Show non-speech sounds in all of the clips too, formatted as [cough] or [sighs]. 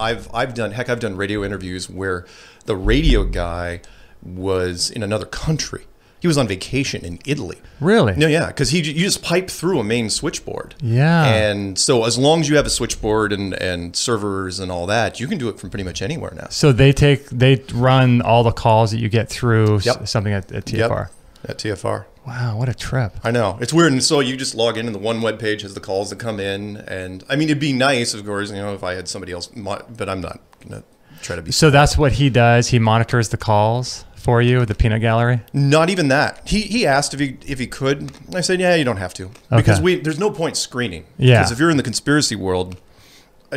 I've I've done heck, I've done radio interviews where the radio guy was in another country. He was on vacation in Italy. Really? No, yeah, because he you just pipe through a main switchboard. Yeah. And so as long as you have a switchboard and and servers and all that, you can do it from pretty much anywhere now. So they take they run all the calls that you get through Yep. something at, at TFR. At TFR. Wow, what a trip! I know it's weird, and so you just log in, and the one web page has the calls that come in, and I mean it'd be nice, of course, you know, if I had somebody else, but I'm not gonna try to be. So that's what he does. He monitors the calls for you, at the peanut gallery. Not even that. He he asked if he if he could. I said, yeah, you don't have to because we there's no point screening. Yeah. Because if you're in the conspiracy world,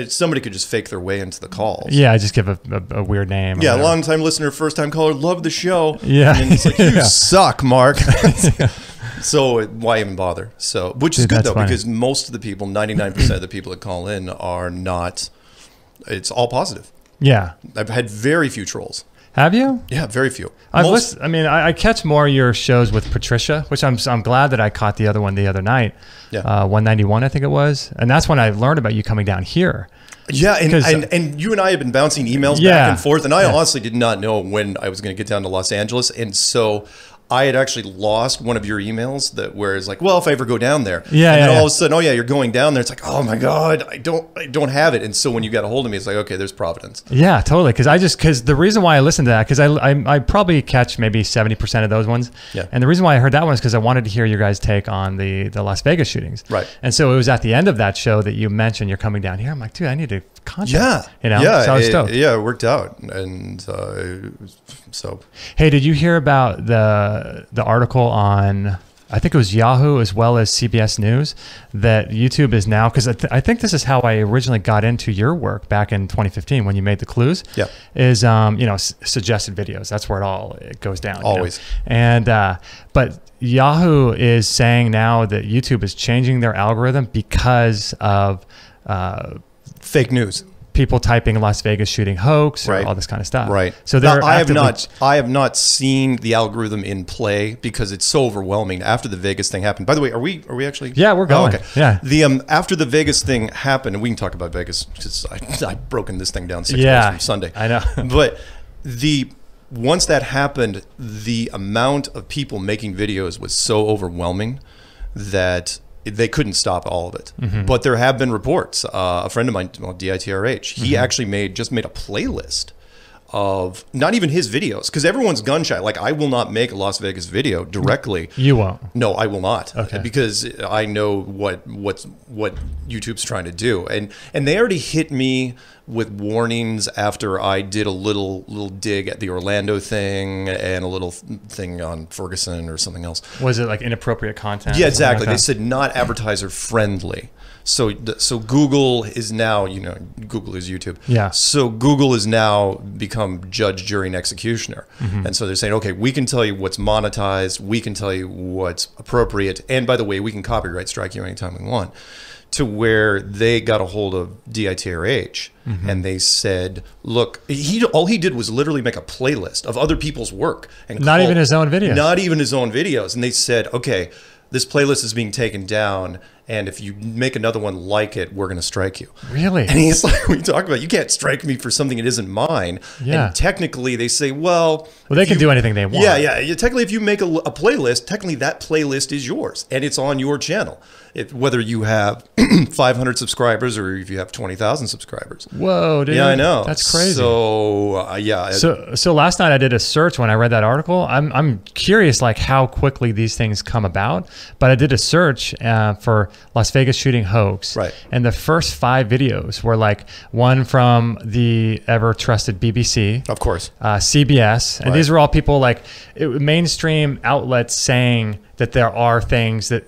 somebody could just fake their way into the calls. Yeah, I just give a, a, a weird name. Yeah, long time listener, first time caller, love the show. Yeah. and it's like [laughs] you Yeah. suck, Mark. [laughs] so why even bother? So, which is good though, funny. because most of the people, ninety nine percent of the people that call in are not. It's all positive. Yeah. I've had very few trolls. Have you? Yeah, very few. I've Most- listened, I mean, I, I catch more of your shows with Patricia, which I'm I'm glad that I caught the other one the other night. Yeah. Uh, 191, I think it was, and that's when I learned about you coming down here. Yeah, and, and and you and I have been bouncing emails Yeah. back and forth, and I Yeah. honestly did not know when I was going to get down to Los Angeles, and so I had actually lost one of your emails that where it's like, well, if I ever go down there, Yeah, and yeah, all yeah. of a sudden, oh yeah, you're going down there. It's like, oh my god, I don't, I don't have it, and so when you got a hold of me, it's like, okay, there's Providence. Yeah, totally. Because I just because the reason why I listened to that because I, I I probably catch maybe seventy percent of those ones. Yeah. And the reason why I heard that one is because I wanted to hear your guys' take on the the Las Vegas shootings. Right. And so it was at the end of that show that you mentioned you're coming down here. I'm like, dude, I need to contact. Yeah, You know. yeah, So I was it, yeah, it worked out, and uh, so Hey, did you hear about the the article on? I think it was Yahoo as well as CBS News that YouTube is now because I, th- I think this is how I originally got into your work back in 2015 when you made the clues. Yeah. is um, you know s- suggested videos. That's where it all it goes down. you know? Always. And uh, but Yahoo is saying now that YouTube is changing their algorithm because of uh, fake news. people typing Las Vegas shooting hoax or Right. all this kind of stuff. Right. So Now, they're I have not I have not seen the algorithm in play because it's so overwhelming after the Vegas thing happened. By the way, are we are we actually Yeah, we're Oh, going. Yeah. The um after the Vegas thing happened, and we can talk about Vegas because I [laughs] I've broken this thing down six Yeah, hours from Sunday. I know. [laughs] but the once that happened, the amount of people making videos was so overwhelming that they couldn't stop all of it. Mm-hmm. But there have been reports. Uh, a friend of mine, well, DITRH, he Mm-hmm. actually made just made a playlist of not even his videos because everyone's gun shy. Like I will not make a Las Vegas video directly. You won't. No, I will not. Okay. Because I know what what's what YouTube's trying to do, and and they already hit me with warnings after I did a little little dig at the Orlando thing and a little thing on Ferguson or something else. Was it like inappropriate content? Yeah, something like exactly. they said not advertiser friendly. So so Google is now you know Google is YouTube. Yeah. So Google has now become judge, jury, and executioner, Mm-hmm. and so they're saying, okay, we can tell you what's monetized, we can tell you what's appropriate, and by the way, we can copyright strike you anytime we want. To where they got a hold of DITRH Mm-hmm. and they said, look, he all he did was literally make a playlist of other people's work and Not call- even his own videos. Not even his own videos. And they said, okay, this playlist is being taken down, and if you make another one like it, we're going to strike you. Really? And he's [laughs] like, we talk about, you can't strike me for something that isn't mine. Yeah. And technically, they say, well, Well, they can you- do anything they want. Yeah, yeah. Technically, if you make a, a playlist, technically that playlist is yours, and it's on your channel. If, whether you have [clears throat] 500 subscribers or if you have 20,000 subscribers. Whoa, dude. Yeah, I know. That's crazy. So, uh, yeah. So, so last night I did a search when I read that article. I'm, I'm curious like how quickly these things come about. But I did a search uh, for Las Vegas shooting hoax, Right. And the first five videos were like one from the ever trusted BBC, of course. uh, CBS, and Right. these are all people like it, mainstream outlets saying that there are things that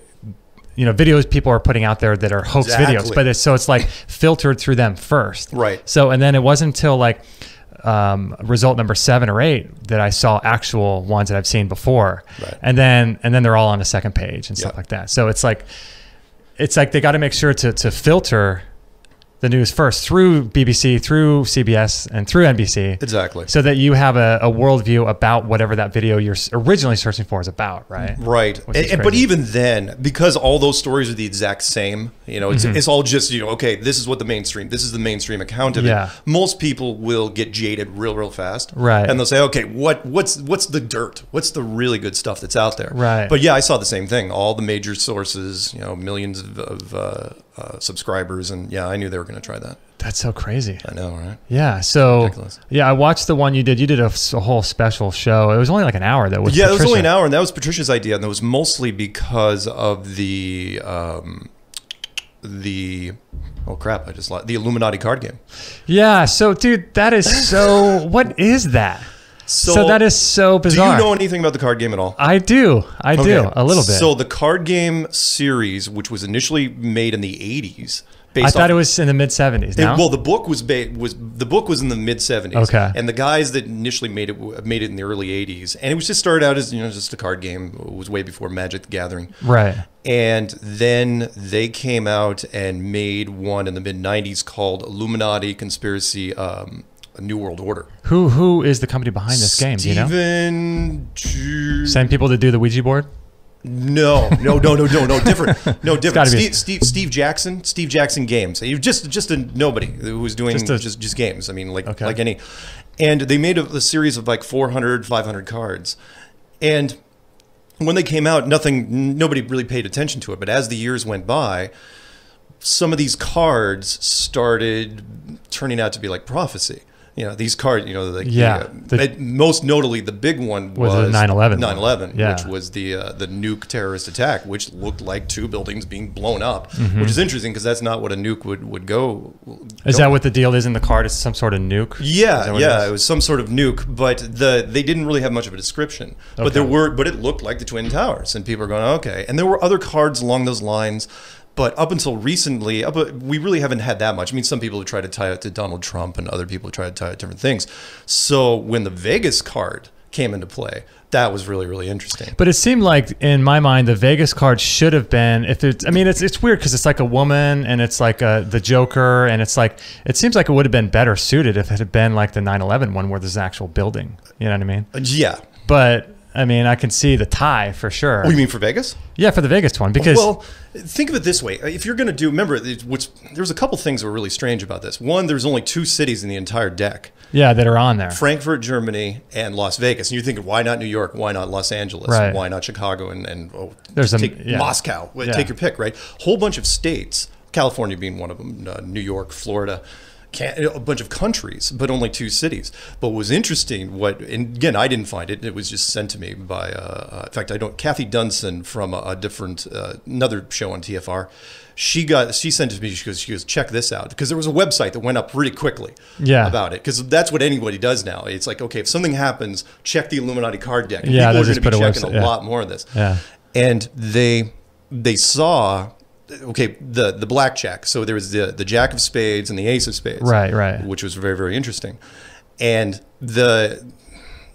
you know videos people are putting out there that are hoax videos, but it's, so it's like filtered through them first, Right. So and then it wasn't until like um, result number seven or eight that I saw actual ones that I've seen before, Right. and then and then they're all on the second page and stuff like that. So it's like it's like they got to make sure to to filter the news first through BBC, through CBS, and through NBC Exactly. so that you have a, a worldview about whatever that video you're originally searching for is about, right? Right. And, but even then, because all those stories are the exact same, You know, it's, Mm-hmm. it's all just you know, okay, this is what the mainstream, this is the mainstream account of Yeah. it. Most people will get jaded real, real fast, Right. And they'll say, okay, what what's what's the dirt? What's the really good stuff that's out there? Right. But yeah, I saw the same thing. All the major sources, you know, millions of, of uh, uh, subscribers, and yeah, I knew they were going to try that. That's so crazy. I know, right? Yeah. So Ridiculous. yeah, I watched the one you did. You did a whole special show. It was only like an hour though. Yeah, it was only an hour, and that was Patricia's idea, and it was mostly because of the um, the oh crap, I just lost the Illuminati card game. Yeah. So dude, that is so. [laughs] what is that? So, that is so bizarre. Do you know anything about the card game at all? I do. I do a little bit. So the card game series, which was initially made in the '80s, based I thought it was in the mid '70s. No. well, the book was ba- was the book was in the mid '70s. Okay. And the guys that initially made it made it in the early '80s, and it was just started out as you know just a card game. It was way before Magic the Gathering. right. And then they came out and made one in the mid '90s called Illuminati Conspiracy: um, A New World Order. Who who is the company behind this game? Do you know? Steven Same people that do the Ouija board. No, no, no, no, no, no, different, [laughs] no, different. Steve, Steve, Steve Jackson, Steve Jackson Games. You just, just a nobody who was doing Just just, just, games. I mean, like, Okay. like any. And they made a, a series of like 400, 500 cards, and when they came out, nothing, nobody really paid attention to it. But as the years went by, some of these cards started turning out to be like prophecy. You know, these cards, you know, like Yeah, the, uh, the- most notably the big one Was was, the 9/11 9/11, Yeah. which was the uh, the nuke terrorist attack, which looked like two buildings being blown up, Mm-hmm. which is interesting because that's not what a nuke would would go. Is go- that what the deal is in the card? It's some sort of nuke. Yeah, yeah, is? it, was some sort of nuke, but the they didn't really have much of a description. But there were, but it looked like the twin towers, and people are going, okay. And there were other cards along those lines, but up until recently, up, we really haven't had that much. I mean, some people have tried to tie it to Donald Trump, and other people tried to tie it to different things. So when the Vegas card came into play, that was really really interesting. But it seemed like, in my mind, the Vegas card should have been. If it's, I mean, it's it's weird because it's like a woman and it's like a, the Joker, and it's like it seems like it would have been better suited if it had been like the 9/11 one where there's an actual building. You know what I mean? Uh, yeah. But I mean, I can see the tie for sure. Oh, you mean for Vegas? yeah, for the Vegas one because well, think of it this way: if you're going to do, remember, what's there's a couple things that were really strange about this. One, there's only two cities in the entire deck. yeah, that are on there. Frankfurt, Germany, and Las Vegas. And you're thinking, why not New York? Why not Los Angeles? Right. Why not Chicago? And, and oh, There's a- yeah. Moscow. Yeah. Take your pick, right? Whole bunch of states, California being one of them, uh, New York, Florida. Can, a bunch of countries, but only two cities. But what was interesting, what and again I didn't find it. It was just sent to me by, uh, uh, in fact, I don't. Kathy Dunson from a, a different uh, another show on TFR. She got she sent it to me. She goes, she goes, check this out because there was a website that went up pretty quickly Yeah. about it because that's what anybody does now. It's like okay, if something happens, check the Illuminati card deck. And Yeah, people are going to be put a checking website- a yeah. lot more of this. Yeah. and they they saw okay the the blackjack. So there was the the jack of spades and the ace of spades, Right, right. which was very very interesting, and the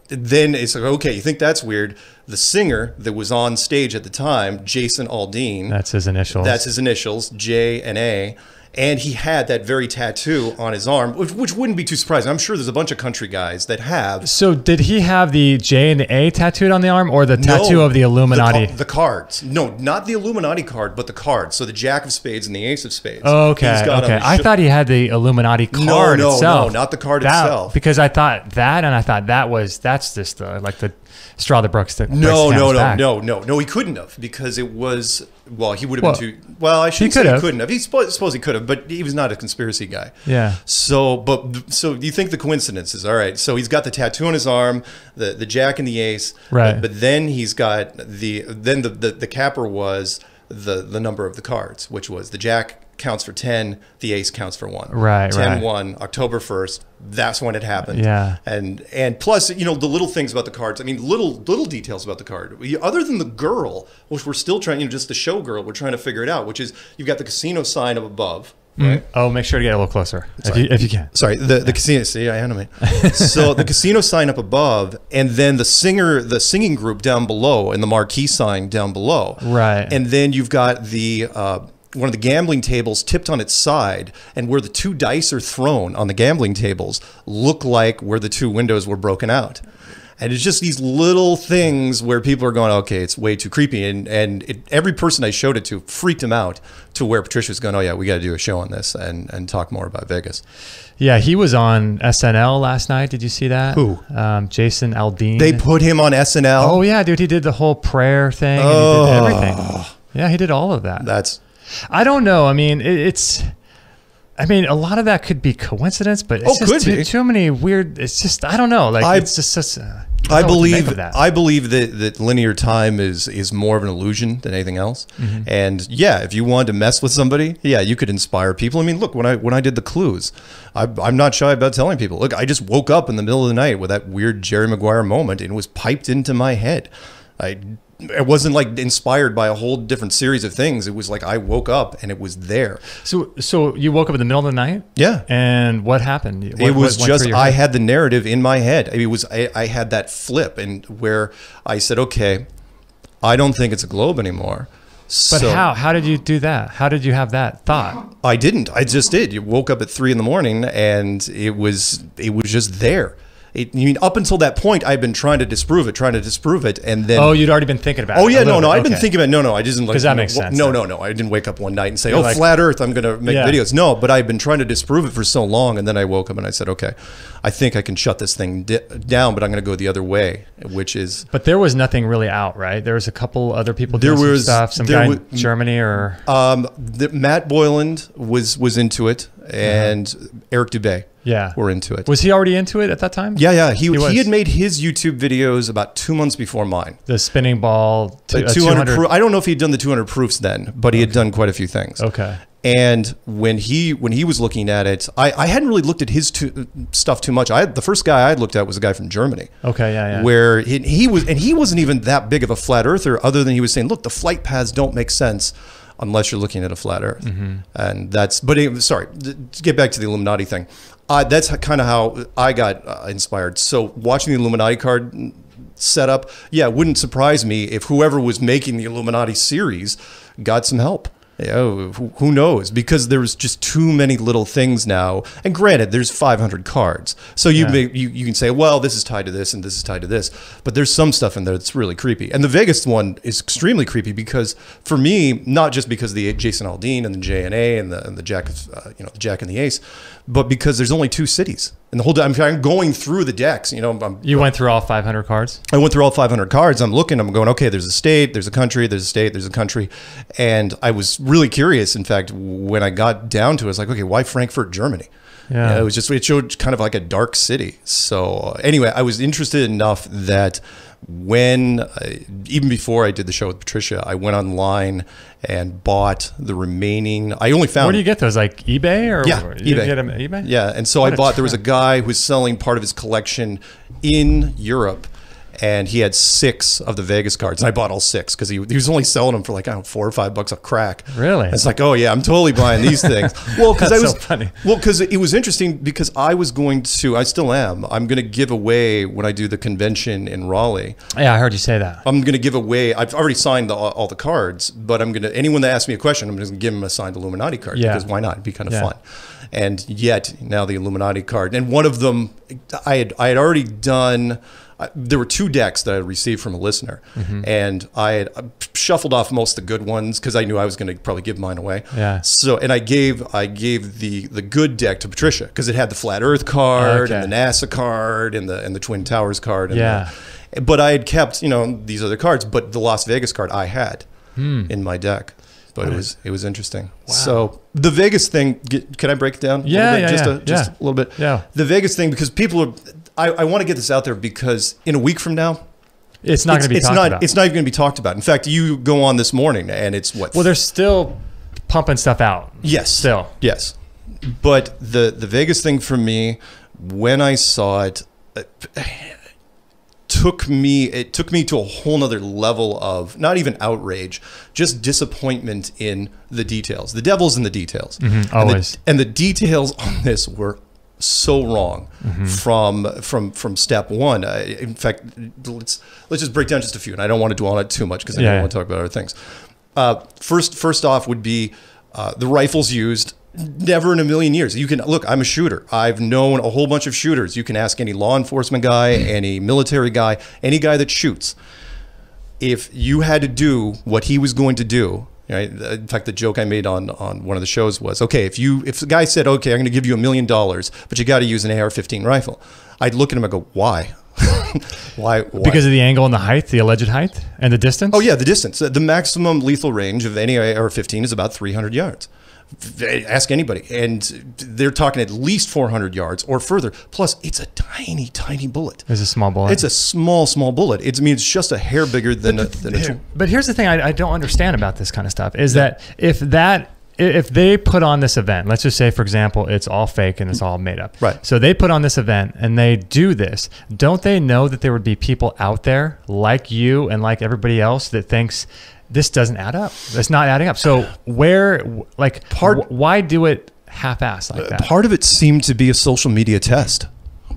then it's like okay, you think that's weird. The singer that was on stage at the time, Jason Aldean, That's his initials. that's his initials, J and A. And he had that very tattoo on his arm, which, which wouldn't be too surprising. I'm sure there's a bunch of country guys that have so did he have the J and the A tattooed on the arm, or the tattoo No, of the Illuminati? The, the cards. No, not the Illuminati card, but the cards. So the Jack of Spades and the Ace of Spades. Oh, okay, okay. I thought he had the Illuminati No, card no, itself. no, not the card That- itself. Because I thought that, and I thought that was that's just the like the straw that broke the No, no, no, back. no, no, no. He couldn't have because it was. Well, he would have Well, been too. Well, I could say he couldn't have. He suppose, suppose he could have, but he was not a conspiracy guy. Yeah. So, but so you think the coincidences? All right. So he's got the tattoo on his arm, the the Jack and the Ace. Right. But, but then he's got the then the, the the capper was the the number of the cards, which was the Jack counts for 10 the ace counts for 1 Right, 10 right. 1 october 1st that's when it happened Yeah. and and plus you know the little things about the cards i mean little little details about the card other than the girl which we're still trying you know just the show girl we're trying to figure it out which is you've got the casino sign up above right Oh, make sure to get a little closer if you, if you can. sorry the the casino see i animate [laughs] so the casino sign up above and then the singer the singing group down below and the marquee sign down below Right. and then you've got the uh, one of the gambling tables tipped on its side and where the two dice are thrown on the gambling tables look like where the two windows were broken out And it's just these little things where people are going, okay, it's way too creepy. And and it, every person I showed it to freaked him out to where Patricia was going, oh yeah, we got to do a show on this and and talk more about Vegas. Yeah, he was on SNL last night. Did you see that? Who? Um, Jason Aldean. They put him on SNL. Oh yeah, dude, he did the whole prayer thing. And he Oh. did everything. Yeah, he did all of that. That's I don't know. I mean, it, it's. I mean, a lot of that could be coincidence, but it's Oh, just could too, be. too many weird. It's just I don't know. Like I- it's just. just uh, I don't know what to make believe that. I believe that, that linear time is is more of an illusion than anything else. Mm-hmm. And yeah, if you wanted to mess with somebody, yeah, you could inspire people. I mean, look when I when I did the clues, I, I'm not shy about telling people. Look, I just woke up in the middle of the night with that weird Jerry Maguire moment, and it was piped into my head. I it wasn't like inspired by a whole different series of things. It was like I woke up and it was there. so so you woke up in the middle of the night. Yeah. And what happened? What- it was just I had the narrative in my head. It was I, I had that flip and where I said, okay, I don't think it's a globe anymore. But so how? How did you do that? How did you have that thought? I didn't. I just did. You woke up at three in the morning and it was it was just there. It, you mean up until that point, I've been trying to disprove it, trying to disprove it, and then Oh, you'd already been thinking about. Oh it yeah, no, no. bit. I've been thinking about no, no. I didn't like 'Cause that makes wa- sense, No, no, no. I didn't wake up one night and say, You're "Oh, like- flat Earth, I'm going to make Yeah. videos." No, but I've been trying to disprove it for so long, and then I woke up and I said, "Okay, I think I can shut this thing di- down, but I'm going to go the other way, which is But there was nothing really out, right? There was a couple other people There doing was- some stuff. Some there guy wa- in Germany or um, the, Matt Boylan was was into it, and Eric Dubay yeah. were into it. Was he already into it at that time? yeah, yeah. He, He he, had made his YouTube videos about two months before mine. The spinning ball. To, uh, 200, 200 proof. I don't know if he'd done the 200 proofs then, but he had done quite a few things. Okay. And when he when he was looking at it, I, I hadn't really looked at his tu- stuff too much. I the first guy I looked at was a guy from Germany, Okay. Yeah. Yeah. where he, he was and he wasn't even that big of a flat earther, other than he was saying, look, the flight paths don't make sense unless you're looking at a flat Earth, Mm-hmm. and that's. But it, sorry, to get back to the Illuminati thing, uh, that's kind of how I got uh, inspired. So watching the Illuminati card setup, yeah, it wouldn't surprise me if whoever was making the Illuminati series got some help. Yeah, who, who knows? Because there's just too many little things now. And granted, there's 500 cards, so you Yeah. may, you you can say, well, this is tied to this and this is tied to this. But there's some stuff in there that's really creepy. And the Vegas one is extremely creepy because for me, not just because of the Jason Aldean and the J and the and the Jack, of, uh, you know, the Jack and the Ace, but because there's only two cities. And the whole time I'm going through the decks, you know, I'm, you went through all 500 cards. I went through all 500 cards. I'm looking. I'm going. Okay, there's a state, there's a country, there's a state, there's a country, and I was really curious. In fact, when I got down to it, I was like, okay, why Frankfurt, Germany? Yeah. it was just it showed kind of like a dark city. So uh, anyway, I was interested enough that when uh, even before I did the show with Patricia, I went online and bought the remaining. I only found Where do you get those? Like eBay or Yeah, you eBay. Get them at eBay. yeah, and so What I bought. There was a guy who was selling part of his collection in Europe, and he had six of the Vegas cards. And I bought all six because he, he was only selling them for like I don't know, four or five bucks a crack. Really? And it's like, oh yeah, I'm totally buying these things. [laughs] Well, because I was so funny. well, because it was interesting because I was going to, I still am. I'm going to give away when I do the convention in Raleigh. Yeah, I heard you say that. I'm going to give away. I've already signed the, all the cards, but I'm going to anyone that asks me a question, I'm just going to give them a signed Illuminati card Yeah. because why not? It'd be kind of Yeah. fun. And yet now the Illuminati card, and one of them, I had I had already done. I- There were two decks that I received from a listener, Mm-hmm. and I had uh, shuffled off most of the good ones because I knew I was going to probably give mine away. Yeah. So, and I gave I gave the the good deck to Patricia because it had the flat Earth card and the NASA card and the and the Twin Towers card. And Yeah. the- but I had kept, you know, these other cards, but the Las Vegas card I had Hmm. in my deck. But it was it was interesting. Wow. So the Vegas thing, can I break it down? Yeah, yeah, just yeah, a, just yeah. a little bit. Yeah. The Vegas thing because people are. I, I want to get this out there because in a week from now, It's not going to be it's talked not about. it's not even going to be talked about. In fact, you go on this morning and it's what well, they're still pumping stuff out. Yes. Still. Yes. But the the Vegas thing for me, when I saw it, it took me it took me to a whole nother level of not even outrage, just disappointment in the details. The devil's in the details. Mm-hmm. And the- always. and the details on this were so wrong Mm-hmm. from from from step one. Uh, in fact, let's let's just break down just a few, and I don't want to dwell on it too much because I Yeah, don't want to talk about other things. Uh, first, first off would be uh, the rifles used Never in a million years. You can look, I'm a shooter. I've known a whole bunch of shooters. You can ask any law enforcement guy, any military guy, any guy that shoots. If you had to do what he was going to do, right? Uh, in fact, the joke I made on on one of the shows was, okay, if you if the guy said, okay, I'm going to give you a million dollars, but you got to use an AR-15 rifle, I'd look at him and go, why? [laughs] why, why? Because of the angle and the height, the alleged height and the distance. Oh yeah, the distance. The maximum lethal range of any AR-15 is about 300 yards. Ask anybody, and they're talking at least 400 yards or further. Plus, it's a tiny, tiny bullet. It's a small bullet. It's a small, small bullet. It's, I mean, it's just a hair bigger than a, than a But here's the thing: I, I don't understand about this kind of stuff is that if that if they put on this event, let's just say, for example, it's all fake and it's all made up. Right. So they put on this event and they do this. Don't they know that there would be people out there like you and like everybody else that thinks this doesn't add up? It's not adding up. So where, like, Part- wh- why do it half-assed like that? Part of it seemed to be a social media test,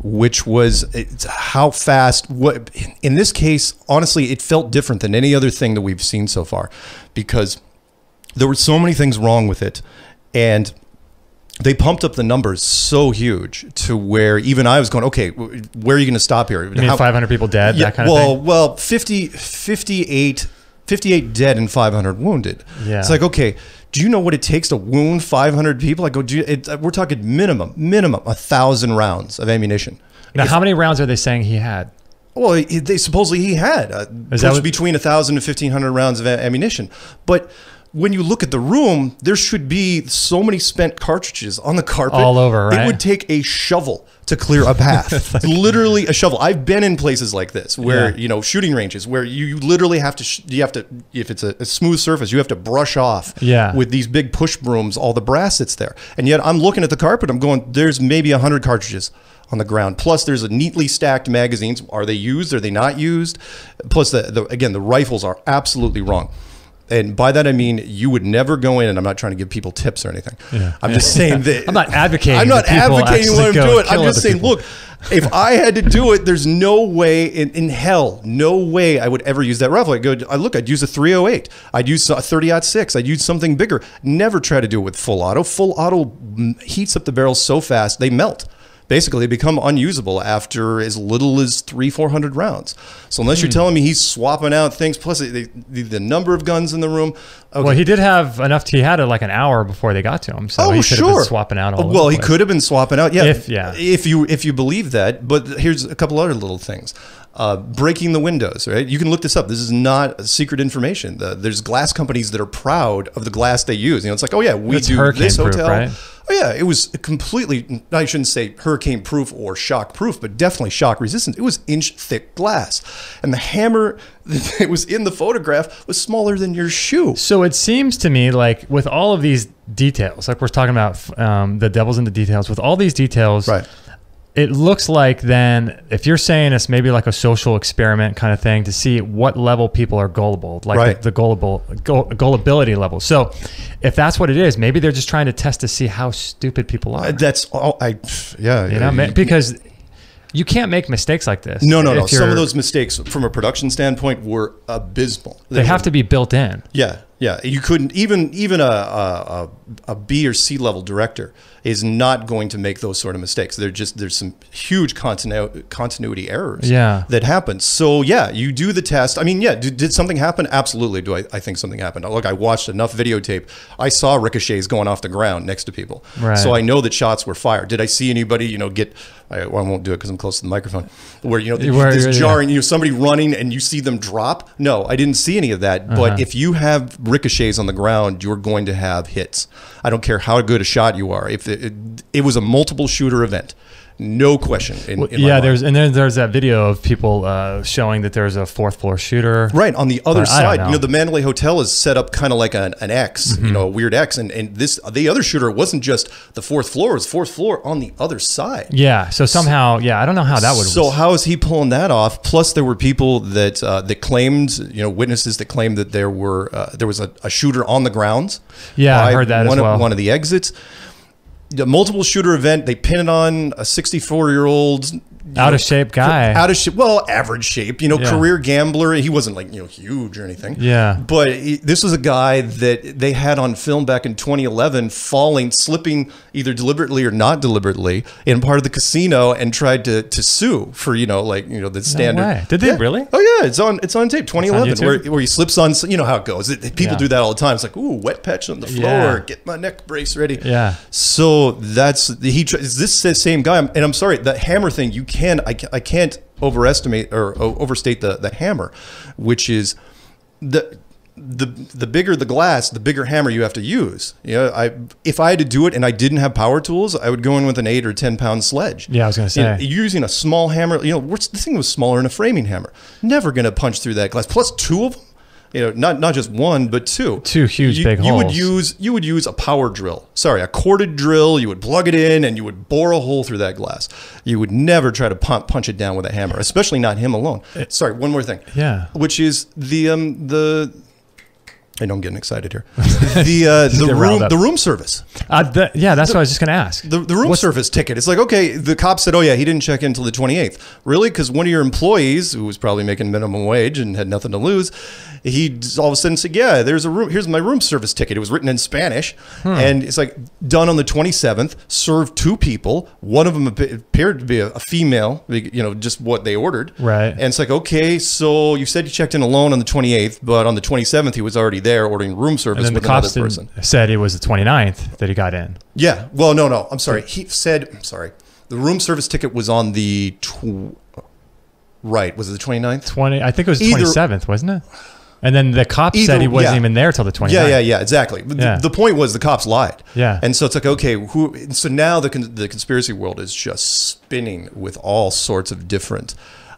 which was it's how fast. What in this case, honestly, it felt different than any other thing that we've seen so far, because there were so many things wrong with it, and they pumped up the numbers so huge to where even I was going, okay, where are you going to stop here? You mean 500 people dead, Yeah, that kind of well, thing? well, 50, 58, 58 dead and 500 wounded. Yeah. It's like, okay, do you know what it takes to wound 500 people? I go, do you, it, we're talking minimum, minimum, a thousand rounds of ammunition. Now, how many rounds are they saying he had? Well, he- they supposedly he had uh, Is that pushed what- between 1,000 and 1,500 rounds of ammunition. But when you look at the room, there should be so many spent cartridges on the carpet. All over, It would take a shovel to clear a path. [laughs] literally a shovel. I've been in places like this where, Yeah. you know, shooting ranges where you, you literally have to, sh- you have to, if it's a, a smooth surface, you have to brush off Yeah. with these big push brooms all the brass that's there. And yet I'm looking at the carpet, I'm going, there's maybe 100 cartridges on the ground. Plus, there's a neatly stacked magazines. Are they used? Are they not used? Plus, the, the again, the rifles are absolutely wrong. And by that I mean you would never go in, and I'm not trying to give people tips or anything. Yeah. I'm just saying that [laughs] I'm not advocating I'm not advocating what I'm doing. I'm just saying, people. look, if I had to do it, there's no way in, in hell, no way I would ever use that rifle. I go, I look, I'd use a 308. I'd use a 30 6. I'd use something bigger. Never try to do it with full auto. Full auto heats up the barrels so fast they melt. Basically, they become unusable after as little as three, four hundred rounds. So unless Hmm. you're telling me he's swapping out things, plus the, the, the number of guns in the room, okay, Well, he did have enough. He had it like an hour before they got to him, so Oh, he could have sure. been swapping out all. well, he could have been swapping out. Yeah, If- yeah. If you if you believe that, but here's a couple other little things. Uh, breaking the windows, right? You can look this up. This is not secret information. The, there's glass companies that are proud of the glass they use. You know, it's like, oh yeah, we It's do this hotel. right? Oh yeah, it was completely. I shouldn't say hurricane proof or shock proof, but definitely shock resistant. It was inch thick glass, and the hammer [laughs] that was in the photograph was smaller than your shoe. So it seems to me like with all of these details, like we're talking about um, the devil's in the details. With all these details, Right. It looks like then if you're saying it's maybe like a social experiment kind of thing to see what level people are gullible, like Right. the, the gullible gull, gullibility level. So if that's what it is, maybe they're just trying to test to see how stupid people are. Uh, That's all. I yeah. you know, ma- because you can't make mistakes like this. No, no, no. Some of those mistakes from a production standpoint were abysmal. they have to be built in. Yeah, yeah. You couldn't even even a, a a a B or C level director is not going to make those sort of mistakes. They're just there's some huge continu- continuity errors. Yeah. that happen. So yeah, you do the test. I mean, yeah, did, did something happen? Absolutely. Do I, I think something happened? Look, I watched enough videotape. I saw ricochets going off the ground next to people. Right. So I know that shots were fired. Did I see anybody? You know, get. I, I won't do it because I'm close to the microphone. Where you know Where- this yeah. jarring, you know, somebody running and you see them drop. No, I didn't see any of that. Uh-huh. But if you have ricochets on the ground, you're going to have hits. I don't care how good a shot you are. If it, it, it was a multiple shooter event, no question. In, Well, in yeah, there's and then there's that video of people uh, showing that there's a fourth floor shooter. Right on the other But side, know. you know, the Mandalay Hotel is set up kind of like an, an X, Mm-hmm. you know, a weird X, and and this the other shooter wasn't just the fourth floor; it was fourth floor on the other side. Yeah, so somehow, yeah, I don't know how that would. So how is he pulling that off? Plus, there were people that uh, that claimed, you know, witnesses that claimed that there were uh, there was a, a shooter on the grounds. Yeah, I heard that as well. Of, one of the exits. The multiple shooter event. They pin it on a 64 year old Out know, of shape guy. out of shape. Well, average shape. You know, Yeah. career gambler. He wasn't like you know huge or anything. Yeah. But he, this was a guy that they had on film back in 2011, falling, slipping either deliberately or not deliberately in part of the casino, and tried to to sue for you know like you know the standard. way. Did they Yeah. really? Oh yeah, it's on it's on tape. 2011, YouTube? where where he slips on. You know how it goes. It- people Yeah. do that all the time. It's like ooh, wet patch on the floor. Get my neck brace ready. Yeah. So that's he. Is this the same guy? And I'm sorry, the hammer thing. You can I, I can't overestimate or overstate the the hammer, which is the. The, the bigger the glass, the bigger hammer you have to use. You know, I if I had to do it and I didn't have power tools, I would go in with an eight or ten pound sledge. Yeah, I was gonna say You know, say. using a small hammer. You know, what's the thing was smaller than a framing hammer. Never gonna punch through that glass. Plus two of them. You know, not not just one, but two. Two huge you, big you would use you would use a power drill. Sorry, a corded drill. You would plug it in and you would bore a hole through that glass. You would never try to pump, punch it down with a hammer, especially not him alone. Sorry, one more thing. Yeah. Which is the um the. I know I'm getting excited here. [laughs] The uh, the room the room service Uh, the, yeah, that's what I was just going to ask. the, the room What's- service ticket. It's like, okay, the cop said, oh, yeah, he didn't check in until the 28th. Really? Because one of your employees, who was probably making minimum wage and had nothing to lose, he all of a sudden said, yeah, there's a room, here's my room service ticket. It was written in Spanish. Hmm. And it's like done on the 27th, served two people. One of them appeared to be a, a female, you know, just what they ordered. Right. And it's like, okay, so you said you checked in alone on the 28th, but on the 27th, he was already there ordering room And service with another cops person. said it was the 29th that he got in. Yeah. Well, no, no. I'm sorry. He said, I'm sorry. The room service ticket was on the tw- right. Was it the 29th? 20, I think it was the Either- 27th, wasn't it? And then the cop Either- said he wasn't yeah. even there till the 29th. Yeah, yeah, yeah. Exactly. The- Yeah. The, point was the cops lied. Yeah. And so it's like, okay, who? So now the con- the conspiracy world is just spinning with all sorts of different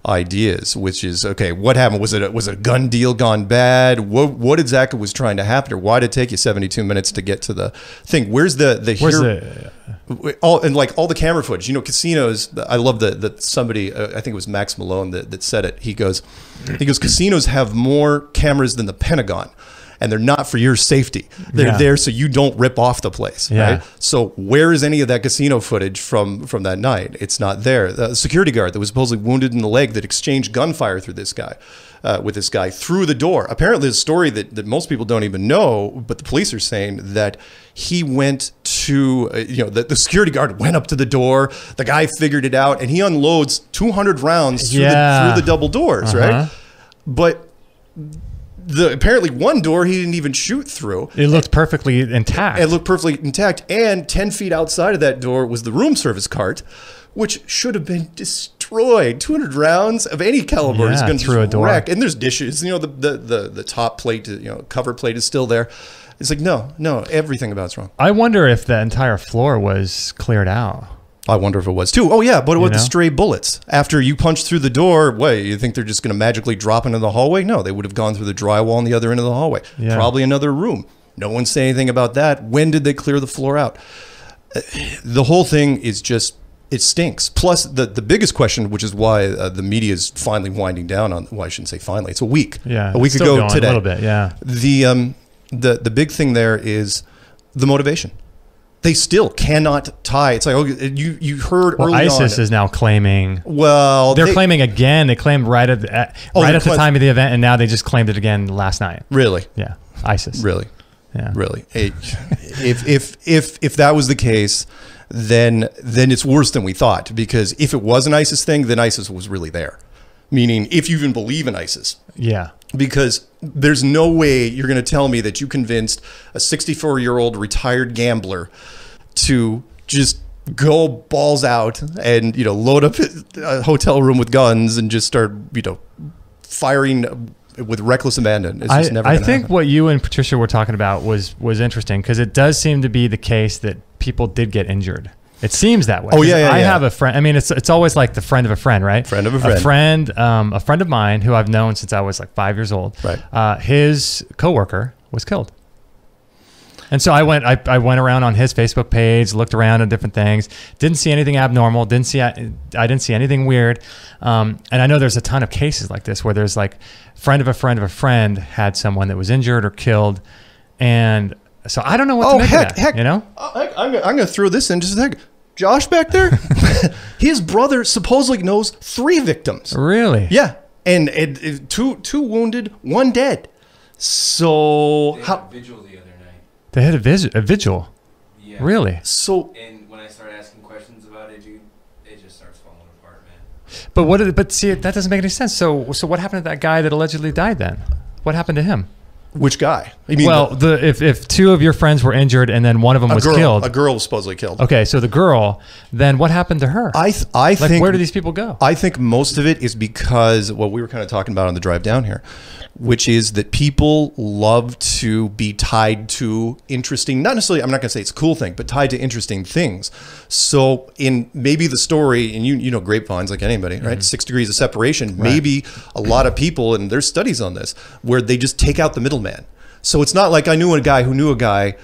ideas, which is okay. What happened? Was it a, was it a gun deal gone bad? What what exactly was trying to happen, or why did it take you 72 minutes to get to the thing? Where's the the Where's hero- the, all and like all the camera footage. You know, casinos. I love that that somebody. Uh, I think it was Max Malone that, that said it. He goes, he goes. Casinos have more cameras than the Pentagon, and they're not for your safety. They're Yeah. there so you don't rip off the place. Yeah. Right. So where is any of that casino footage from from that night? It's not there. The security guard that was supposedly wounded in the leg that exchanged gunfire through this guy. Uh, with this guy through the door. Apparently, the story that, that most people don't even know, but the police are saying that he went to, uh, you know, the, the security guard went up to the door. The guy figured it out, and he unloads 200 rounds through, Yeah. the, through the double doors, Uh-huh. right? But the apparently one door he didn't even shoot through. it looked perfectly intact. It looked perfectly intact. And 10 feet outside of that door was the room service cart, which should have been destroyed. 200 rounds of any caliber is going to through a door. wreck. And there's dishes. You know, the, the, the, the top plate, you know, cover plate is still there. It's like, no, no, everything about it's wrong. I wonder if the entire floor was cleared out. I wonder if it was too. Oh, yeah. But what about the stray bullets? After you punch through the door, what, you think they're just going to magically drop into the hallway? No, they would have gone through the drywall on the other end of the hallway. Yeah. Probably another room. No one say anything about that. When did they clear the floor out? Uh, The whole thing is just it stinks. Plus, the the biggest question, which is why uh, the media is finally winding down on. Well, I shouldn't say finally. It's a week. Yeah. a week ago today. A little bit, yeah. The um the the big thing there is the motivation. They still cannot tie. It's like oh, you you heard Well, ISIS on. is now claiming. well, They're they- claiming again. They claimed right at, at Oh, right at the time of the event, and now they just claimed it again last night. really, Yeah, ISIS. really, Yeah. really. It- if if if if that was the case, then then it's worse than we thought. Because if it was an ISIS thing, then ISIS was really there. Meaning, if you even believe in ISIS, Yeah. Because there's no way you're going to tell me that you convinced a 64 year old retired gambler to just go balls out and you know load up a hotel room with guns and just start you know firing with reckless abandon. It's I, never. I think happen. what you and Patricia were talking about was was interesting because it does seem to be the case that people did get injured. It seems that way. Oh yeah, yeah, I yeah. have a friend. I mean, it's it's always like the friend of a friend, right? Friend of a friend. A friend, um, a friend of mine who I've known since I was like five years old. Right. Uh, his coworker was killed. And so I went, I, I went around on his Facebook page, looked around at different things, didn't see anything abnormal, didn't see, I didn't see anything weird. Um, and I know there's a ton of cases like this where there's like friend of a friend of a friend had someone that was injured or killed. And so I don't know what Oh to make heck, of that, heck! you know? Oh, heck, I'm, gonna- I'm going to throw this in just a second. Josh back there, [laughs] his brother supposedly knows three victims. Really? Yeah, and it, it- two two wounded, one dead. So They had how? a vigil the other night. They had a, vis- a vigil. Yeah. Really? So And when I start asking questions about it, dude, it just starts falling apart, man. But what? Did, but see, that doesn't make any sense. So, so what happened to that guy that allegedly died? Then, what happened to him? Which guy? I mean, well, the if, if two of your friends were injured and then one of them was girl. killed. A girl was supposedly killed. okay, so the girl. Then what happened to her? I th- I like, think where do these people go? I think most of it is because what we were kind of talking about on the drive down here, which is that people love to be tied to interesting, not necessarily, I'm not going to say it's a cool thing, but tied to interesting things. So in maybe the story, and you you know grapevines like anybody, right? Mm-hmm. Six degrees of separation. Maybe a lot of people, and there's studies on this, where they just take out the middleman. So it's not like I knew a guy who knew a guy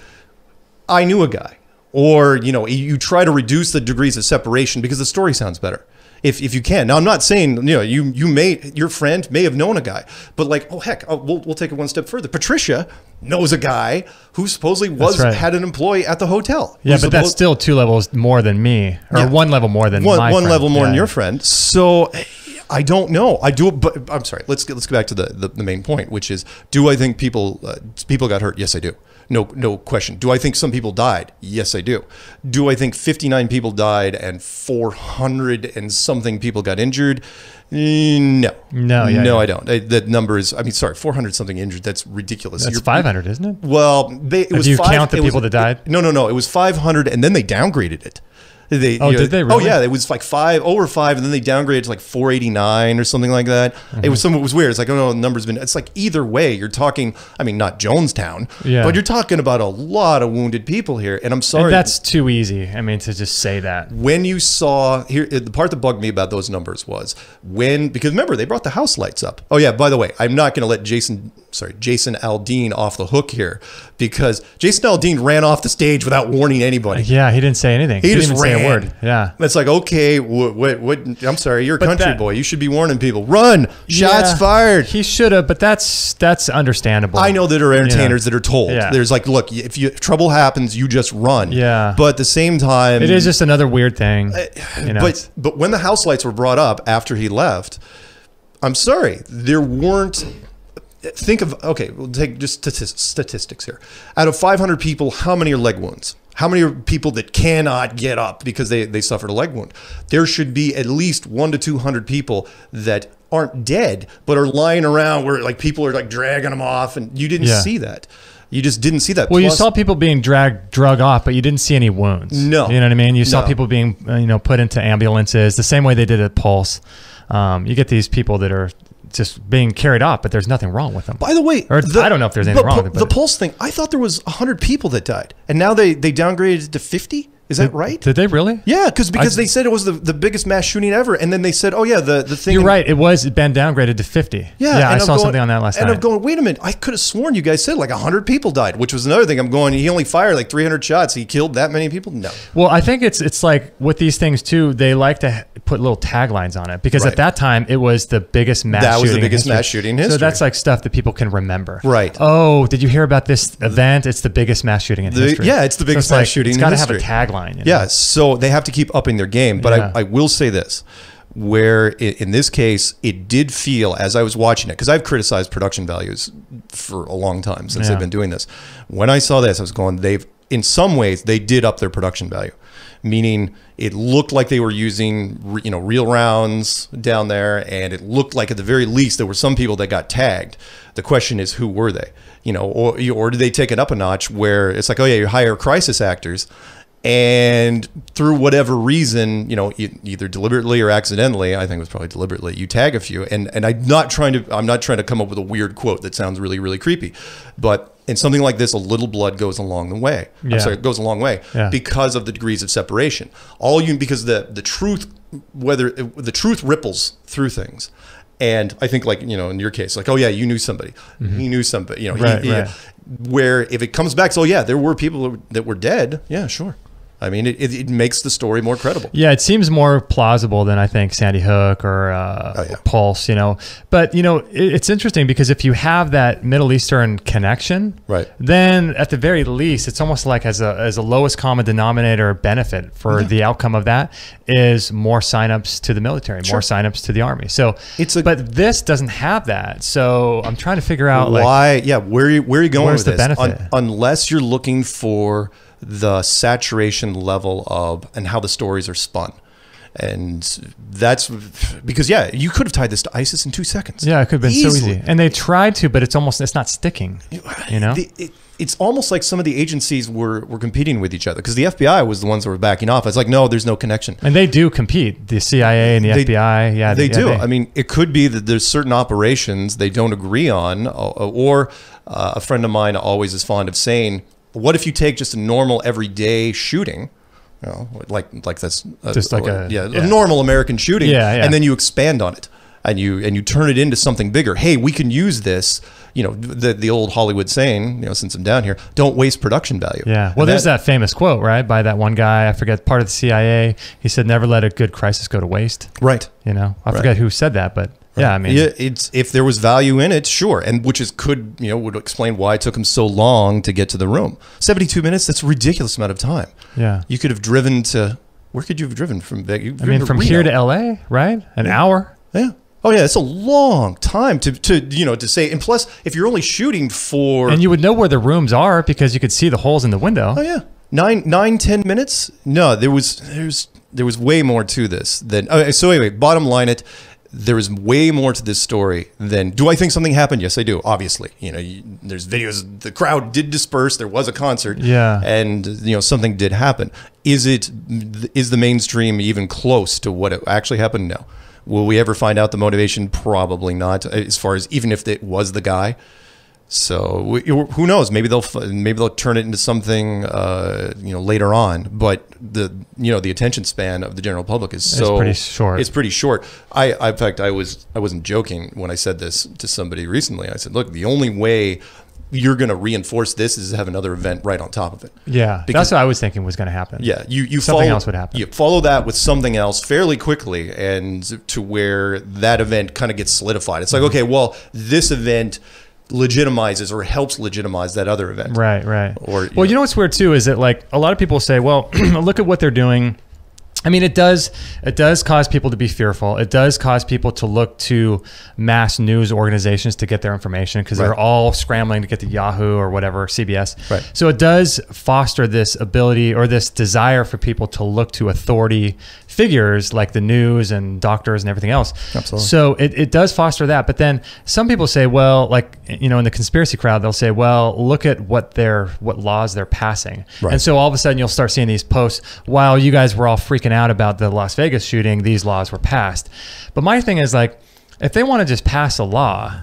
I knew a guy. Or, you know, you try to reduce the degrees of separation because the story sounds better. If, if you can. Now, I'm not saying, you know, you, you may, your friend may have known a guy, but like, oh, heck, oh, we'll, we'll take it one step further. Patricia knows a guy who supposedly was, right. had an employee at the hotel. yeah, but that's still two levels more than me, or Yeah. one level more than one, one friend. level more than your friend. So I don't know. I do, but I'm sorry. Let's get, let's go back to the, the, the main point, which is, do I think people uh, people got hurt? Yes, I do. No, no question. Do I think some people died? Yes, I do. Do I think 59 people died and 400 and something people got injured? No, No, yeah, no, yeah. I don't. Uh, That number is. I mean, sorry, 400 something injured. That's ridiculous. That's You're- five hundred, isn't it? well, they, it was do you five, count the it was- people that died? No, no, no. It was 500, and then they downgraded it. They, Oh, you know, did they Oh, yeah. It was like five over five, and then they downgraded to like 489 or something like that. It was mm-hmm. some. It was weird. It's like, oh no, the number's been. It's like either way, you're talking. I mean, not Jonestown, Yeah. but you're talking about a lot of wounded people here. And I'm sorry. And that's too easy. I mean, to just say that. when you saw here the part that bugged me about those numbers was when because remember they brought the house lights up oh yeah by the way i'm not going to let jason sorry jason aldean off the hook here because jason aldean ran off the stage without warning anybody Yeah, he didn't say anything. he, didn't just ran. Word. Yeah. It's like, okay, what, what, what I'm sorry, you're a But country that- boy. You should be warning people. Run! Shots Yeah, fired. He should have, but that's that's understandable. I know there are entertainers that are told. Yeah. There's like, look, if you if trouble happens, you just run. Yeah. But at the same time, It is just another weird thing. Uh, you know, but but when the house lights were brought up after he left, I'm sorry, there weren't. Think of okay, we'll take just statistics here. Out of 500 people, how many are leg wounds? How many are people that cannot get up because they, they suffered a leg wound? There should be at least one to 200 people that aren't dead but are lying around where like people are like dragging them off, and you didn't Yeah. see that. You just didn't see that. well, you saw people being dragged, drug off, but you didn't see any wounds. No. you know what I mean. You saw No. people being, uh, you know, put into ambulances the same way they did at Pulse. Um, you get these people that are just being carried off, but there's nothing wrong with them. By the way, Or I don't know if there's anything the, wrong with it, The Pulse thing, I thought there was 100 people that died, and now they they downgraded it to 50. Is that right? Did they really? Yeah, because because I- they said it was the, the biggest mass shooting ever, and then they said, oh yeah, the the thing. You're right. It was been downgraded to 50. Yeah, yeah. I I'm saw going- something on that last and night. And I'm going, wait a minute, I could have sworn you guys said like 100 people died, which was another thing. I'm going, he only fired like 300 shots. He killed that many people? No. Well, I think it's it's like with these things too. They like to put little taglines on it because Right. at that time it was the biggest mass. That was the biggest history. mass shooting in So that's like stuff that people can remember. Right. Oh, did you hear about this event? It's the biggest mass shooting in The- history. yeah, it's the So biggest mass shooting It's got to have a history. Tagline. you know? Yeah, so they have to keep upping their game. But Yeah. I, I will say this where i in this case, it did feel as I was watching it, because I've criticized production values for a long time since Yeah. I've been doing this. When I saw this, I was going, they've, in some ways, they did up their production value. Meaning, it looked like they were using, you know, real rounds down there, and it looked like at the very least there were some people that got tagged. The question is, who were they? You know, or or did they take it up a notch where it's like, oh yeah, you hire crisis actors, and through whatever reason, you know, either deliberately or accidentally, I think it was probably deliberately, you tag a few. And and I'm not trying to I'm not trying to come up with a weird quote that sounds really really creepy, but in something like this, a little blood goes a long the way. Yeah. I'm sorry, it goes a long way Yeah. because of the degrees of separation. All you because the the truth whether the truth ripples through things. And I think, like you know, in your case, like, oh yeah, you knew somebody, mm-hmm. he knew somebody, you know, he- Right, he- right. where if it comes back, so yeah, there were people that were dead. Yeah, sure. I mean, it, it, it makes the story more credible. Yeah, it seems more plausible than I think Sandy Hook or uh, Oh, yeah. Pulse, you know. But, you know, it, it's interesting because if you have that Middle Eastern connection, Right. then at the very least, it's almost like as a, as a lowest common denominator benefit for the outcome of that is more signups to the military, more signups to the army. So It's a- but this doesn't have that. So I'm trying to figure out like, Why? Yeah, where are you, where are you going Where's with the this? benefit? unless you're looking for the saturation level of and how the stories are spun, and that's because yeah, you could have tied this to ISIS in two seconds. yeah, it could have been so easy. And they tried to, but it's almost, it's not sticking, you know? The- it- it's almost like some of the agencies were, were competing with each other because the FBI was the ones that were backing off. It's like, no, there's no connection. And they do compete. The CIA and the They- FBI. Yeah, they yeah, do. I mean, it could be that there's certain operations they don't agree on, or, or uh, a friend of mine always is fond of saying, "What if you take just a normal everyday shooting?" You know, like like that's a, Just like a- yeah, yeah. a normal American shooting, Yeah, yeah. and then you expand on it, and you and you turn it into something bigger. Hey, we can use this. You know, the the old Hollywood saying, you know, since I'm down here, don't waste production value. yeah. Well, there's that famous quote, right, by that one guy. I forget part of the CIA. He said, "Never let a good crisis go to waste." right. You know, I Right. forget who said that, but yeah, I mean, yeah, it's if there was value in it, sure, and which is could you know would explain why it took him so long to get to the room. Seventy-two minutes. That's a ridiculous amount of time. yeah. You could have driven to where could you have driven from? You've I mean, from Reno. here to LA, right? An hour. yeah. Oh yeah, it's a long time to to you know to say. And plus, if you're only shooting for And you would know where the rooms are because you could see the holes in the window. Oh yeah, nine, nine, ten minutes. No, there was there's there was way more to this than. Okay, so anyway, bottom line, it there is way more to this story than. Do I think something happened? Yes, I do. Obviously, you know, you, there's videos. The crowd did disperse. There was a concert. Yeah. and you know something did happen. Is it is the mainstream even close to what it actually happened? No. Will we ever find out the motivation? Probably not. As far as even if it was the guy. So we, who knows? Maybe they'll maybe they'll turn it into something uh, you know later on. But the you know the attention span of the general public is so pretty short. It's pretty short. I, I in fact I was I wasn't joking when I said this to somebody recently. I said, look, the only way you're going to reinforce this is to have another event right on top of it. Yeah, Because- that's what I was thinking was going to happen. Yeah, you you Something follow, else would happen. You follow that with something else fairly quickly, and to where that event kind of gets solidified. It's like, Mm-hmm. okay, well, this event legitimizes or helps legitimize that other event. Right, right. Or, you well, know- you know what's weird too is that like a lot of people say, well, [clears throat] look at what they're doing. I mean, it does it does cause people to be fearful. It does cause people to look to mass news organizations to get their information because they're all scrambling to get to Yahoo or whatever CBS. Right. So it does foster this ability or this desire for people to look to authority figures like the news and doctors and everything else. Absolutely. So it, it does foster that. But then some people say, well, like, you know, in the conspiracy crowd, they'll say, well, look at what they're, what laws they're passing. Right. And so all of a sudden you'll start seeing these posts, while you guys were all freaking out about the Las Vegas shooting, these laws were passed. But my thing is like, if they want to just pass a law,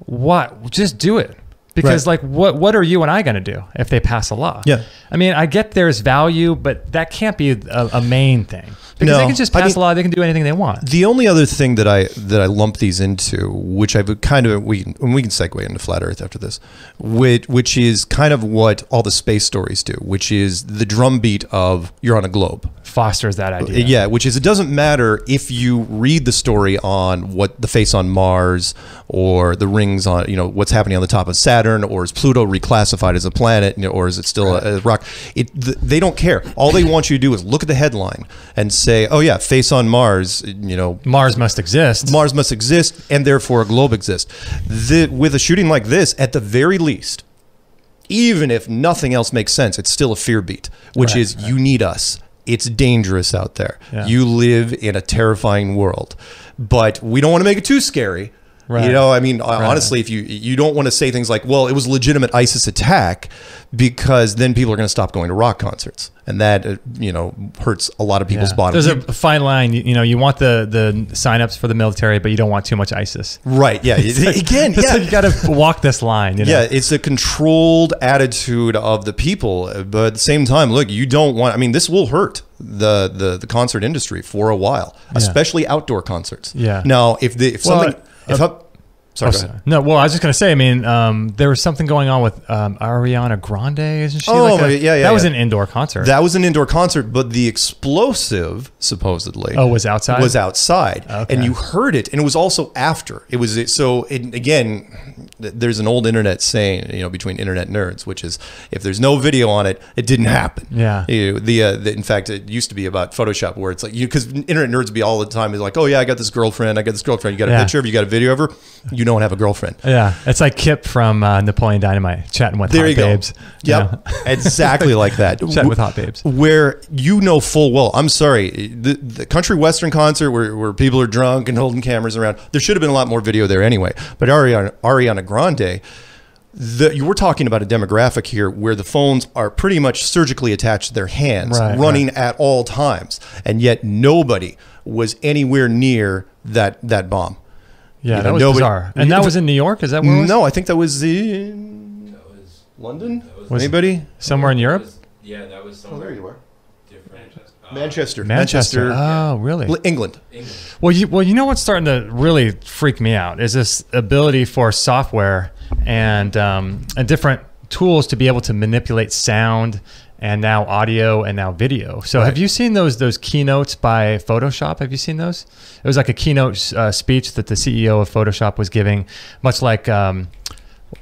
what, just do it. Because Right. like, what, what are you and I going to do if they pass a law? Yeah. I mean, I get there's value, but that can't be a, a main thing. Because No, they can just I pass mean- a law, they can do anything they want. The only other thing that I that I lump these into, which I've kind of we and we can segue into flat Earth after this, which which is kind of what all the space stories do, which is the drumbeat of you're on a globe. Fosters that idea. Yeah, which is it doesn't matter if you read the story on what the face on Mars or the rings on, you know, what's happening on the top of Saturn, or is Pluto reclassified as a planet, you know, or is it still a, a rock? It th- they don't care. All they want you to do is look at the headline and say, "Oh yeah, face on Mars," you know, Mars must exist. Mars must exist, and therefore a globe exists. The, with a shooting like this, at the very least, even if nothing else makes sense, it's still a fear beat, which Right, is you need us. It's dangerous out there. Yeah. You live in a terrifying world, but we don't want to make it too scary. Right. You know, I mean, honestly, if you you don't want to say things like, "Well, it was a legitimate ISIS attack," because then people are going to stop going to rock concerts, and that uh, you know hurts a lot of people's Yeah. bottom. There's a fine line. You, know, you want the the signups for the military, but you don't want too much ISIS. right? Yeah. [laughs] Again, [laughs] So yeah. you got to walk this line. You know? Yeah, it's a controlled attitude of the people, but at the same time, look, you don't want. I mean, this will hurt the the, the concert industry for a while, especially outdoor concerts. Yeah. Now, if the if Well, something if up, Sorry, Oh, no, well, I was just gonna say. I mean, um, there was something going on with um, Ariana Grande, isn't she? Oh, like a- yeah, yeah, That was an indoor concert. That was an indoor concert, but the explosive supposedly oh, was outside. was outside, Okay. and you heard it, and it was also after. It was so. It, again, there's an old internet saying, you know, between internet nerds, which is if there's no video on it, it didn't happen. Yeah. You- the, uh, the in fact, it used to be about Photoshop, where it's like you because internet nerds be all the time is like, oh yeah, I got this girlfriend, I got this girlfriend. You got a Yeah. picture of, her, you got a video of her. You don't have a girlfriend. Yeah, it's like Kip from uh, Napoleon Dynamite chatting with There hot you go. babes. Yep, [laughs] exactly like that. [laughs] Chatting with hot babes. Where you know full well, I'm sorry, the, the country western concert where, where people are drunk and holding cameras around, there should have been a lot more video there anyway. But Ariana, Ariana Grande, the, you were talking about a demographic here where the phones are pretty much surgically attached to their hands, Right, running at all times, and yet nobody was anywhere near that that bomb. Yeah, You that know, was nobody- bizarre. And that was in New York. Is that where it was? No, I think that was in That was London. that was, Was- Anybody? somewhere in Europe. was- yeah, that was Oh, somewhere there you are. different. Uh, Manchester. Manchester. Oh, really? England. England. Well, you well, you know what's starting to really freak me out is this ability for software and um, and different tools to be able to manipulate sound and now audio and now video. So, have you seen those those keynotes by Photoshop? Have you seen those? It was like a keynote uh, speech that the CEO of Photoshop was giving, much like. Um,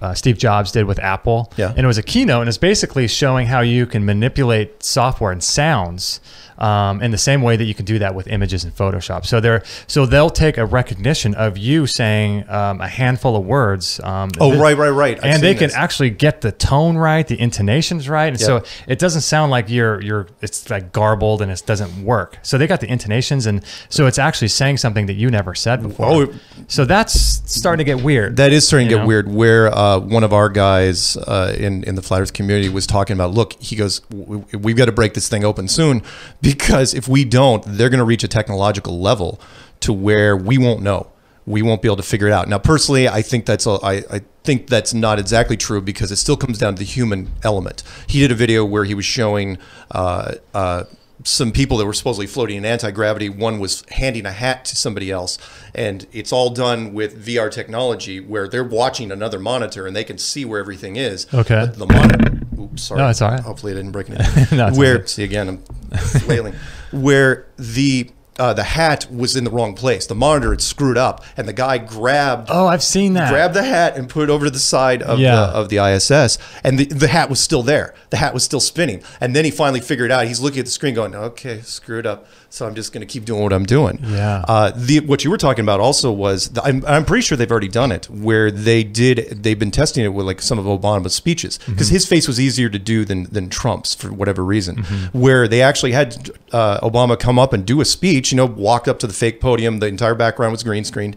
uh, Steve Jobs did with Apple. Yeah. And it was a keynote, and it's basically showing how you can manipulate software and sounds um, in the same way that you can do that with images in Photoshop. So they're so they'll take a recognition of you saying um, a handful of words. Um, Oh, right, right, right. I've and they can this. actually get the tone right, the intonations right, and so it doesn't sound like you're you're it's like garbled and it doesn't work. So they got the intonations, and so it's actually saying something that you never said before. Oh, so that's starting to get weird. That is starting to get know? weird. Where uh, one of our guys uh, in in the flat Earth community was talking about, look, he goes, "W- w- we've got to break this thing open soon because if we don't, they're going to reach a technological level to where we won't know. We won't be able to figure it out. Now, personally, I think that's a, I, I think that's not exactly true because it still comes down to the human element. He did a video where he was showing. Uh, uh, some people that were supposedly floating in anti-gravity one was handing a hat to somebody else and it's all done with vr technology where they're watching another monitor and they can see where everything is Okay. but the monitor oops sorry No, it's all right. hopefully i didn't break [laughs] anything No, where good. see again i'm [laughs] flailing where the uh, the hat was in the wrong place the monitor had screwed up and the guy grabbed oh, I've seen that. grabbed the hat and put it over to the side of Yeah. the of the ISS, and the, the hat was still there. The hat was still spinning, and then he finally figured out. He's looking at the screen, going, "Okay, screwed up. So I'm just going to keep doing what I'm doing." Yeah. Uh, the what you were talking about also was the, I'm, I'm pretty sure they've already done it where they did they've been testing it with like some of Obama's speeches because his face was easier to do than than Trump's for whatever reason. Where they actually had uh, Obama come up and do a speech, you know, walked up to the fake podium. The entire background was green screened.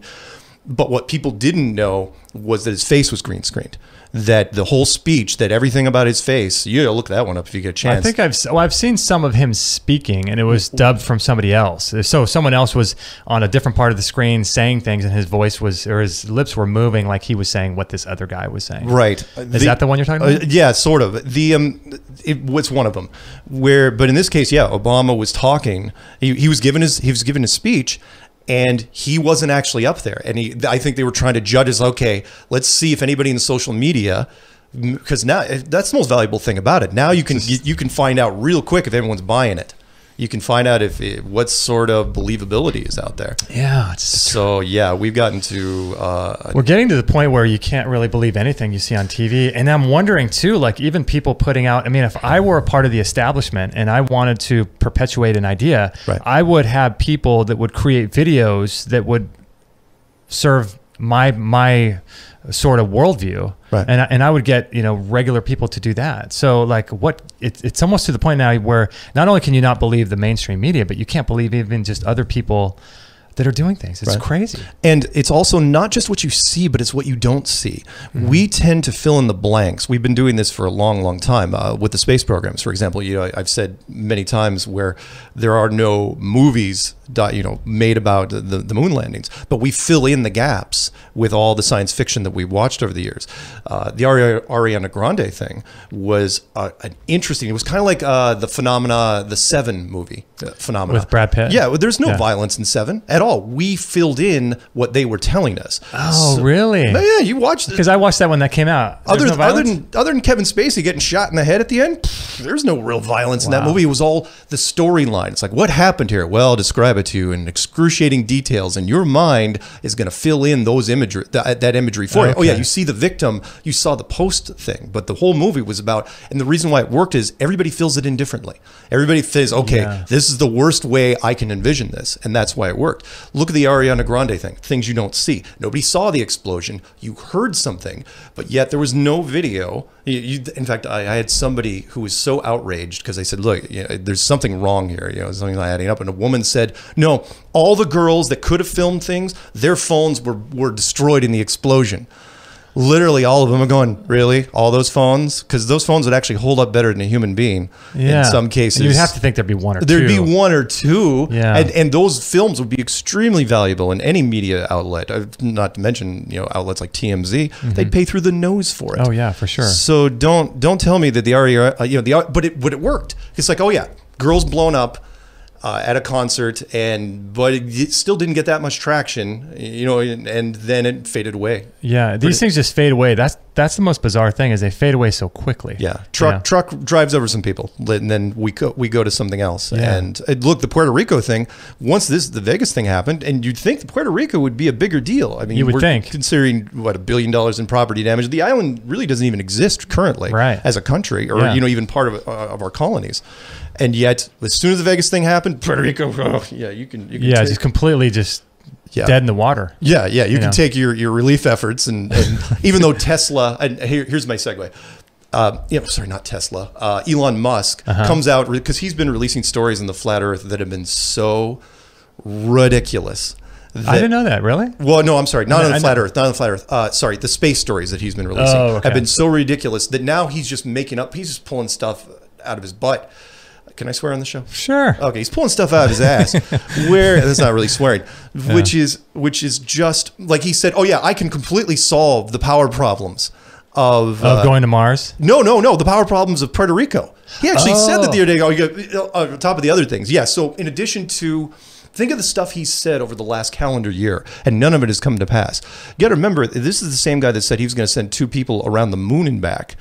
But what people didn't know was that his face was green screened. That the whole speech, that everything about his face, you gotta look that one up if you get a chance. I think I've well, I've seen some of him speaking, and it was dubbed from somebody else. So someone else was on a different part of the screen saying things, and his voice was or his lips were moving like he was saying what this other guy was saying. Right. Is that the one you're talking about? Uh, yeah, sort of. The um, it was one of them. Where, but in this case, yeah, Obama was talking. He, he was given his he was given his speech, and he wasn't actually up there. And he, I think they were trying to judge as okay. Let's see if anybody in social media. Because now that's the most valuable thing about it. Now you can you, you can find out real quick if everyone's buying it. You can find out if it, what sort of believability is out there. Yeah, So yeah, we've gotten to uh, We're getting to the point where you can't really believe anything you see on TV. And I'm wondering too, like even people putting out, I mean, if I were a part of the establishment and I wanted to perpetuate an idea, Right. I would have people that would create videos that would serve my my sort of worldview. Right. And I, and I would get, you know, regular people to do that. So like what it's it's almost to the point now where not only can you not believe the mainstream media, but you can't believe even just other people that are doing things. It's Right. crazy. And it's also not just what you see, but it's what you don't see. We tend to fill in the blanks. We've been doing this for a long, long time uh, with the space programs. For example, you know, I've said many times where there are no movies, you know, made about the, the moon landings, but we fill in the gaps with all the science fiction that we've watched over the years. Uh, the Ari- Ariana Grande thing was uh, an interesting. It was kind of like uh, the phenomena, the Seven movie uh, phenomena With Brad Pitt? Yeah, there's no Yeah. violence in Seven at all. All. We filled in what they were telling us. Oh, So- really? Yeah, you watched it. Because I watched that when that came out. There's Other, no other than other than Kevin Spacey getting shot in the head at the end, pff, there's no real violence in that movie. It was all the storyline. It's like what happened here. Well, I'll describe it to you in excruciating details, and your mind is going to fill in those imagery that, uh, that imagery for you. Oh yeah, you see the victim, you saw the post thing, but the whole movie was about. And the reason why it worked is everybody fills it in differently. Everybody says, okay, Yeah. this is the worst way I can envision this, and that's why it worked. Look at the Ariana Grande thing, things you don't see. Nobody saw the explosion. You heard something, but yet there was no video. You, you, in fact, I, I had somebody who was so outraged because I said, look, you know, there's something wrong here. You know, something's not adding up. And a woman said, no, all the girls that could have filmed things, their phones were, were destroyed in the explosion. Literally, all of them are going, really? All those phones? Because those phones would actually hold up better than a human being yeah. in some cases. You'd have to think there'd be one or There'd two. be one or two, Yeah. and and those films would be extremely valuable in any media outlet. uh, Not to mention, you know, outlets like TMZ. They'd pay through the nose for it. Oh, yeah, for sure. So don't don't tell me that the RER, uh, you know, the but it but it worked. It's like, oh yeah, girls blown up. Uh, at a concert, and but it still didn't get that much traction, you know, and, and then it faded away. Yeah, these things just fade away. That's that's the most bizarre thing is they fade away so quickly. Yeah, truck Yeah. truck drives over some people, and then we go we go to something else. Yeah. And uh, look, the Puerto Rico thing. Once this the Vegas thing happened, and you'd think the Puerto Rico would be a bigger deal. I mean, You would we're think. considering what a billion dollars in property damage. The island really doesn't even exist currently, Right. as a country, or Yeah. you know, even part of uh, of our colonies. And yet, as soon as the Vegas thing happened, Puerto Rico, [laughs] oh, yeah, you can, you can Yeah, just completely just yeah. dead in the water. Yeah, yeah, you You can know. take your, your relief efforts, and, and [laughs] even though Tesla, and here, here's my segue. Uh, yeah, sorry, not Tesla. Uh, Elon Musk Uh-huh. comes out because he's been releasing stories in the flat Earth that have been so ridiculous. I didn't know that. Really? well, no, I'm sorry, not I- on I the flat know- Earth, not on the flat Earth. Uh, sorry, the space stories that he's been releasing Oh, okay. have been so ridiculous that now he's just making up. He's just pulling stuff out of his butt. Can I swear on the show? Sure. Okay, he's pulling stuff out of his ass. [laughs] where that's not really swearing, which is which is just like he said. Oh yeah, I can completely solve the power problems of. Of uh, going to Mars. no, no, no, the power problems of Puerto Rico. He actually said that Oh. the other day. Oh, got, on top of the other things, yeah. So in addition to. Think of the stuff he said over the last calendar year, and none of it has come to pass. You got to remember, this is the same guy that said he was going to send two people around the moon and back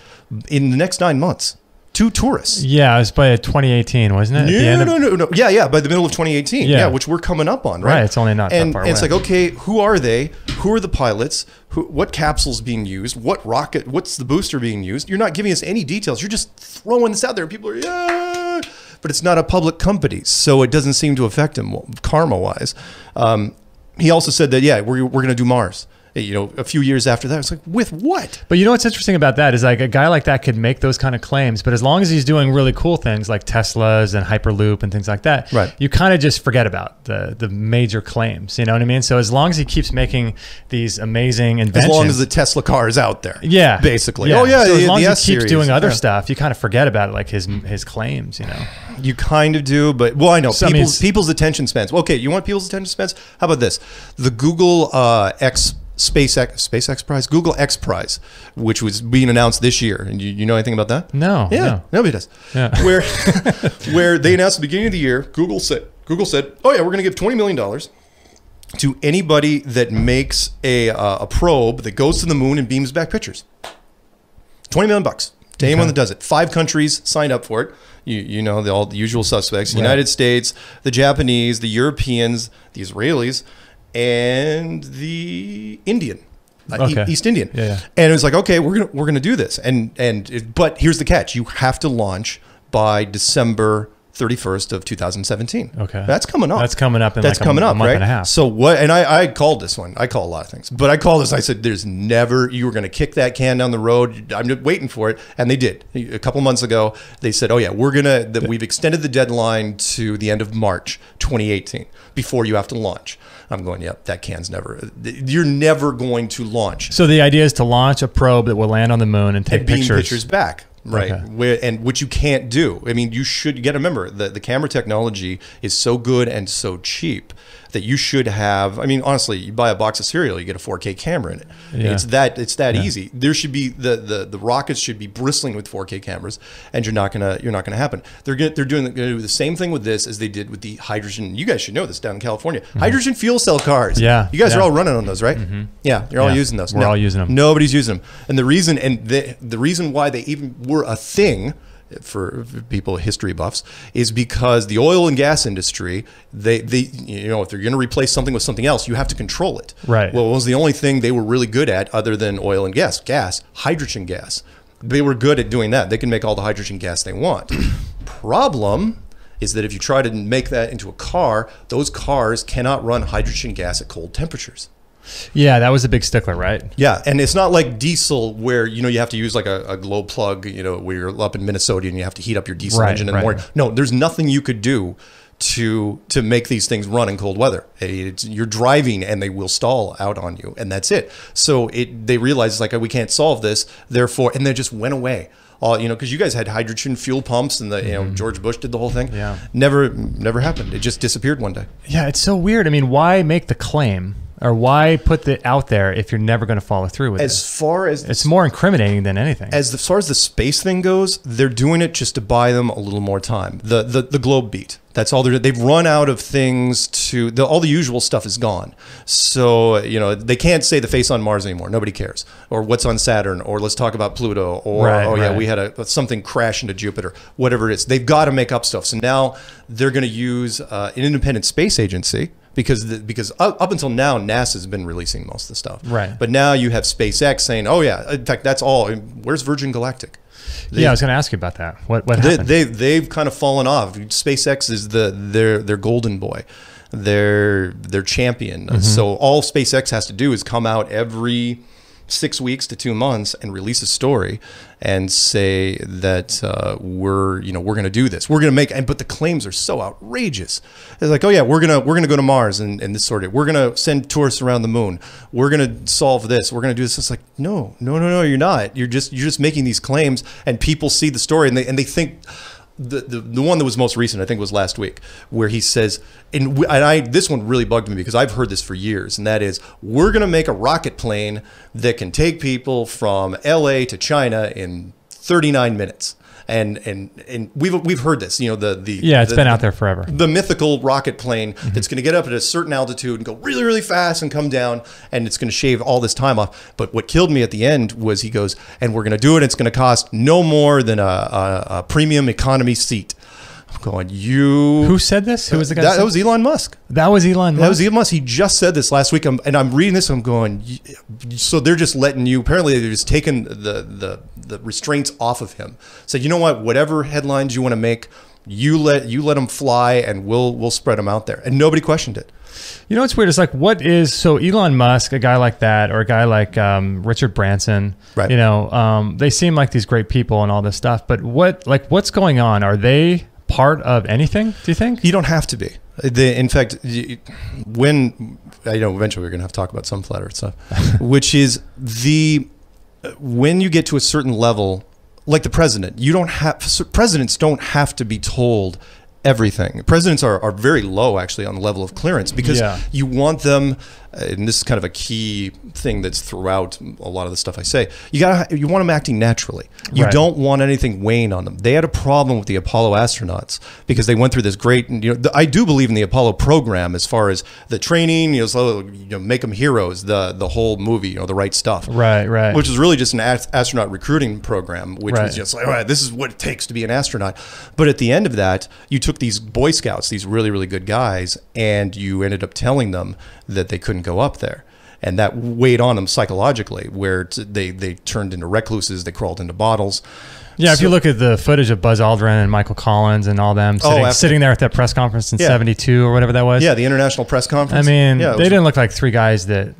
in the next nine months. Two tourists. Yeah, it was by 2018, wasn't it? No, no, no, no. Yeah, yeah. By the middle of 2018. Yeah, Yeah. which we're coming up on, right? Right, it's only not that and, far and it's like, okay, who are they? Who are the pilots? Who, what capsules being used? What rocket? What's the booster being used? You're not giving us any details. You're just throwing this out there. People are, yeah. But it's not a public company, so it doesn't seem to affect him karma wise. Um, he also said that, yeah, we're, we're going to do Mars. You know, a few years after that, it's like, with what? But you know what's interesting about that is like a guy like that could make those kind of claims, but as long as he's doing really cool things like Teslas and Hyperloop and things like that, Right. you kind of just forget about the the major claims. You know what I mean? So as long as he keeps making these amazing inventions, As long as the Tesla car is out there. yeah, Basically. Oh, yeah, So as long as he keeps doing other Yeah. stuff, you kind of forget about it, like his his claims. You know? You kind of do, but well, I know So, I mean, people's, people's attention spans. Okay, you want people's attention spans? How about this? The Google uh, X SpaceX SpaceX Prize, Google X Prize, which was being announced this year, and you, you know anything about that? No, Yeah, no. nobody does. Yeah. [laughs] Where [laughs] where they announced at the beginning of the year, Google said Google said, "Oh yeah, we're going to give twenty million dollars." To anybody that makes a, uh, a probe that goes to the moon and beams back pictures, twenty million bucks to anyone Okay. that does it. Five countries signed up for it. You, you know the, all the usual suspects: the Right. United States, the Japanese, the Europeans, the Israelis, and the Indian, uh, Okay. East Indian. Yeah, yeah. And it was like, okay, we're gonna we're gonna do this, and and it, but here's the catch: you have to launch by December 31st of 2017. Okay. that's coming up. That's coming up in That's like a- coming a up, month right? and a half. So what? And I, I called this one. I call a lot of things, but I called this. I said, "There's never you were going to kick that can down the road. I'm just waiting for it." And they did. A couple months ago, they said, "Oh yeah, we're gonna. That we've extended the deadline to the end of March 2018 before you have to launch." I'm going, "Yep, that can's never. You're never going to launch." So the idea is to launch a probe that will land on the moon and take and pictures. pictures. back. Right, Okay. Where, and which you can't do. I mean, you should you got to remember the the camera technology is so good and so cheap that you should have. I mean, honestly, you buy a box of cereal, you get a 4K camera in it. Yeah. It's that it's that easy. There should be the, the the rockets should be bristling with 4K cameras, and you're not gonna you're not gonna happen. They're gonna, they're doing gonna do the same thing with this as they did with the hydrogen. You guys should know this down in California. Hydrogen fuel cell cars. Mm-hmm. Yeah, you guys are all running on those, right? Yeah, you're all Yeah, using those. we're all using 'em. Nobody's using them, and the reason and the the reason why they even were a thing for people history buffs is because the oil and gas industry they they you know if they're going to replace something with something else you have to control it. Right. well it was the only thing they were really good at other than oil and gas gas hydrogen gas. They were good at doing that. They can make all the hydrogen gas they want. [clears throat] Problem is that if you try to make that into a car those cars cannot run hydrogen gas at cold temperatures Yeah, that was a big stickler, right? yeah, and it's not like diesel where you know you have to use like a, a glow plug, you know, where you're up in Minnesota and you have to heat up your diesel Right, engine in right. the morning. No, there's nothing you could do to to make these things run in cold weather. It's, you're driving and they will stall out on you, and that's it. So it they realized like oh, we can't solve this, therefore, and they just went away. All you know, because you guys had hydrogen fuel pumps, and the you know mm-hmm. George Bush did the whole thing. Yeah. never never happened. It just disappeared one day. Yeah, it's so weird. I mean, why make the claim or why put it out there if you're never going to follow through with it? As far as It's more incriminating than anything. as, as far as the space thing goes, they're doing it just to buy them a little more time. The the, the globe beat. That's all they're. They've run out of things to. The, all the usual stuff is gone. So you know they can't say the face on Mars anymore. Nobody cares. Or what's on Saturn. Or let's talk about Pluto. Or Right, oh yeah, we had a something crash into Jupiter. Whatever it is, they've got to make up stuff. So now they're going to use uh, an independent space agency. Because the, because up, up until now NASA's been releasing most of the stuff, Right. But now you have SpaceX saying, "Oh yeah, in fact that's all." Where's Virgin Galactic? They- yeah, I was going to ask you about that. What what they, happened? they they've kind of fallen off. SpaceX is the their their golden boy, their their champion. Mm-hmm. So all SpaceX has to do is come out every six weeks to two months and release a story and say that uh, we're you know we're going to do this. We're going to make and but the claims are so outrageous. It's like oh yeah we're gonna we're gonna go to Mars and, and this sort of we're gonna send tourists around the moon. We're gonna solve this. We're gonna do this. It's like no no no no you're not. You're just you're just making these claims and people see the story and they and they think the, the, the one that was most recent, I think, was last week, where he says, and, w- and I this one really bugged me because I've heard this for years, and that is, we're going to make a rocket plane that can take people from L.A. to China in 39 minutes, and and and we've we've heard this, you know, the the yeah, it's the- been out there forever. the mythical rocket plane Mm-hmm. that's going to get up at a certain altitude and go really, really fast and come down, and it's going to shave all this time off. But what killed me at the end was he goes, and we're going to do it. It's going to cost no more than a, a, a premium economy seat. Going, you. Who said this? Who was the guy? that, that was Elon Musk. that was Elon Musk. That was Elon Musk. He just said this last week, I'm, and I'm reading this. I'm going, so they're just letting you. Apparently, they're just taking the the the restraints off of him. Said, you know what? Whatever headlines you want to make, you let you let them fly, and we'll we'll spread them out there. And nobody questioned it. You know what's weird? It's like, what is so Elon Musk, a guy like that, or a guy like um, Richard Branson? Right. You know, um, they seem like these great people and all this stuff. But what, like, what's going on? Are they part of anything? Do you think? You don't have to be. The, in fact, when I know eventually we're going to have to talk about some flat Earth stuff, [laughs] which is the when you get to a certain level, like the president, you don't have presidents don't have to be told everything. Presidents are, are very low actually on the level of clearance because Yeah. you want them, uh, Uh, and this is kind of a key thing that's throughout a lot of the stuff I say. You got you want them acting naturally. You Right. don't want anything weighing on them. They had a problem with the Apollo astronauts because they went through this great. You know, the, I do believe in the Apollo program as far as the training. You know, so, you know, make them heroes. The the whole movie, you know, the right stuff. Right, right. Which is really just an ast- astronaut recruiting program, which Right. was just like, all right, this is what it takes to be an astronaut. But at the end of that, you took these Boy Scouts, these really, really good guys, and you ended up telling them that they couldn't go up there. And that weighed on them psychologically, where t- they, they turned into recluses, they crawled into bottles. yeah, if you look at the footage of Buzz Aldrin and Michael Collins and all them oh, sitting, absolutely. sitting there at that press conference in Yeah. '72 or whatever that was. Yeah, the international press conference. I mean, yeah, they was- didn't look like three guys that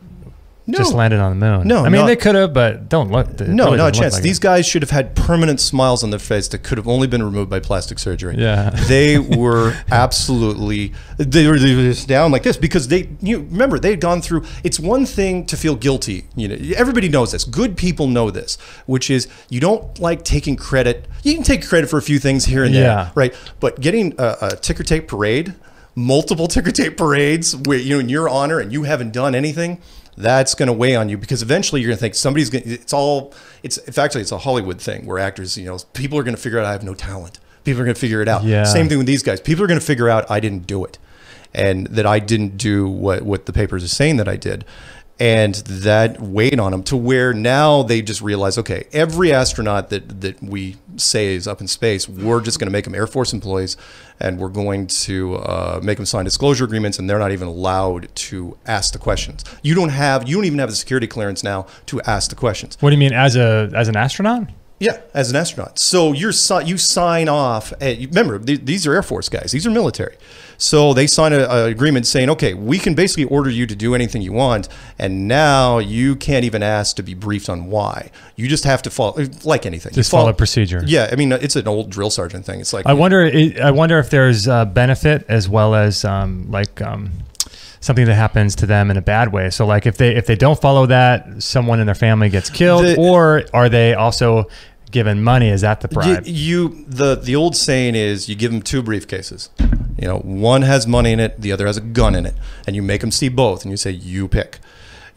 no, just landed on the moon. No, I mean not- they could have, but don't look. no, really not a look chance. like These it. guys should have had permanent smiles on their face that could have only been removed by plastic surgery. Yeah. [laughs] they were absolutely they were, they were just down like this because they you remember they had gone through. It's one thing to feel guilty. You know, everybody knows this. Good people know this, which is you don't like taking credit. You can take credit for a few things here and there, Yeah. right? But getting a, a ticker tape parade. multiple [laughs] ticker tape parades where you know in your honor and you haven't done anything, that's going to weigh on you because eventually you're going to think somebody's going. to It's all. It's, it's actually it's a Hollywood thing where actors, you know, people are going to figure out I have no talent. People are going to figure it out. Yeah. Same thing with these guys. People are going to figure out I didn't do it, and that I didn't do what what the papers are saying that I did. And that weighed on them to where now they just realize, okay, every astronaut that, that we say is up in space, we're just going to make them Air Force employees, and we're going to uh, make them sign disclosure agreements, and they're not even allowed to ask the questions. You don't have, you don't even have the security clearance now to ask the questions. What do you mean as a as an astronaut? Yeah, as an astronaut. So you're you sign off. At, remember, th- these are Air Force guys. These are military. So they sign an agreement saying, okay, we can basically order you to do anything you want, and now you can't even ask to be briefed on why. You just have to follow, like anything. Just You follow procedure. Yeah, I mean, it's an old drill sergeant thing. It's like I wonder. I wonder if there's a benefit as well as um, like um, something that happens to them in a bad way. So like if they if they don't follow that, someone in their family gets killed, The- or are they also given money? Is that the bribe? You, you the the old saying is you give them two briefcases. You know, one has money in it, the other has a gun in it, and you make them see both, and you say you pick.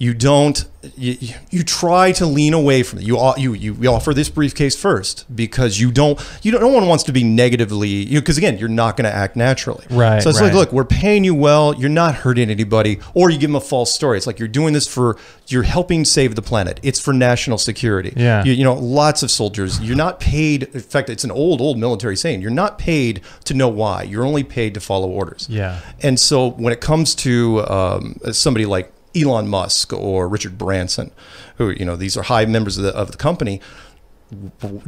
You don't. You, you- you try to lean away from it. You you you offer this briefcase first because you don't. You don't. No one wants to be negatively. You because again, you're not going to act naturally. Right, So it's right. like, look, we're paying you well. You're not hurting anybody, or you give them a false story. It's like you're doing this for. You're helping save the planet. It's for national security. Yeah. You, you know, lots of soldiers. You're not paid. In fact, it's an old, old military saying. You're not paid to know why. You're only paid to follow orders. Yeah. And so when it comes to um, somebody like Elon Musk or Richard Branson, who you know these are high members of the of the company.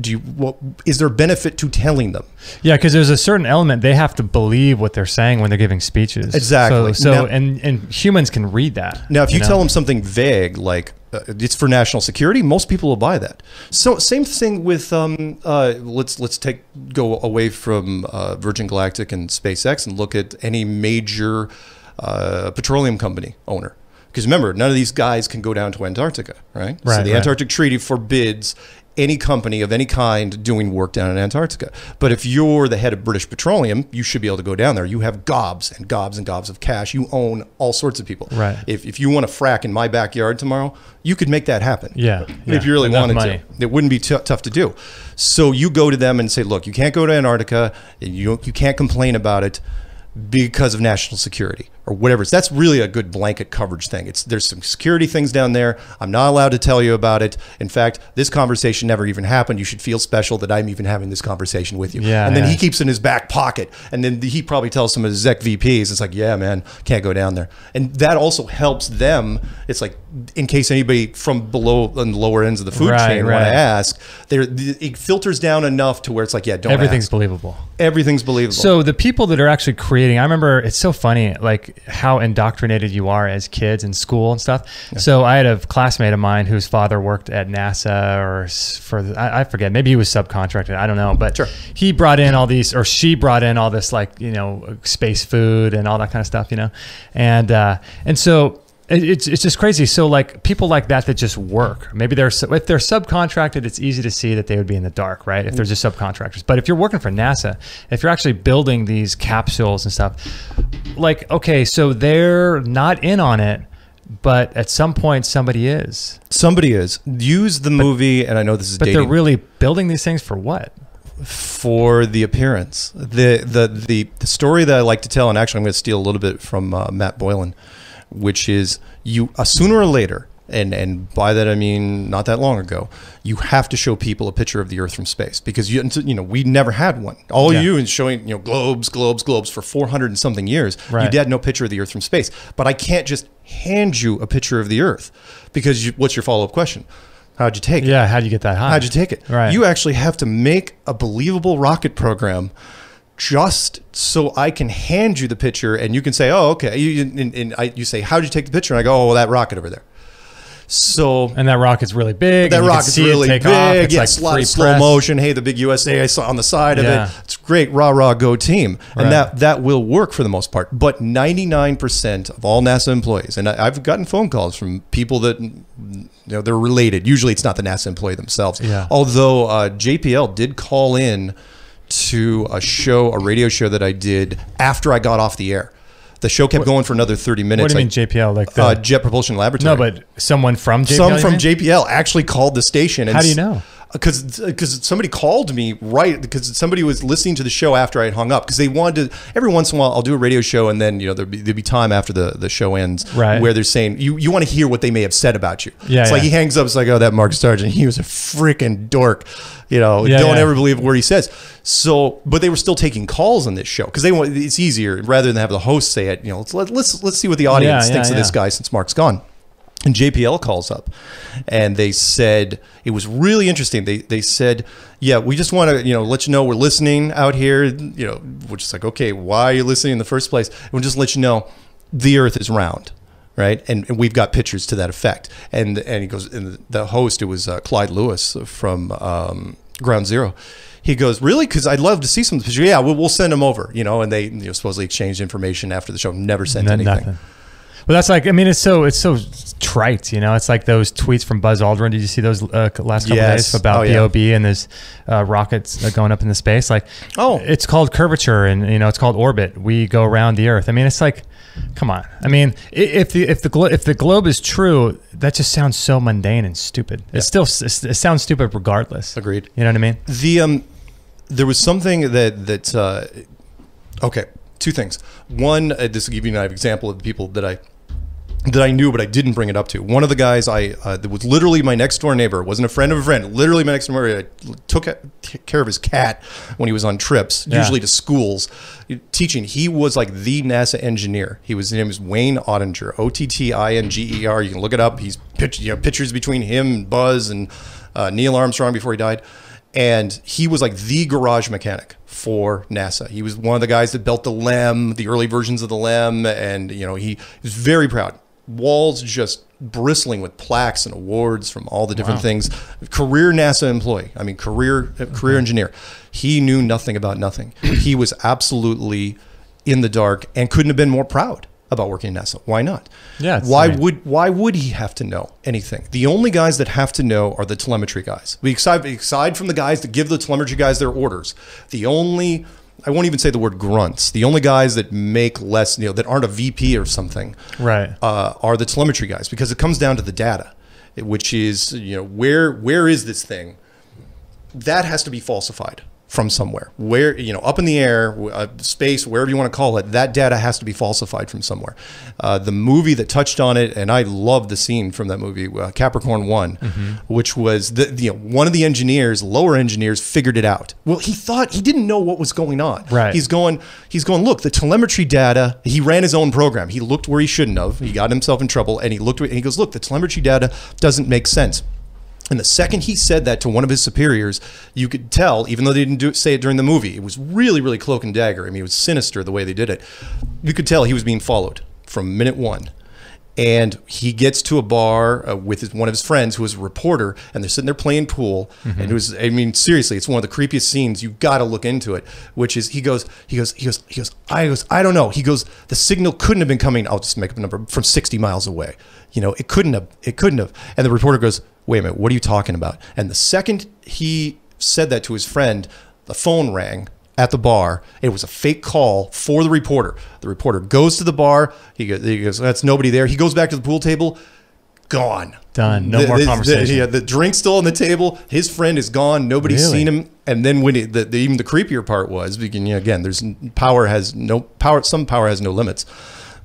Do you? What is there benefit to telling them? Yeah, because there's a certain element they have to believe what they're saying when they're giving speeches. Exactly. So, so Now- and and humans can read that. Now, if you, know? tell them something vague like uh, it's for national security, most people will buy that. So, same thing with um, uh, let's let's take go away from uh, Virgin Galactic and SpaceX and look at any major uh, petroleum company owner. Because remember, none of these guys can go down to Antarctica, right? right so the right. Antarctic Treaty forbids any company of any kind doing work down in Antarctica. But if you're the head of British Petroleum, you should be able to go down there. You have gobs and gobs and gobs of cash. You own all sorts of people. Right. If, if you want to frack in my backyard tomorrow, you could make that happen. Yeah, yeah. If you really Enough wanted money. to. It wouldn't be t- tough to do. So you go to them and say, look, you can't go to Antarctica. You, you can't complain about it because of national security or whatever. It's, that's really a good blanket coverage thing. It's there's some security things down there. I'm not allowed to tell you about it. In fact, this conversation never even happened. You should feel special that I'm even having this conversation with you. Yeah, and then yeah. he keeps it in his back pocket. And then he probably tells some of his exec VPs, it's like, yeah, man, can't go down there. And that also helps them. It's like, in case anybody from below on the lower ends of the food Right, chain want to ask, there it filters down enough to where it's like, yeah, don't everything's ask. believable. everything's believable. So the people that are actually creating, I remember it's so funny, like how indoctrinated you are as kids in school and stuff. So I had a classmate of mine whose father worked at NASA or for the, I, I forget, maybe he was subcontracted, I don't know, but Sure. he brought in all these, or she brought in all this like you know space food and all that kind of stuff, you know, and uh, and so. It- It's, it's just crazy. So like people like that that just work. Maybe they're if they're subcontracted, it's easy to see that they would be in the dark, right? If they're just subcontractors. But if you're working for NASA, if you're actually building these capsules and stuff, like okay, so they're not in on it, but at some point somebody is. somebody is use the movie, and I know this is But dating they're really building these things for what? for the appearance. The, the the the story that I like to tell, and actually I'm going to steal a little bit from uh, Matt Boylan, which is you uh, sooner or later, and and by that I mean not that long ago, you have to show people a picture of the Earth from space because you you know we never had one. All Yeah. you is showing you know globes, globes, globes for 400 and something years. Right. You had no picture of the Earth from space, but I can't just hand you a picture of the Earth because you, what's your follow up question? How'd you take it? Yeah, how'd you get that high? How'd you take it? Right. You actually have to make a believable rocket program just so I can hand you the picture and you can say, oh, okay. You, and, and I, you say, how did you take the picture? And I go, oh, well, that rocket over there. So and that rocket's really big. that and you can rocket's really big. off. It's yeah, like slow, slow motion. Hey, the big USA I saw on the side of it. It's great. Rah, rah, go team. And that, that will work for the most part. But 99% of all NASA employees, and I, I've gotten phone calls from people that, you know, they're related. Usually it's not the NASA employee themselves. Yeah. Although uh, JPL did call in to a show, a radio show that I did after I got off the air. The show kept going for another 30 minutes. What do you mean I- JPL? Like the uh, Jet Propulsion Laboratory. no, but someone from JPL. some from? JPL actually called the station. And How do you know? Because because somebody called me right because somebody was listening to the show after I had hung up because they wanted to every once in a while I'll do a radio show and then you know there'll be, there'll be time after the, the show ends Right. where they're saying you you want to hear what they may have said about you. Yeah, it's like he hangs up. It's like oh that Mark Sargent he was a freaking dork. You know Yeah, don't yeah. ever believe what he says. So but they were still taking calls on this show because they want it's easier rather than have the host say it. You know let's let, let's let's see what the audience Yeah, thinks yeah, of this guy since Mark's gone. And JPL calls up and they said it was really interesting. They they said, "Yeah, we just want to, you know, let you know we're listening out here, you know, which is like, okay, why are you listening in the first place? And we'll just let you know the earth is round." Right, and, and we've got pictures to that effect. And and he goes, and the host, it was uh, Clyde Lewis from um, Ground Zero. He goes, really? Because I'd love to see some pictures. Yeah, we'll, we'll send them over. You know, and they you know, supposedly exchanged information after the show. Never sent No- anything. nothing. Well, that's like I mean, it's so it's so trite, you know. It's like those tweets from Buzz Aldrin. Did you see those uh, last couple Yes. days about Oh, yeah. BOB and there's uh, rockets uh, going up into space? Like, Oh. it's called curvature and you know it's called orbit. We go around the Earth. I mean, it's like, come on. I mean, if the if the glo- if the globe is true, that just sounds so mundane and stupid. Yeah. It still it sounds stupid regardless. Agreed. You know what I mean? The um, there was something that that uh, okay, two things. One, uh, this will give you an example of the people that I that I knew, but I didn't bring it up to. One of the guys I uh, that was literally my next door neighbor, wasn't a friend of a friend, literally my next door neighbor. I took care of his cat when he was on trips, Yeah. usually to schools, teaching. He was like the NASA engineer. He was his name was Wayne Ottinger, O T T I N G E R. You can look it up. He's you know, pictures between him and Buzz and uh, Neil Armstrong before he died. And he was like the garage mechanic for NASA. He was one of the guys that built the LEM, the early versions of the LEM, and you know he was very proud. Walls just bristling with plaques and awards from all the different Wow. things. Career NASA employee. I mean, career uh, career engineer. He knew nothing about nothing. he was absolutely in the dark and couldn't have been more proud about working at NASA. Why not? Yeah, Why mean- would why would he have to know anything? The only guys that have to know are the telemetry guys. We aside, aside from the guys that give the telemetry guys their orders, the only I won't even say the word grunts. The only guys that make less, you know, that aren't a VP or something, Right. uh, are the telemetry guys because it comes down to the data, which is you know where where is this thing? That has to be falsified from somewhere. Where you know up in the air, uh, space, wherever you want to call it, that data has to be falsified from somewhere. Uh, the movie that touched on it, and I love the scene from that movie, uh, Capricorn One, which was the you know one of the engineers, lower engineers, figured it out. Well, he thought he didn't know what was going on. Right. He's going. He's going. Look, the telemetry data. He ran his own program. He looked where he shouldn't have. He got himself in trouble, and he looked. And he goes, look, the telemetry data doesn't make sense. And the second he said that to one of his superiors, you could tell, even though they didn't do say it during the movie, it was really, really cloak and dagger. I mean, it was sinister the way they did it. You could tell he was being followed from minute one. And he gets to a bar uh, with his, one of his friends who is a reporter, and they're sitting there playing pool. And it was, I mean, seriously, it's one of the creepiest scenes. You've got to look into it. Which is, he goes, he goes, he goes, he goes, I goes, I don't know. He goes, the signal couldn't have been coming. I'll just make up a number from 60 miles away. You know, it couldn't have, it couldn't have. And the reporter goes, wait a minute, what are you talking about? And the second he said that to his friend, the phone rang at the bar. It was a fake call for the reporter. The reporter goes to the bar. He goes, he goes that's nobody there. He goes back to the pool table. Gone. Done. No The- more the- the- conversation. yeah, the drink's still on the table. His friend is gone. Nobody's Really? seen him. And then when it, the, the, even the creepier part was, because, you know, again, there's power has no power. Some power has no limits.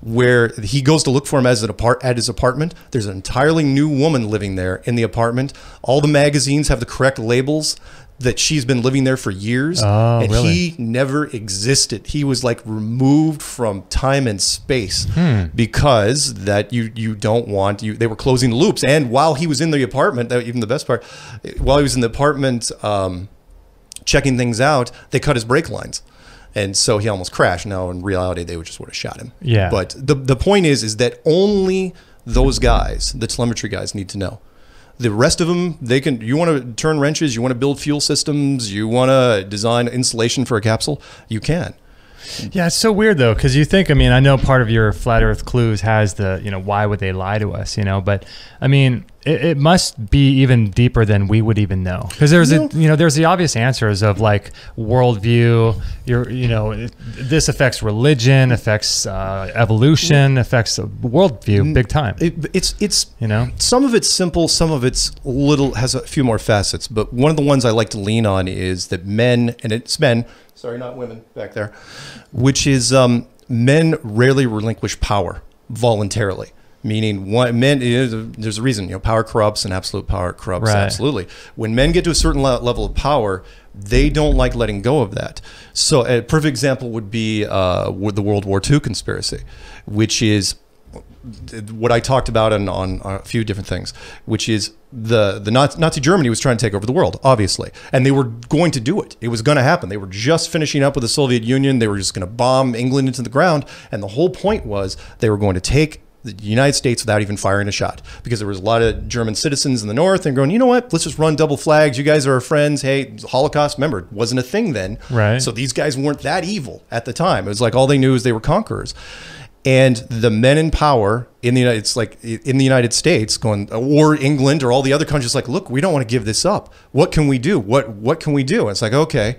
Where he goes to look for him as an apart at his apartment. There's an entirely new woman living there in the apartment. All the magazines have the correct labels that she's been living there for years. Oh, and really? he never existed. He was like removed from time and space because that you you don't want you. They were closing the loops, and while he was in the apartment, that even the best part, while he was in the apartment um, checking things out, they cut his brake lines. And so he almost crashed. Now, in reality, they would just would have shot him. Yeah. But the the point is, is that only those guys, the telemetry guys, need to know. The rest of them, they can. You want to turn wrenches, you want to build fuel systems, you want to design insulation for a capsule, you can. Yeah, it's so weird though, because you think, I mean, I know part of your flat Earth clues has the, you know, why would they lie to us, you know, but I mean, it, it must be even deeper than we would even know because there's No. a you know there's the obvious answers of like worldview your you know it, this affects religion affects uh, evolution affects worldview big time It, it's it's you know some of it's simple, some of it's little has a few more facets. But one of the ones I like to lean on is that men, and it's men, sorry, not women back there, which is um, men rarely relinquish power voluntarily. Meaning, one, men. There's a reason. You know, power corrupts, and absolute power corrupts. Right. Absolutely. When men get to a certain le- level of power, they don't like letting go of that. So, a perfect example would be uh, the World War II conspiracy, which is what I talked about on, on a few different things, which is the the Nazi Germany was trying to take over the world, obviously, and they were going to do it. It was going to happen. They were just finishing up with the Soviet Union. They were just going to bomb England into the ground, and the whole point was they were going to take the United States without even firing a shot because there was a lot of German citizens in the north and going, you know what, let's just run double flags. You guys are our friends. Hey, Holocaust, remember, it wasn't a thing then. Right. So these guys weren't that evil at the time. It was like all they knew is they were conquerors. And the men in power in the United, it's like in the United States, going or England or all the other countries, like, look, we don't want to give this up. What can we do? What what can we do? And it's like, okay,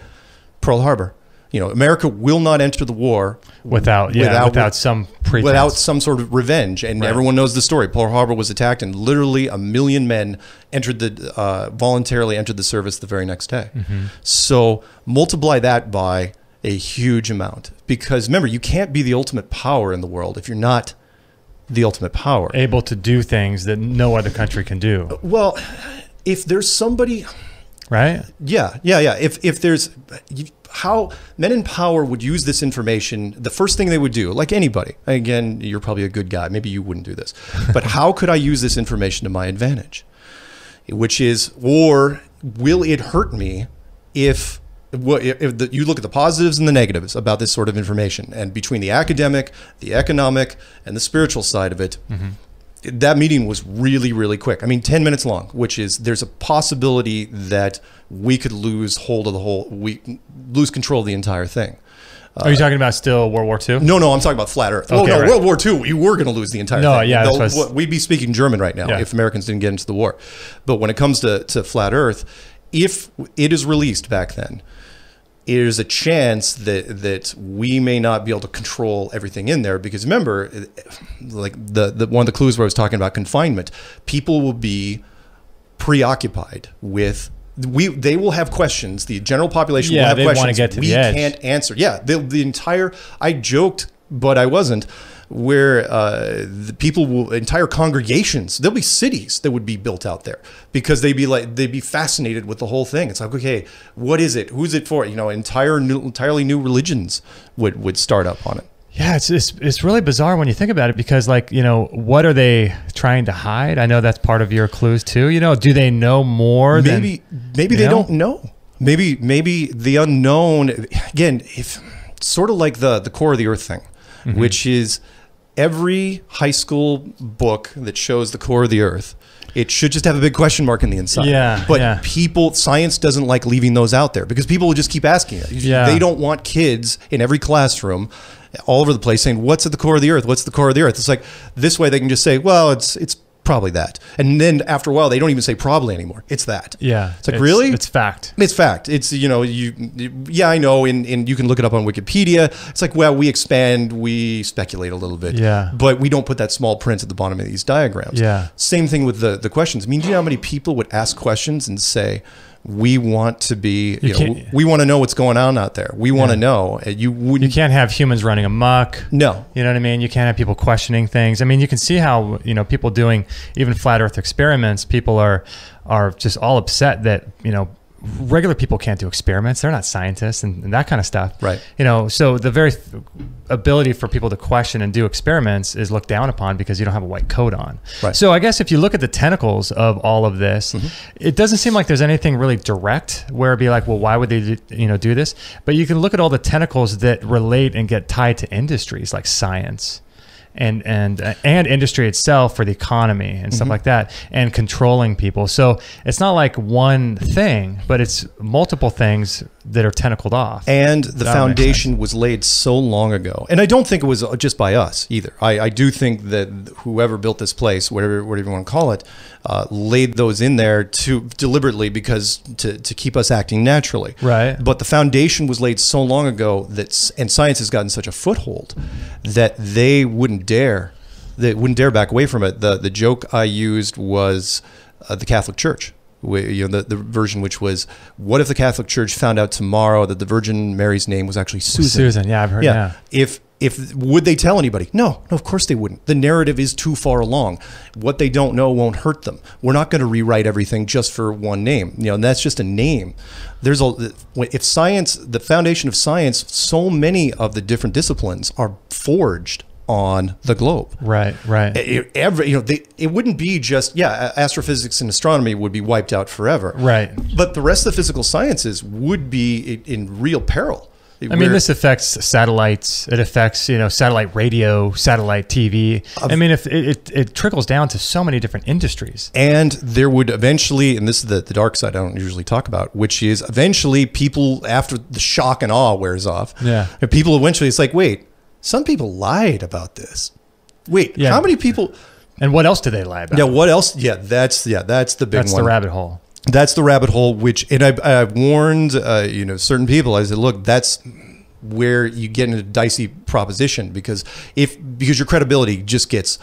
Pearl Harbor. You know, America will not enter the war without yeah without, some pretense. without some sort of revenge. And Right. everyone knows the story. Pearl Harbor was attacked, and literally a million men entered the uh, voluntarily entered the service the very next day. Mm-hmm. So multiply that by a huge amount, because remember, you can't be the ultimate power in the world if you're not the ultimate power. able to do things that no other country can do Well, if there's somebody right Yeah, yeah, yeah. If if there's you, how men in power would use this information, the first thing they would do, like anybody. Again, you're probably a good guy. Maybe you wouldn't do this, [laughs] but how could I use this information to my advantage? Which is, or will it hurt me if? If if the, you look at the positives and the negatives about this sort of information, and between the academic, the economic, and the spiritual side of it, mm-hmm. That meeting was really really quick. I mean 10 minutes long which is there's a possibility that we could lose hold of the whole we lose control of the entire thing. Are you talking about still world war ii no no i'm talking about flat earth. Oh Okay, no right. world war ii we were going to lose the entire No, thing. yeah, that's Though- what was- we'd be speaking german right now Yeah. if americans didn't get into the war. But when it comes to, to flat earth if it is released back then there's a chance that that we may not be able to control everything in there because remember like the, the one of the clues where I was talking about confinement people will be preoccupied with we they will have questions. The general population Yeah, will have questions get to we can't answer. Yeah the, the entire I joked but I wasn't where uh, the people will entire congregations there'll be cities that would be built out there because they'd be like they'd be fascinated with the whole thing it's like okay what is it who's it for you know entire new, entirely new religions would would start up on it Yeah, it's, it's it's really bizarre when you think about it because like you know what are they trying to hide? I know that's part of your clues too. You know, do they know more? maybe maybe they know? don't know maybe maybe the unknown again if sort of like the the core of the earth thing Mm-hmm. which is every high school book that shows the core of the earth it should just have a big question mark in the inside Yeah, but yeah. people science doesn't like leaving those out there because people will just keep asking it Yeah. they don't want kids in every classroom all over the place saying what's at the core of the earth what's the core of the earth it's like this way they can just say well it's it's probably that and then after a while they don't even say probably anymore it's that yeah, It's like, really? It's fact. it's fact. It's you know you yeah I know and, and you can look it up on Wikipedia. It's like well we expand, we speculate a little bit. Yeah. But we don't put that small print at the bottom of these diagrams. Yeah. Same thing with the the questions. I mean, do you know how many people would ask questions and say we want to be you, You know we want to know what's going on out there. We want to know. You You wouldn't can't have humans running amok. no. You know what I mean? You can't have people questioning things. I mean, you can see how you know people doing even flat Earth experiments. People are are just all upset that you know regular people can't do experiments. They're not scientists and, and that kind of stuff. Right. You know, so the very th- ability for people to question and do experiments is looked down upon because you don't have a white coat on. Right. So I guess if you look at the tentacles of all of this, mm-hmm. it doesn't seem like there's anything really direct where it'd be like, well, why would they, do, you know, do this? But you can look at all the tentacles that relate and get tied to industries like science. And and uh, and industry itself for the economy and stuff like that, and controlling people. So it's not like one thing, but it's multiple things that are tentacled off. And the That foundation was laid so long ago. And I don't think it was just by us either. I, I do think that whoever built this place, whatever, whatever you want to call it, uh, laid those in there to deliberately because to, to keep us acting naturally. Right. But the foundation was laid so long ago that, and science has gotten such a foothold that they wouldn't dare, they wouldn't dare back away from it. The, the joke I used was uh, the Catholic Church. You know, the, the version which was, what if the Catholic Church found out tomorrow that the Virgin Mary's name was actually Susan? Susan, yeah, I've heard. Yeah. Yeah. If if would they tell anybody? No, no, of course they wouldn't. The narrative is too far along. What they don't know won't hurt them. We're not going to rewrite everything just for one name. You know, and that's just a name. There's a if science, the foundation of science, so many of the different disciplines are forged on the globe. Right, right. It, every, you know, they, it wouldn't be just yeah, astrophysics and astronomy would be wiped out forever. Right. But the rest of the physical sciences would be in, real peril. I mean, this affects satellites. It affects, you know, satellite radio, satellite TV. I mean, if it, it, it trickles down to so many different industries. and there would eventually, and this is the, the dark side I don't usually talk about, which is eventually people, after the shock and awe wears off, Yeah. people eventually, it's like, wait, some people lied about this. Wait, Yeah. how many people? And what else do they lie about? Yeah, what else? Yeah, that's yeah, that's the big That's one. the rabbit hole. that's the rabbit hole which and i've, I've warned uh, you know certain people i said look that's where you get into a dicey proposition because if because your credibility just gets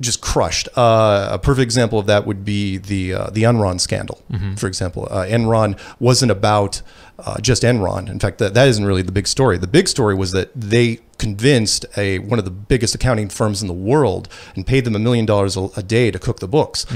just crushed. Uh, a perfect example of that would be the uh, the Enron scandal, for example. Uh, Enron wasn't about uh, just Enron. In fact, that, that isn't really the big story. The big story was that they convinced a one of the biggest accounting firms in the world and paid them a million dollars a a day to cook the books.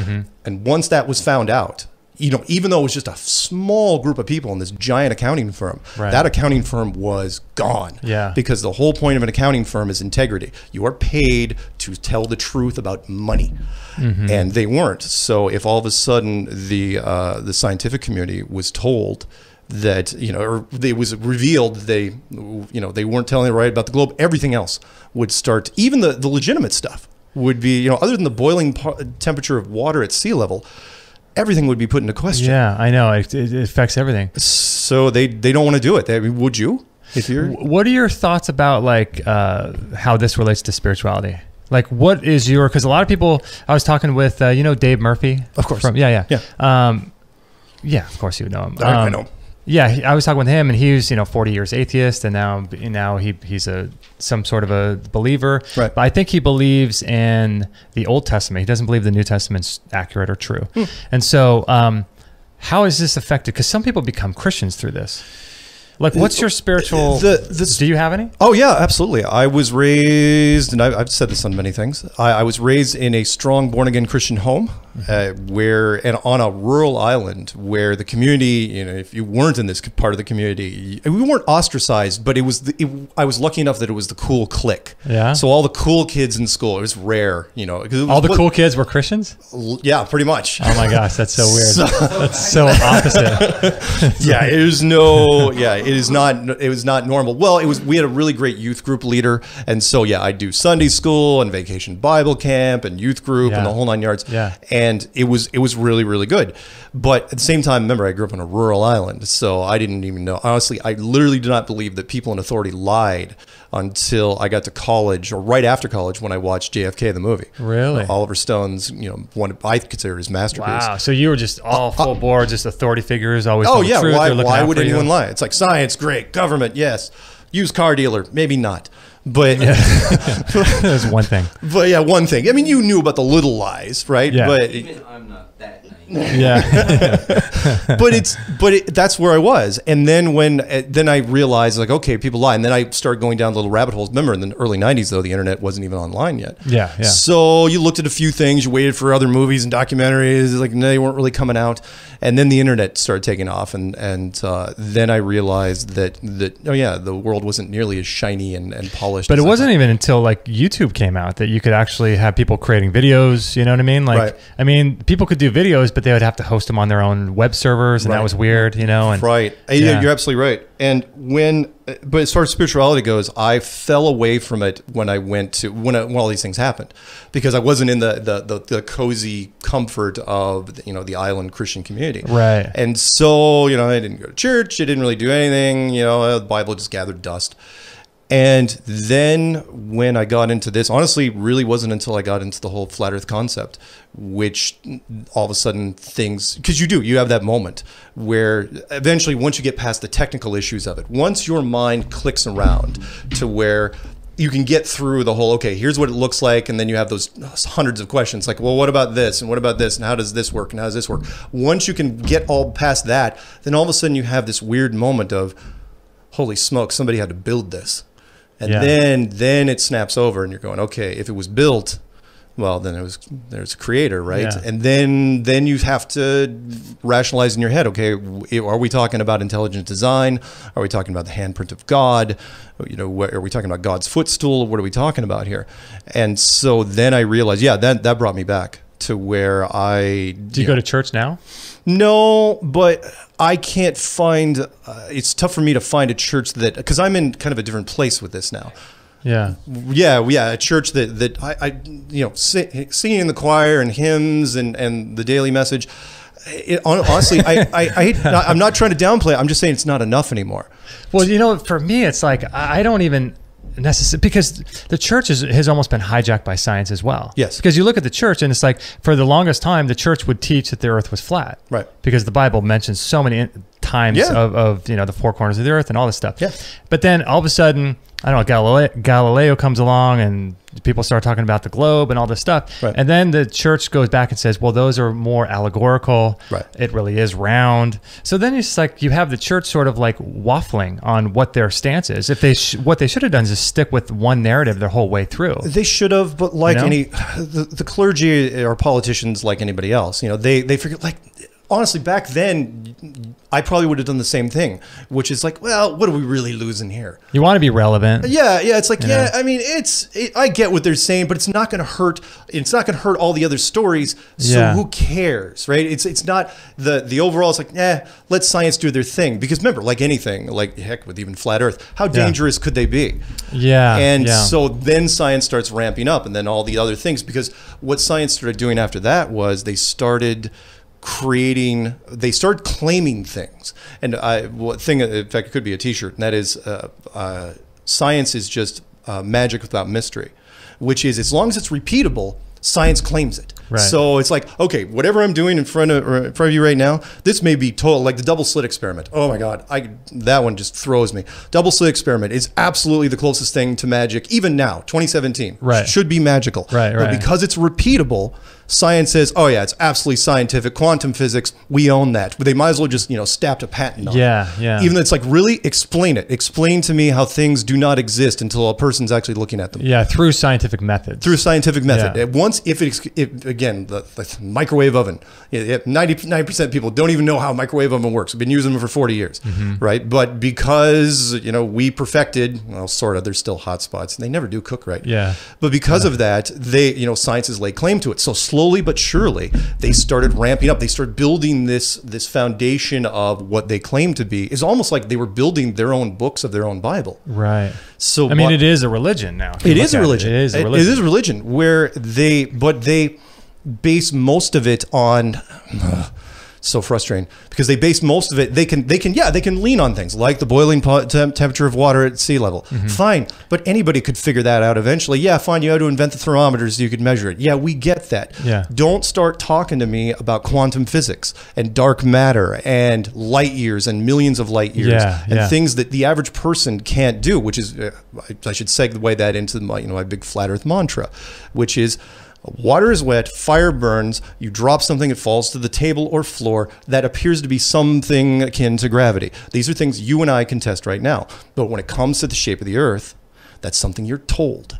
And once that was found out, you know, even though it was just a small group of people in this giant accounting firm, Right. that accounting firm was gone. Yeah. Because the whole point of an accounting firm is integrity. You are paid to tell the truth about money, Mm-hmm. and they weren't. So if all of a sudden the uh, the scientific community was told that you know, or it was revealed they, you know, they weren't telling the right about the globe, everything else would start. Even the the legitimate stuff would be, you know, other than the boiling temperature of water at sea level. Everything would be put into question. Yeah, I know. It, it affects everything. So they they don't want to do it. They, would you? If you're What are your thoughts about like uh, how this relates to spirituality? Like, what is your? Because a lot of people, I was talking with, uh, you know, Dave Murphy. Of course. From, yeah, yeah, Yeah. Um, yeah, of course you know him. I, I Um, know. Yeah, I was talking with him, and he was, you know, 40 years atheist, and now, now he he's a some sort of a believer. Right. But I think he believes in the Old Testament. He doesn't believe the New Testament's accurate or true. Hmm. And so, um, how is this affected? Because some people become Christians through this. Like, what's your spiritual? The- the- do you have any? Oh yeah, absolutely. I was raised, and I, I've said this on many things. I, I was raised in a strong born again Christian home, uh, where and on a rural island where the community, you know, if you weren't in this part of the community, we weren't ostracized, but it was. The, it, I was lucky enough that it was the cool clique. Yeah. So all the cool kids in school, it was rare, you know. was All the cool kids were Christians. Yeah, pretty much. Oh my gosh, that's so weird. [laughs] So- that's so opposite. [laughs] yeah, it was no, yeah, it is not, it was not normal. Well, it was, we had a really great youth group leader. And so, yeah, I do Sunday school and vacation Bible camp and youth group Yeah. and the whole nine yards. Yeah. And it was, it was really, really good. But at the same time, remember, I grew up on a rural island. So I didn't even know, honestly, I literally did not believe that people in authority lied until I got to college or right after college when I watched JFK, the movie. Really? Oliver Stone's, you know, one I consider his masterpiece. Wow. So you were just all full board, just authority figures, always. Uh, Oh yeah, truth, why, why would for you. anyone lie? It's like science, great. Government, yes. Used car dealer, maybe not. But yeah. [laughs] There's one thing. but yeah, one thing. I mean, you knew about the little lies, right? Yeah. But Even I'm not that naive. Yeah. [laughs] but it's but it, that's where I was. And then when uh, then I realized like okay, people lie, and then I started going down little rabbit holes. Remember in the early '90s though, the internet wasn't even online yet. Yeah, yeah. So you looked at a few things, you waited for other movies and documentaries, like no, they weren't really coming out, and then the internet started taking off, and and uh, then I realized that that oh yeah, the world wasn't nearly as shiny and, and polished. But it wasn't even until like YouTube came out that you could actually have people creating videos. You know what I mean? Like, Right. I mean, people could do videos, but they would have to host them on their own web servers, and Right. that was weird. You know? And Right. Uh, Yeah. You're absolutely right. And when, uh, but as far as spirituality goes, I fell away from it when I went to when, I, when all these things happened, because I wasn't in the the, the, the cozy comfort of you know the island Christian community. Right. And so you know I didn't go to church. I didn't really do anything. You know uh, the Bible just gathered dust. And then when I got into this, honestly, really wasn't until I got into the whole flat Earth concept, which all of a sudden things, because you do, you have that moment where eventually, once you get past the technical issues of it, once your mind clicks around to where you can get through the whole, okay, here's what it looks like. And then you have those hundreds of questions like, well, what about this? And what about this? And how does this work? And how does this work? Once you can get all past that, then all of a sudden you have this weird moment of, holy smoke, somebody had to build this. And Yeah. then then it snaps over and you're going, okay, if it was built, well then it was there's a creator, right? Yeah. And then then you have to rationalize in your head, okay, are we talking about intelligent design? Are we talking about the handprint of God? You know, what, are we talking about God's footstool? What are we talking about here? And so then I realized, yeah, that that brought me back to where I do you go to church now? No, but I can't find. Uh, it's tough for me to find a church that because I'm in kind of a different place with this now. Yeah. Yeah, yeah, a church that that I, I you know, si- singing in the choir and hymns and and the daily message. It, honestly, I, [laughs] I, I hate, I'm not trying to downplay. it. I'm just saying it's not enough anymore. Well, you know, for me, it's like I don't even necessarily because the church is, has almost been hijacked by science as well. Yes. Because you look at the church, and it's like for the longest time, the church would teach that the Earth was flat. Right. Because the Bible mentions so many times Yeah. of, of you know the four corners of the Earth and all this stuff. Yeah. But then all of a sudden, I don't know, Galileo, Galileo comes along and people start talking about the globe and all this stuff. Right. And then the church goes back and says, well, those are more allegorical. Right. It really is round. So then it's like you have the church sort of like waffling on what their stance is. If they sh- what they should have done is just stick with one narrative their whole way through. They should have, but like You know? any, [sighs] the, the clergy or politicians like anybody else. You know, they they forget. Like honestly, back then, I probably would have done the same thing, which is like, well, what are we really losing here? You want to be relevant. Yeah, yeah. It's like, You yeah. I mean, it's. It, I get what they're saying, but it's not going to hurt. It's not going to hurt all the other stories. So Yeah. who cares, right? It's it's not the the overall. It's like, eh, let science do their thing. Because remember, like anything, like heck, with even flat Earth, how dangerous could they be? Yeah. And yeah. so then science starts ramping up, and then all the other things. Because what science started doing after that was they started creating, they started claiming things. And I, what thing, in fact, it could be a T-shirt, and that is, uh, uh, science is just uh, magic without mystery, which is as long as it's repeatable, science claims it. Right. So it's like, okay, whatever I'm doing in front of or in front of you right now, this may be total like the double slit experiment. Oh my god, I that one just throws me. Double slit experiment is absolutely the closest thing to magic even now, 2017. Right. Should be magical. Right, But right. because it's repeatable, science says, "Oh yeah, it's absolutely scientific. Quantum physics, we own that." But they might as well just, you know, stamped a patent on it. Yeah, yeah. Even though it's like, really explain it. Explain to me how things do not exist until a person's actually looking at them yeah, through scientific methods. through scientific method. Yeah. Once, if it, if, again, the, the microwave oven, ninety-nine percent of people don't even know how a microwave oven works. We've been using them for forty years, Mm-hmm. right? But because you know we perfected, well, sort of. There's still hot spots, and they never do cook right. Yeah. But because of that, they, you know, science has laid claim to it. So slowly but surely, they started ramping up. They started building this this foundation of what they claim to be. Is almost like they were building their own books of their own Bible. Right. So I mean, what- it is a religion now. it is a religion. It is a It- religion. It is a religion where they, but they base most of it on. So frustrating because they base most of it. They can, they can, yeah, they can lean on things like the boiling po- temp- temperature of water at sea level. Mm-hmm. Fine, but anybody could figure that out eventually. Yeah, fine. You had to invent the thermometers so you could measure it. Yeah, we get that. Yeah. Don't start talking to me about quantum physics and dark matter and light years and millions of light years Yeah, and yeah. things that the average person can't do, which is, uh, I, I should segue that into my, you know, my big flat earth mantra, which is water is wet, fire burns, you drop something, it falls to the table or floor. That appears to be something akin to gravity. These are things you and I can test right now. But when it comes to the shape of the earth, that's something you're told.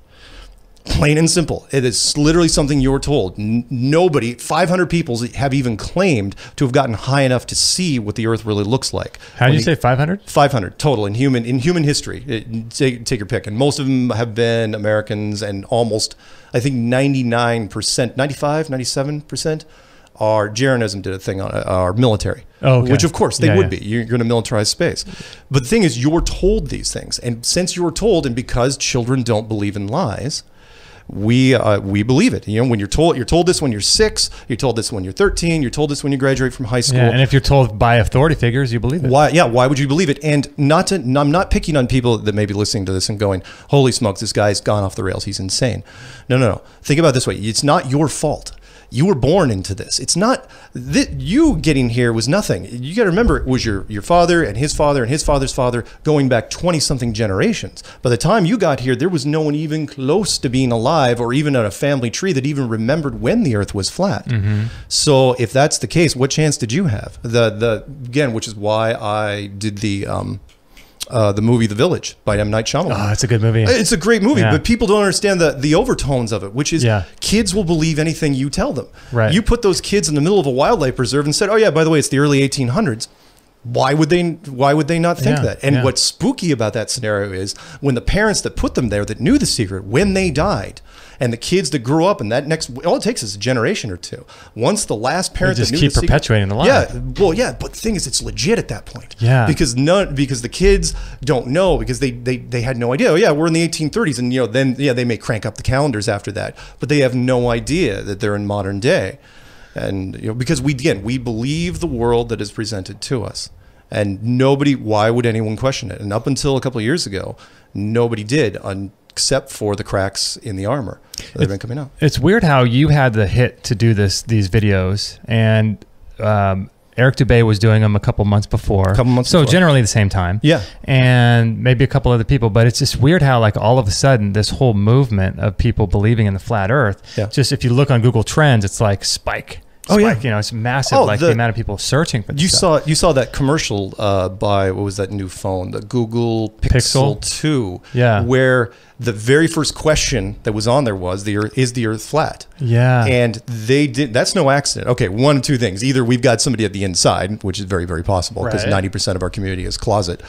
Plain and simple. It is literally something you're told. N- nobody, 500 people have even claimed to have gotten high enough to see what the Earth really looks like. How do you the- say 500? 500 total in human in human history. It- take, take your pick, and most of them have been Americans, and almost I think 99 percent, 95, 97 percent are Jeranism did a thing on uh, our military. Oh, okay. Which of course they Yeah, would yeah. be. You're, in a militarized space. But the thing is, you're told these things, and since you're told, and because children don't believe in lies, we uh, we believe it. You know, when you're told you're told this when you're six, you're told this when you're 13, you're told this when you graduate from high school. Yeah, and if you're told by authority figures, you believe it. Why? Yeah. Why would you believe it? And not to. I'm not picking on people that may be listening to this and going, "Holy smokes, this guy's gone off the rails. He's insane." No, no, no. Think about it this way. It's not your fault. You were born into this. It's not that you getting here was nothing. You got to remember it was your your father and his father and his father's father going back 20 something generations. By the time you got here, there was no one even close to being alive or even on a family tree that even remembered when the earth was flat. So if that's the case, what chance did you have? The the again, which is why I did the um, uh, the movie The Village by M Night Shyamalan. Oh, it's a good movie. It's a great movie, Yeah. but people don't understand the the overtones of it, which is Yeah. kids will believe anything you tell them. Right. You put those kids in the middle of a wildlife preserve and said, "Oh yeah, by the way, it's the early 1800s." Why would they? Why would they not think Yeah, that? And what's spooky about that scenario is when the parents that put them there that knew the secret when they died, and the kids that grew up and that next all it takes is a generation or two. Once the last parent just that knew keep the secret- perpetuating the lie. Yeah, well, yeah, but the thing is, it's legit at that point. Yeah. because none because the kids don't know because they they they had no idea. Oh yeah, we're in the 1830s, and you know then yeah they may crank up the calendars after that, but they have no idea that they're in modern day, and you know because we again we believe the world that is presented to us, and nobody why would anyone question it? And up until a couple of years ago, nobody did. Un, Except for the cracks in the armor that have been coming out. It's weird how you had the hit to do this these videos, and um, Eric Dubay was doing them a couple months before. Couple months so before. generally the same time. Yeah. and maybe a couple other people. But it's just weird how like all of a sudden this whole movement of people believing in the flat Earth. Yeah. Just if you look on Google Trends, it's like spike. Oh, yeah. You know, it's massive. Oh, like the, the- amount of people searching for. This You stuff. saw you saw that commercial uh, by what was that new phone, the Google Pixel, Pixel? 2, Yeah. where the very first question that was on there was the Earth, is the Earth flat? Yeah. And they did. That's no accident. Okay, one of two things: either we've got somebody at the inside, which is very very possible because ninety percent of our community is closet.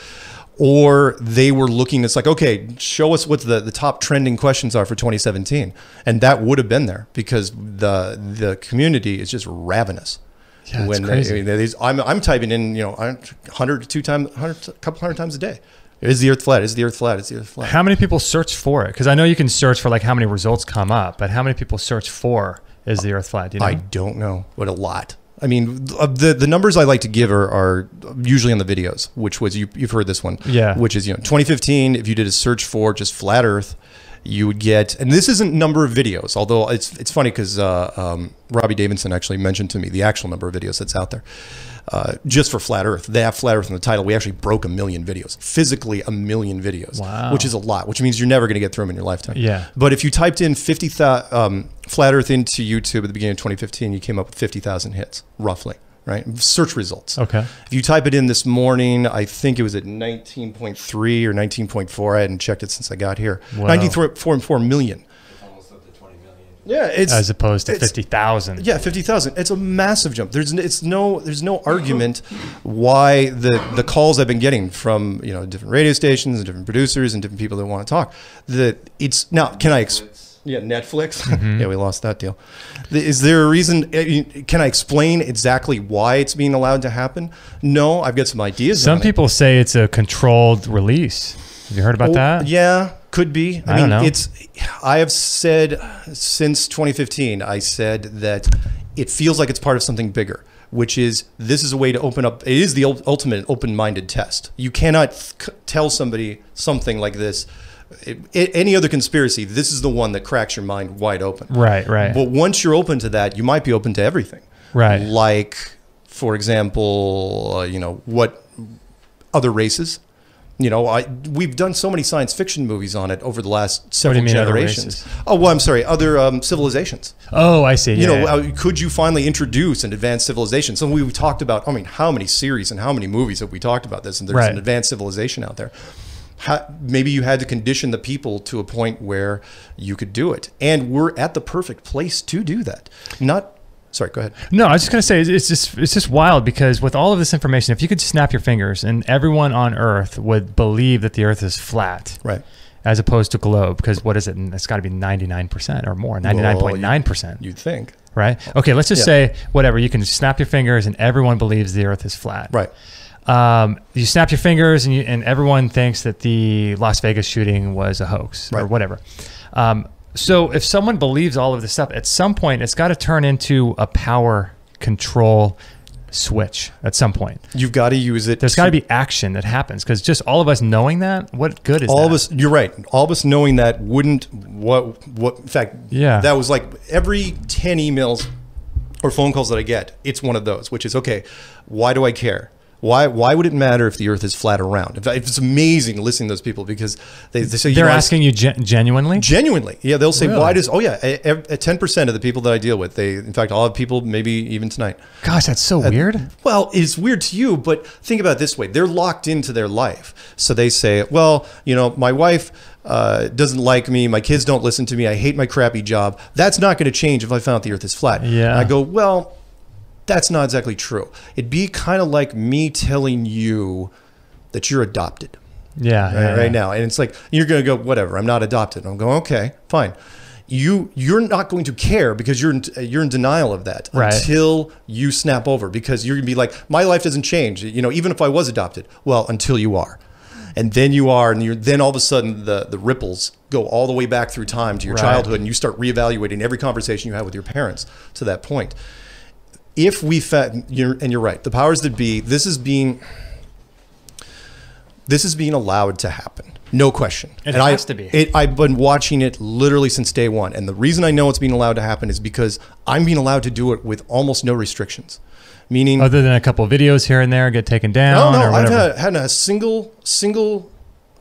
Or they were looking. It's like, okay, show us what the, the top trending questions are for 2017, and that would have been there because the the community is just ravenous Yeah, when crazy. They, they, I'm, I'm typing in, you know, 100 to two times, 100, a couple hundred times a day. Is the Earth flat? Is the Earth flat? Is the Earth flat? How many people search for it? Because I know you can search for like how many results come up, but how many people search for is the Earth flat? Do you know? I don't know, but a lot. I mean, the the numbers I like to give are, are usually on the videos, which was you you've heard this one, Yeah. Which is you know 2015. If you did a search for just flat Earth, you would get, and this isn't number of videos, although it's it's funny because uh, um, Robbie Davidson actually mentioned to me the actual number of videos that's out there. Uh, just for flat Earth, they have flat Earth in the title. We actually broke a million videos, physically a million videos, Wow. which is a lot. Which means you're never going to get through them in your lifetime. Yeah. But if you typed in 50 um, flat Earth into YouTube at the beginning of 2015, you came up with 50,000 hits, roughly, right? Search results. Okay. If you type it in this morning, I think it was at 19.3 or 19.4. I hadn't checked it since I got here. Wow. 19.4 million. It's almost up to 20 million. Yeah, it's As opposed to fifty thousand. yeah, fifty thousand. It's a massive jump. There's it's no there's no argument why the the calls I've been getting from you know different radio stations and different producers and different people that want to talk. That it's now can I ex- Netflix. yeah Netflix [laughs] yeah we lost that deal. Is there a reason? uh, Can I explain exactly why it's being allowed to happen? No, I've got some ideas. Some on it. people say it's a controlled release. Have you heard about Oh, that? Yeah, could be. I, I mean, don't know. it's. I have said since 2015. I said that it feels like it's part of something bigger, which is this is a way to open up. It is the ultimate open-minded test. You cannot tell somebody something like this. It, it- any other conspiracy, this is the one that cracks your mind wide open. Right, right. But once you're open to that, you might be open to everything. Right. Like, for example, uh, you know what other races. You know, I we've done so many science fiction movies on it over the last several generations. Oh, well, I'm sorry, other um, civilizations. oh, I see. You Yeah, know, yeah. uh, could you finally introduce an advanced civilization? So we've talked about. I mean, how many series and how many movies have we talked about this? And there's Right. an advanced civilization out there. ha- maybe you had to condition the people to a point where you could do it, and we're at the perfect place to do that. Not, sorry, go ahead. No, I was just gonna say it's- just it's just wild because with all of this information, if you could snap your fingers and everyone on Earth would believe that the Earth is flat Right. as opposed to globe, because what is it? It's got to be ninety nine percent or more, ninety nine point nine percent, You'd think. right? Okay, let's just Yeah. say whatever. You can snap your fingers and everyone believes the Earth is flat. Right. Um, you snap your fingers and, you, and everyone thinks that the Las Vegas shooting was a hoax or whatever. Um, so if someone believes all of this stuff, at some point it's got to turn into a power control switch. At some point, You've got to use it. there's got to be action that happens because just all of us knowing that, what good is all that? of us you're right all of us knowing that wouldn't what what in fact Yeah. that was like every 10 emails or phone calls that i get it's one of those which is okay why do i care why why would it matter if the earth is flat or round in fact, it's amazing listening to those people because they, they say they're know, I- asking you gen- genuinely. genuinely yeah they'll say Really? why does oh yeah a 10% of the people that i deal with they in fact i'll have people maybe even tonight Gosh, that's so weird. well, it's weird to you, but think about it this way: they're locked into their life, so they say, "Well, you know, my wife uh, doesn't like me, my kids don't listen to me, I hate my crappy job. That's not going to change if I found out the Earth is flat." Yeah. And I go, "Well, that's not exactly true. It'd be kind of like me telling you that you're adopted." Yeah, right, yeah, right now. And it's like you're going to go, whatever. I'm not adopted. I'm going, okay, fine. You you're not going to care because you're in, you're in denial of that Right. until you snap over because you're going to be like, my life doesn't change. You know, even if I was adopted. Well, until you are. And then you are, and you're, then all of a sudden the, the ripples go all the way back through time to your Right. childhood, and you start reevaluating every conversation you had with your parents to that point. If we, fa- you're, and you're right, the powers that be, this is being, this is being allowed to happen. No question. It and I, has to be. It, I've been watching it literally since day one. And the reason I know it's being allowed to happen is because I'm being allowed to do it with almost no restrictions. Meaning, Other than a couple videos here and there get taken down no, or I've had, had a single, single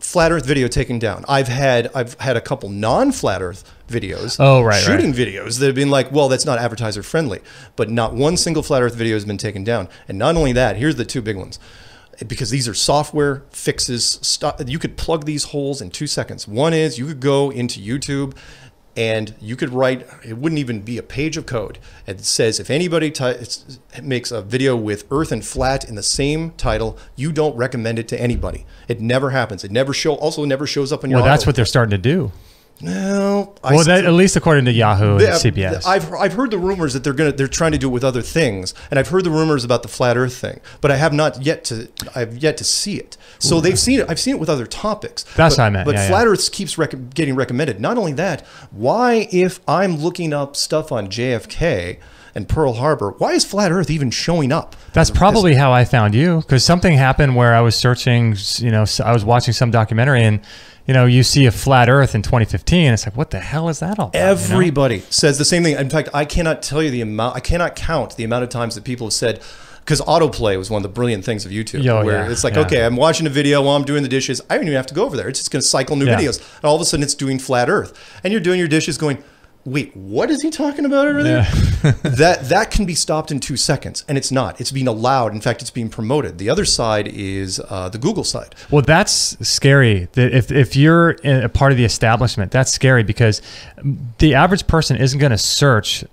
flat Earth video taken down. I've had, I've had a couple non-flat Earth videos. Oh, right, Shooting videos that have been like, well, that's not advertiser friendly. But not one single flat Earth video has been taken down. And not only that, here's the two big ones. Because these are software fixes, stuff you could plug these holes in two seconds. One is you could go into YouTube and you could write it wouldn't even be a page of code it says if anybody makes a video with earth and flat in the same title you don't recommend it to anybody it never happens it never show also never shows up in your well, that's what they're starting to do. No I Well, that, at least according to Yahoo and CBS. I've I've heard the rumors that they're gonna they're trying to do it with other things, and I've heard the rumors about the flat Earth thing, but I have not yet to I've yet to see it. So they've seen it. I've seen it with other topics. That's but, what I meant, But yeah, flat yeah. Earth keeps rec- getting recommended. Not only that, why if I'm looking up stuff on JFK and Pearl Harbor, why is flat Earth even showing up? That's probably how I found you because something happened where I was searching, you know, I was watching some documentary and, you know, you see a flat earth in 2015. It's like, what the hell is that all about? you know? Everybody says the same thing. In fact, I cannot tell you the amount. I cannot count the amount of times that people have said. Because autoplay was one of the brilliant things of YouTube, Yo, where yeah, it's like, yeah. okay, I'm watching a video while I'm doing the dishes. I don't even have to go over there. It's just going to cycle new Yeah. videos, and all of a sudden it's doing flat Earth, and you're doing your dishes, going, "Wait, what is he talking about over there?" [laughs] that that can be stopped in two seconds, and it's not. It's being allowed. In fact, it's being promoted. The other side is uh, the Google side. Well, that's scary. That if, if you're a part of the establishment, that's scary because the average person isn't going to search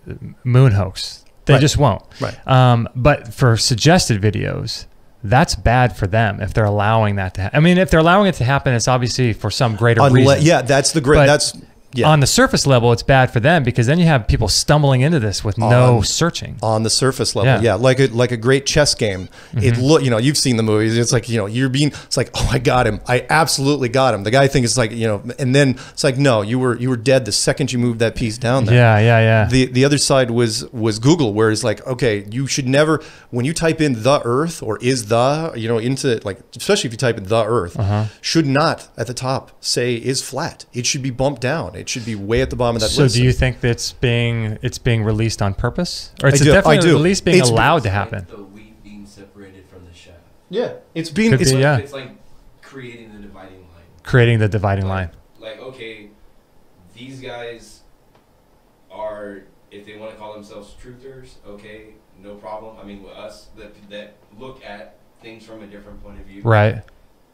moon hoax. They Right. just won't. Right. Um, but for suggested videos, that's bad for them if they're allowing that to happen. I mean, if they're allowing it to happen, it's obviously for some greater Unle- reason. yeah, that's the great. That's yeah. On the surface level, it's bad for them because then you have people stumbling into this with no On- searching. on the surface level. Yeah. Mm-hmm. Yeah, like a like a great chess game. It look, you know, you've seen the movies. It's like you know, you're being. It's like, oh, I got him. I absolutely got him. The guy thinks it's like you know, and then it's like, no, you were you were dead the second you moved that piece down there. Yeah, yeah, yeah. The the other side was was Google, where it's like, okay, you should never when you type in the Earth or is the you know into like especially if you type in the Earth, Uh-huh. should not at the top say is flat. It should be bumped down. It should be way at the bottom of that so list. So do you think that it's being it's being released on purpose, or it's I do- I definitely do. at least being It's- allowed to happen? Like the wheat being separated from the chaff. Yeah, it's being it's be, yeah. It's like creating the dividing line. Creating the dividing line. Like, okay, these guys are, if they want to call themselves truthers, okay, no problem. I mean, with us that that look at things from a different point of view, Right.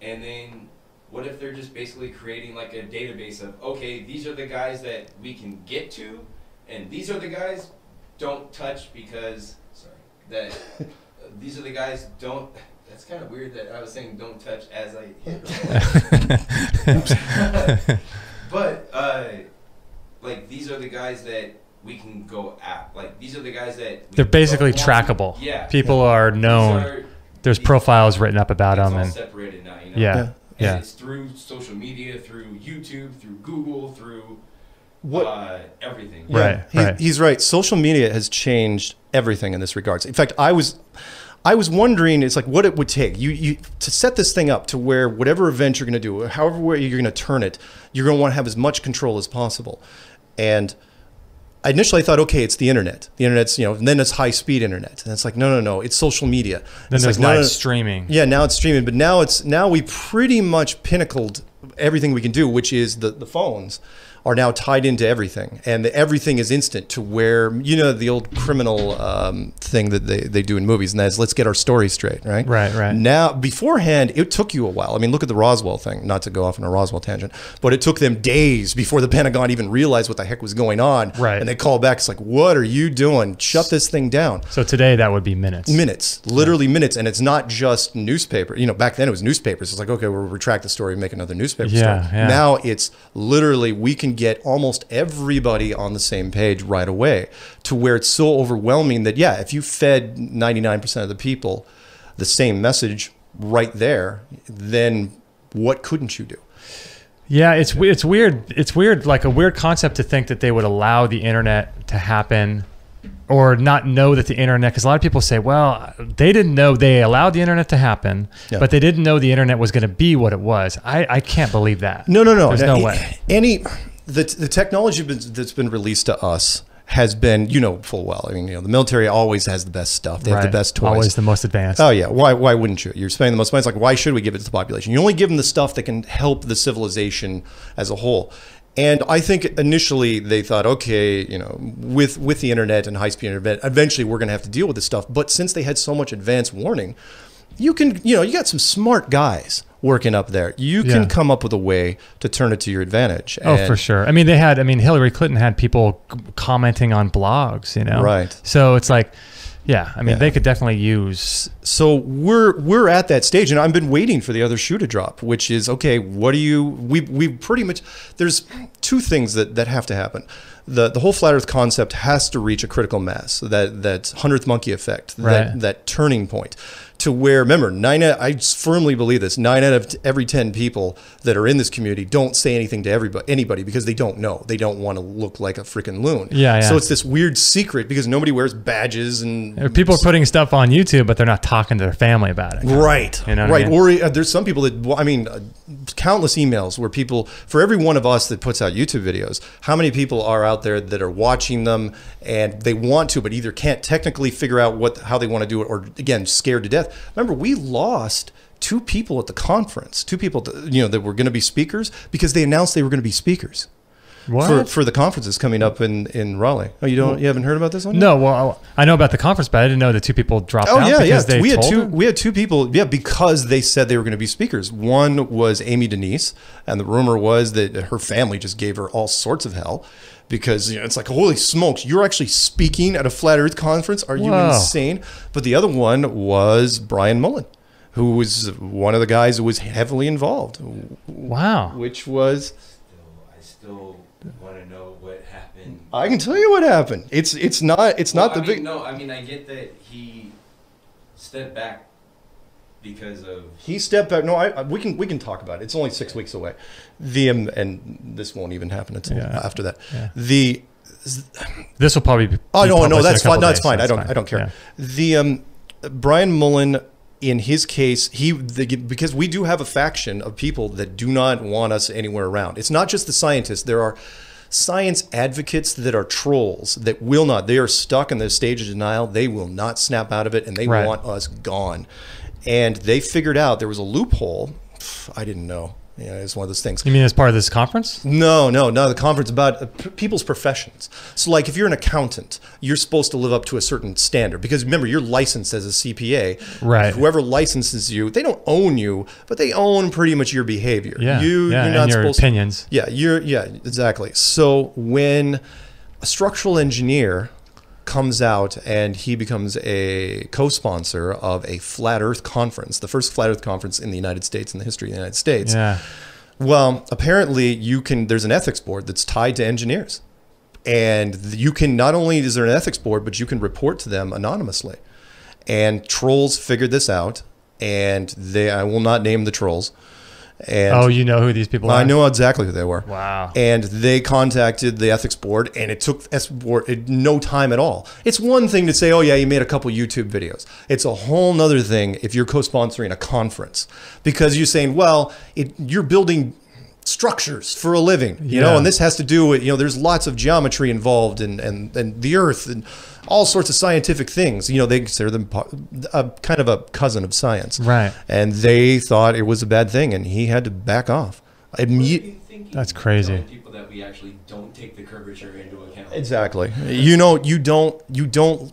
and then what if they're just basically creating like a database of okay, these are the guys that we can get to, and these are the guys don't touch because sorry that [laughs] uh, these are the guys don't. That's kind of weird that I was saying don't touch as I hit. [laughs] but uh, like these are the guys that we can go at. Like these are the guys that we They're basically don't want to- trackable. Yeah. People are known. are- There's profiles written up about them, all and separated now. You know. yeah, Yeah. And yeah. it's through social media, through YouTube, through Google, through What- uh, everything. Yeah, Right, he- right. He's right. Social media has changed everything in this regards. In fact, I was, I was wondering, it's like what it would take you, you to set this thing up to where whatever event you're going to do, however way you're going to turn it, you're going to want to have as much control as possible. And I initially I thought, okay, it's the internet. The internet's, you know, and then it's high speed internet. And it's like, no, no, no, it's social media. then it's there's like, no, live no, no. streaming. Yeah, now it's streaming, but now it's now we pretty much pinnacled everything we can do, which is the the phones are now tied into everything, and the, everything is instant to where you know the old criminal um, thing that they, they do in movies, and that is let's get our story straight, right? Right, right. Now, beforehand, it took you a while. I mean, look at the Roswell thing. Not to go off on a Roswell tangent, but it took them days before the [laughs] Pentagon even realized what the heck was going on. Right. and they call back. It's like, what are you doing? Shut this thing down So today that would be minutes. minutes, literally minutes, and it's not just newspaper. You know, back then it was newspapers. It's like, okay, we'll retract the story and make another newspaper Yeah, story. yeah. Now it's literally we can get almost everybody on the same page right away, to where it's so overwhelming that yeah, if you fed ninety nine percent of the people the same message right there, then what couldn't you do? Yeah, it's it's weird. It's weird, like a weird concept to think that they would allow the internet to happen, or not know that the internet. Because a lot of people say, well, they didn't know they allowed the internet to happen, Yeah. but they didn't know the internet was going to be what it was. I, I can't believe that. No, no, no. There's no A- way. Any the the technology that's been released to us has been, you know, full well. I mean, you know, the military always has the best stuff. They have the best toys. Always the most advanced. Oh yeah, why why wouldn't you? You're spending the most money. It's like why should we give it to the population? You only give them the stuff that can help the civilization as a whole. And I think initially they thought, okay, you know, with with the internet and high speed internet, eventually we're going to have to deal with this stuff. But since they had so much advanced warning, you can, you know, you got some smart guys working up there. You can Yeah. come up with a way to turn it to your advantage. Oh, for sure. I mean, they had. I mean, Hillary Clinton had people commenting on blogs. You know, Right. So it's like, yeah. I mean, Yeah. they could definitely use. so we're we're at that stage and i've been waiting for the other shoe to drop which is okay what do you we we pretty much there's two things that that have to happen the the whole flat earth concept has to reach a critical mass that that 100th monkey effect Right. that that turning point to where remember nine i firmly believe this nine out of every 10 people that are in this community don't say anything to everybody anybody because they don't know they don't want to look like a freaking loon Yeah, yeah. so it's this weird secret because nobody wears badges and People are putting stuff on YouTube, but they're not talking to their family about it. Right. You know what I right. mean? Or uh, there's some people that, I mean, uh, countless emails where people, for every one of us that puts out YouTube videos, how many people are out there that are watching them and they want to, but either can't technically figure out what how they want to do it, or again, scared to death. Remember, we lost two people at the conference, two people, that, you know, that were going to be speakers because they announced they were going to be speakers What? for for the conferences coming up in in Raleigh. Oh, you don't, you haven't heard about this one? yet? no, well, I know about the conference, but I didn't know that two people dropped Oh out yeah, yeah. because they we had two. them? We had two people. Yeah, because they said they were going to be speakers. One was Amy Denise, and the rumor was that her family just gave her all sorts of hell because you know it's like holy smokes, you're actually speaking at a flat Earth conference. Are you Wow. insane? But the other one was Brian Mullen, who was one of the guys who was heavily involved, Wow. which was. Still, I still want to know what happened. I can tell you what happened. It's it's not it's Well, not the I mean, big. No, I mean I get that he stepped back because of He stepped back. No, I, I- we can we can talk about it. It's only six weeks away. The um, and this won't even happen until Yeah. after that. Yeah. The This will probably be. oh no no published in a that's fine no, that's fine. so I don't I don't care. Yeah. The um, Brian Mullen in his case he the, because we do have a faction of people that do not want us anywhere around. It's not just the scientists. There are science advocates that are trolls that will not they are stuck in the stage of denial they will not snap out of it and they Right. want us gone and they figured out there was a loophole i didn't know You know, it's one of those things. You mean as part of this conference? No, no, no. The conference about uh, p- people's professions. So, like, if you're an accountant, you're supposed to live up to a certain standard because remember, you're licensed as a CPA. Right. Whoever licenses you, they don't own you, but they own pretty much your behavior. Yeah. You, yeah. you're not and your supposed. opinions. Yeah, you're. Yeah, exactly. So when a structural engineer comes out and he becomes a co-sponsor of a flat Earth conference, the first flat Earth conference in the United States in the history of the United States. Yeah. Well, apparently you can. There's an ethics board that's tied to engineers, and you can not only is there an ethics board, but you can report to them anonymously. And trolls figured this out, and they I will not name the trolls. And Oh, you know who these people are? I know exactly who they were. Wow. And they contacted the ethics board, and it took ethics board it, no time at all. It's one thing to say, "Oh yeah, you made a couple YouTube videos." It's a whole nother thing if you're co-sponsoring a conference because you're saying, "Well, it, you're building." Structures for a living you know and this has to do with you know there's lots of geometry involved and and, and the earth and all sorts of scientific things you know they consider them a, kind of a cousin of science Right. and they thought it was a bad thing and he had to back off Imme- That's crazy. People that we actually don't take the curvature into account. Exactly. You know, you don't, you don't.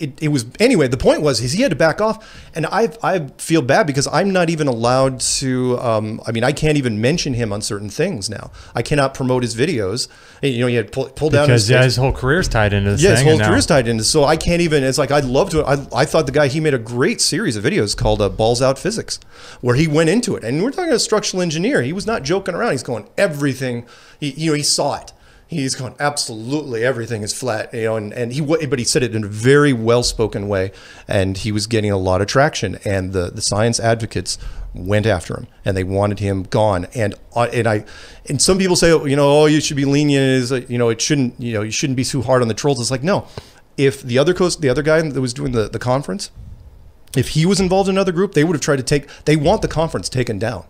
It, it was anyway. The point was, is he had to back off, and I I feel bad because I'm not even allowed to. Um, I mean, I can't even mention him on certain things now. I cannot promote his videos. You know, he had pull, pull down Because his. yeah, his whole career's tied into this yeah, his whole and now- career's tied into. So I can't even. It's like I'd love to. I, I thought the guy he made a great series of videos called uh, "Balls Out Physics," where he went into it, and we're talking a structural engineer. He was not joking around. He's going everything. He, you know, he saw it. He's gone absolutely everything is flat. You know, and and he but he said it in a very well spoken way, and he was getting a lot of traction. And the the science advocates went after him and they wanted him gone and uh, and I and some people say you know oh you should be lenient is you know it shouldn't you know you shouldn't be too hard on the trolls it's like no if the other coast the other guy that was doing the, the conference if he was involved in another group they would have tried to take they want the conference taken down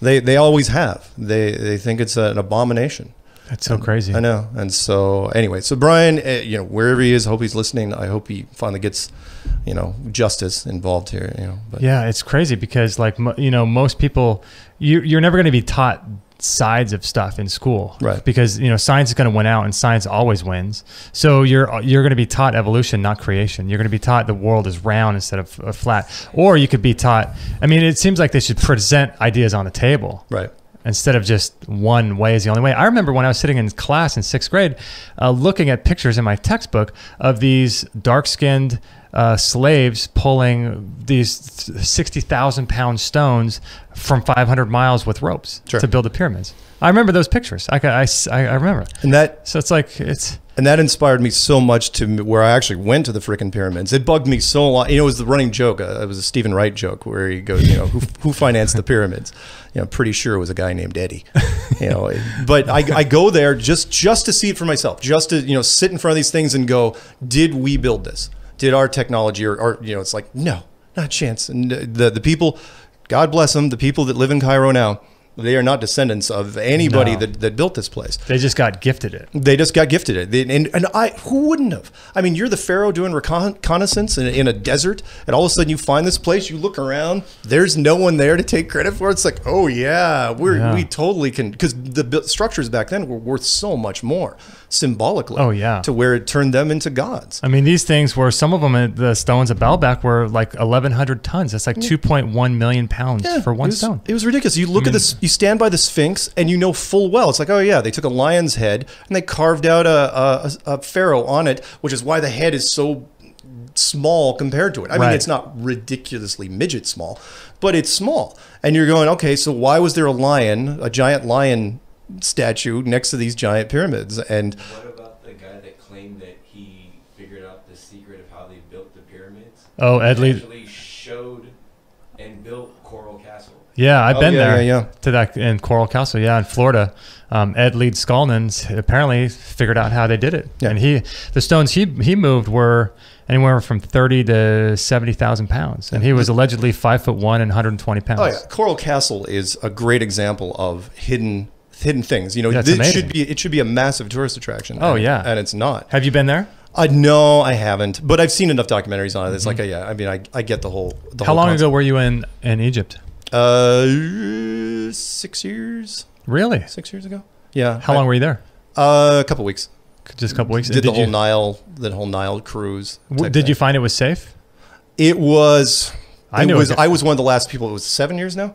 they they always have they they think it's an abomination That's so crazy. I know. And so, anyway, so Brian, uh, you know, wherever he is, I hope he's listening. I hope he finally gets, you know, justice involved here. You know, but Yeah, it's crazy because like you know most people, you you're never going to be taught sides of stuff in school, Right. Because you know science is going to win out, and science always wins. So you're you're going to be taught evolution, not creation. You're going to be taught the world is round instead of uh, flat, or you could be taught. I mean, it seems like they should present ideas on the table right. Instead of just one way is the only way. I remember when I was sitting in class in sixth grade, uh, looking at pictures in my textbook of these dark-skinned uh, slaves pulling these sixty thousand pound stones from five hundred miles with ropes Sure. to build the pyramids. I remember those pictures. I, ca- I s- I- I remember. And that So it's like it's and that inspired me so much to where I actually went to the freaking pyramids. It bugged me so long. You know, it was the running joke. Uh, it was a Steven Wright joke where he goes, you know, who, who financed the pyramids? You know, I'm pretty sure it was a guy named Eddie. You know, but I, I go there just just to see it for myself, just to you know sit in front of these things and go, did we build this? Did our technology or, or you know, it's like no, not a chance. And the the people, God bless them, the people that live in Cairo now. They are not descendants of anybody No. that, that built this place. they just got gifted it. They just got gifted it, They- and and I who wouldn't have? I mean, you're the pharaoh doing reconnaissance in, in a desert, and all of a sudden you find this place. You look around, there's no one there to take credit for. It's like, oh yeah, we're Yeah. we totally can because the structures back then were worth so much more symbolically. Oh, yeah. to where it turned them into gods. I mean, these things were some of them. uh, The stones at Baalbek were like 1,100 tons. That's like 2.1 million pounds for one it was, stone. It was ridiculous. You look at this, you stand by the Sphinx, and you know full well. It's like, oh yeah, they took a lion's head and they carved out a, a, a pharaoh on it, which is why the head is so small compared to it. I mean, it's not ridiculously midget small, but it's small. And you're going, okay, so why was there a lion, a giant lion statue next to these giant pyramids? And What about the guy that claimed that he figured out the secret of how they built the pyramids? Oh, Ed He Lee. actually showed and built Coral Castle. Yeah, I've Oh, been yeah, there yeah, yeah. to that in Coral Castle. Yeah, in Florida. Um, Ed Leedskalnin apparently figured out how they did it, Yeah. and he the stones he he moved were anywhere from thirty to seventy thousand pounds, and he was allegedly five foot one and 120 pounds. Oh yeah, Coral Castle is a great example of hidden hidden things. You know, That's it amazing. should be it should be a massive tourist attraction. Oh, and- yeah. and it's not. Have you been there? Uh, no, I haven't, but I've seen enough documentaries on it. It's like, uh, yeah, I mean, I, I get the whole. The Mm-hmm. How whole long concept. ago were you in in Egypt? Uh, six years, Really? six years ago. Yeah. How I- long were you there? Uh, a couple weeks. Just a couple weeks. Did, the whole you, Nile, the whole Nile cruise. w- did you find it was safe? It was. I it knew it was. got- I was one of the last people. It was seven years now.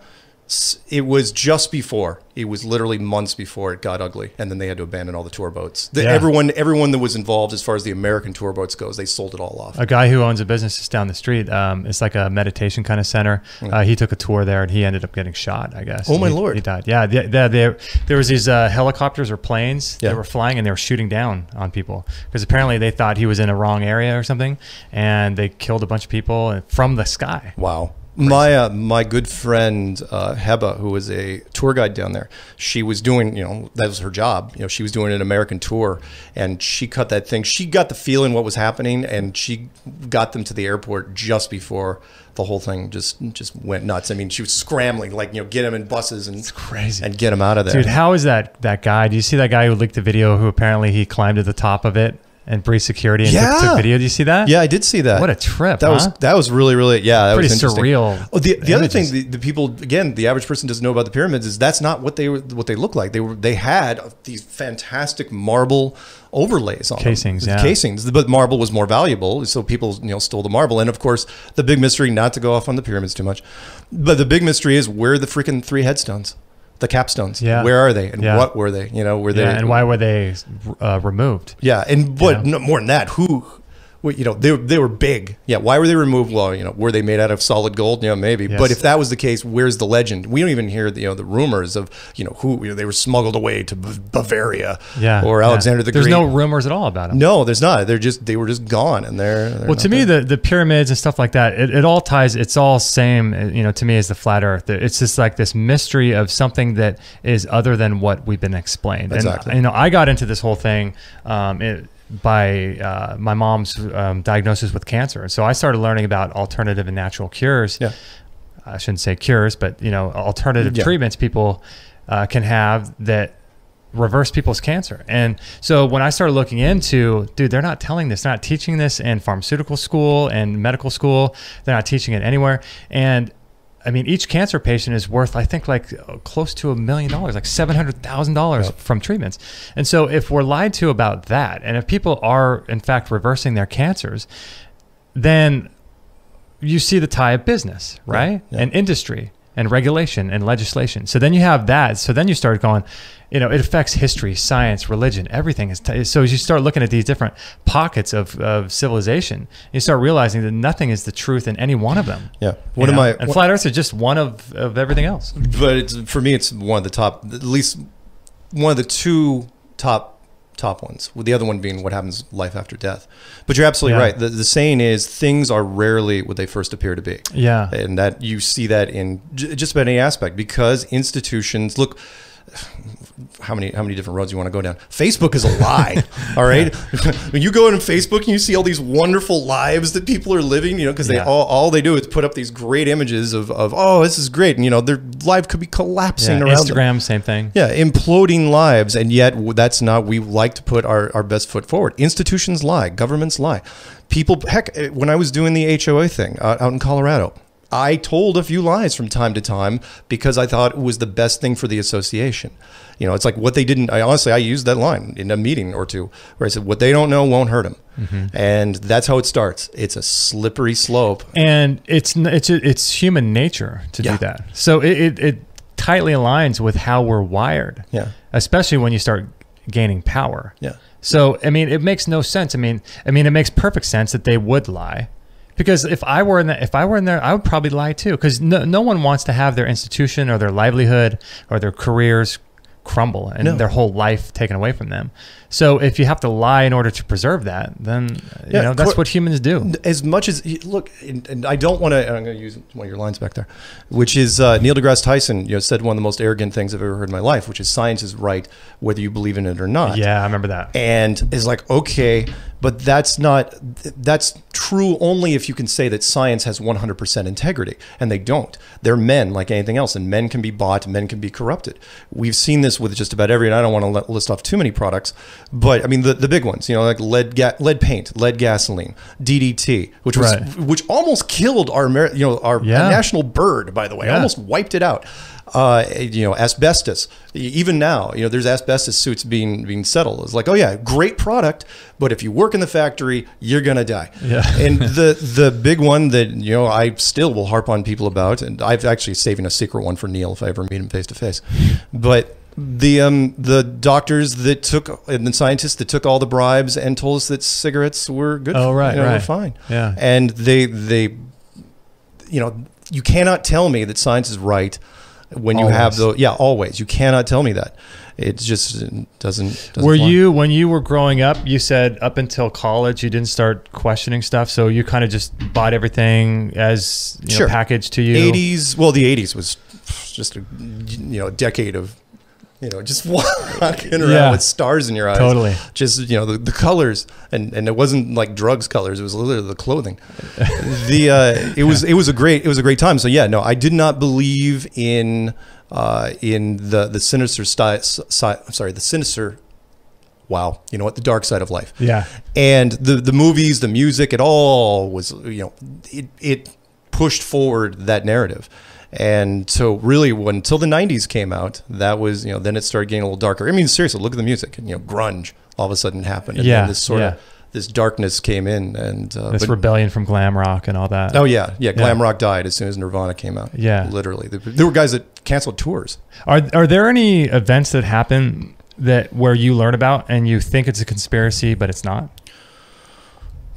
It was just before. It was literally months before it got ugly, and then they had to abandon all the tour boats. The, Yeah. Everyone, everyone that was involved, as far as the American tour boats goes, they sold it all off. A guy who owns a business just down the street. Um, it's like a meditation kind of center. Uh, he took a tour there and he ended up getting shot. I guess. Oh, my He- Lord. He died. Yeah. The, the, the, there was these uh, helicopters or planes Yeah. that were flying and they were shooting down on people because apparently they thought he was in a wrong area or something, and they killed a bunch of people from the sky. Wow. My uh, my good friend uh, Heba, who was a tour guide down there, she was doing, you know, that was her job. You know, she was doing an American tour, and she cut that thing. She got the feeling what was happening, and she got them to the airport just before the whole thing just just went nuts. I mean, she was scrambling, like you know, get them in buses and crazy. and get them out of there. Dude, how is that that guy? Do you see that guy who leaked the video? Who apparently he climbed to the top of it and breached security and took, Yeah. took video. Do you see that? yeah, I did see that. What a trip! That was that was really really yeah that Pretty was interesting. surreal Oh, the, the other thing the, the people again the average person doesn't know about the pyramids is that's not what they were what they look like. They were they had these fantastic marble overlays on them. Casings, yeah. casings. But marble was more valuable, so people you know stole the marble. And of course, the big mystery not to go off on the pyramids too much, but the big mystery is where the freaking three headstones, the capstones. Yeah. where are they and Yeah. what were they? You know, were they yeah, and why were they uh, removed? yeah, and but Yeah. no, more than that, who, you know, they they were big. Yeah, why were they removed? Well, you know, were they made out of solid gold? Yeah, maybe. Yes. But if that was the case, where's the legend? We don't even hear the you know the rumors of you know who you know, they were smuggled away to B- Bavaria, Yeah, or yeah. Alexander the Great. There's no rumors at all about them. no, there's not. They're just they were just gone, and they're, they're Well, to me, there. the, the pyramids and stuff like that, it, it all ties. It's all same, uh, you know, to me as the flat Earth. It's just like this mystery of something that is other than what we've been explained. Exactly. And you know, I got into this whole thing um, it, by uh, my mom's um, diagnosis with cancer, so I started learning about alternative and natural cures. Yeah. I shouldn't say cures, but you know, alternative Yeah. treatments people uh, can have that reverse people's cancer. And so when I started looking into, dude, they're not telling this, they're not teaching this in pharmaceutical school and medical school. They're not teaching it anywhere. And I mean, each cancer patient is worth, I think, like close to a million dollars, like seven hundred thousand dollars Yep. from treatments. And so, if we're lied to about that, and if people are in fact reversing their cancers, then you see the tie of business, right? yeah. And industry and regulation and legislation. So then you have that. So then you start going, you know, it affects history, science, religion, everything is. T- so as you start looking at these different pockets of, of civilization, you start realizing that nothing is the truth in any one of them. yeah. you One of know? my and flat Earth is just one of, of everything else. but it's for me it's one of the top at least one of the two top top ones with the other one being what happens life after death but you're absolutely Yeah. right the, the saying is things are rarely what they first appear to be Yeah. and that you see that in j- just about any aspect because institutions look how many how many different roads you want to go down facebook is a lie [laughs] all right when [laughs] you go on facebook and you see all these wonderful lives that people are living you know because they Yeah. all, all they do is put up these great images of, of oh this is great and you know their life could be collapsing yeah. around them. Instagram, same thing. Yeah, imploding lives, and yet that's not. We like to put our, our best foot forward. Institutions lie, governments lie. People, heck, eh, when I was doing the HOA thing uh, out in Colorado, I told a few lies from time to time because I thought it was the best thing for the association. You know, it's like what they didn't. I honestly, I used that line in a meeting or two where I said, "What they don't know won't hurt them," mm-hmm. and that's how it starts. It's a slippery slope. and it's it's it's human nature to Yeah. do that. So it, it it tightly aligns with how we're wired. Yeah. Especially when you start gaining power. Yeah. So I mean, it makes no sense. I mean, I mean, it makes perfect sense that they would lie, because if I were in the, if I were in there, I would probably lie too. Because no, no one wants to have their institution or their livelihood or their careers crumble and No. their whole life taken away from them. So if you have to lie in order to preserve that, then you Yeah, know that's what humans do. as much as look, and, and I don't want to. I'm going to use one of your lines back there, which is uh, Neil deGrasse Tyson. You know, said one of the most arrogant things I've ever heard in my life, which is science is right whether you believe in it or not. Yeah, I remember that. and is like okay, but that's not. That's true only if you can say that science has 100% integrity, and they don't. They're men like anything else, and men can be bought, men can be corrupted. We've seen this this with just about every, and I don't want to list off too many products, but I mean the, the big ones, you know, like lead ga- lead paint, lead gasoline, DDT, which was Right. which almost killed our you know our Yeah. national bird, by the way, Yeah. almost wiped it out. Uh, you know, asbestos. Even now, you know, there's asbestos suits being being settled. It's like, oh yeah, great product, but if you work in the factory, you're gonna die. Yeah. and [laughs] the the big one that you know I still will harp on people about, and I've actually saving a secret one for Neil if I ever meet him face to face. But the um the doctors that took and the scientists that took all the bribes and told us that cigarettes were good. Oh, right, you know, were right. fine. Yeah. and they they you know you cannot tell me that science is right when you have the yeah always you cannot tell me that it just doesn't, doesn't were fly. you when you were growing up? You said up until college you didn't start questioning stuff, so you kind of just bought everything as you know, Sure. packaged to you. 80s well the 80s was just a you know decade of you know just [laughs] walking around Yeah. with stars in your eyes Totally. just you know the, the colors and and it wasn't like drugs colors it was literally the clothing [laughs] the uh it was it was a great it was a great time so yeah no i did not believe in uh in the the sinister style si- i'm sorry the sinister wow you know what the dark side of life Yeah. and the the movies, the music, it all was you know it it pushed forward that narrative. And so really when until the 90s came out, that was, you know, then it started getting a little darker. I mean, seriously, look at the music. You know, grunge all of a sudden happened. And Yeah, then this sort yeah. of this darkness came in and uh, This but- rebellion from glam rock and all that. Oh yeah, yeah. Glam Yeah. rock died as soon as Nirvana came out. Yeah. literally. There, there were guys that canceled tours. Are are there any events that happen that where you learn about and you think it's a conspiracy but it's not?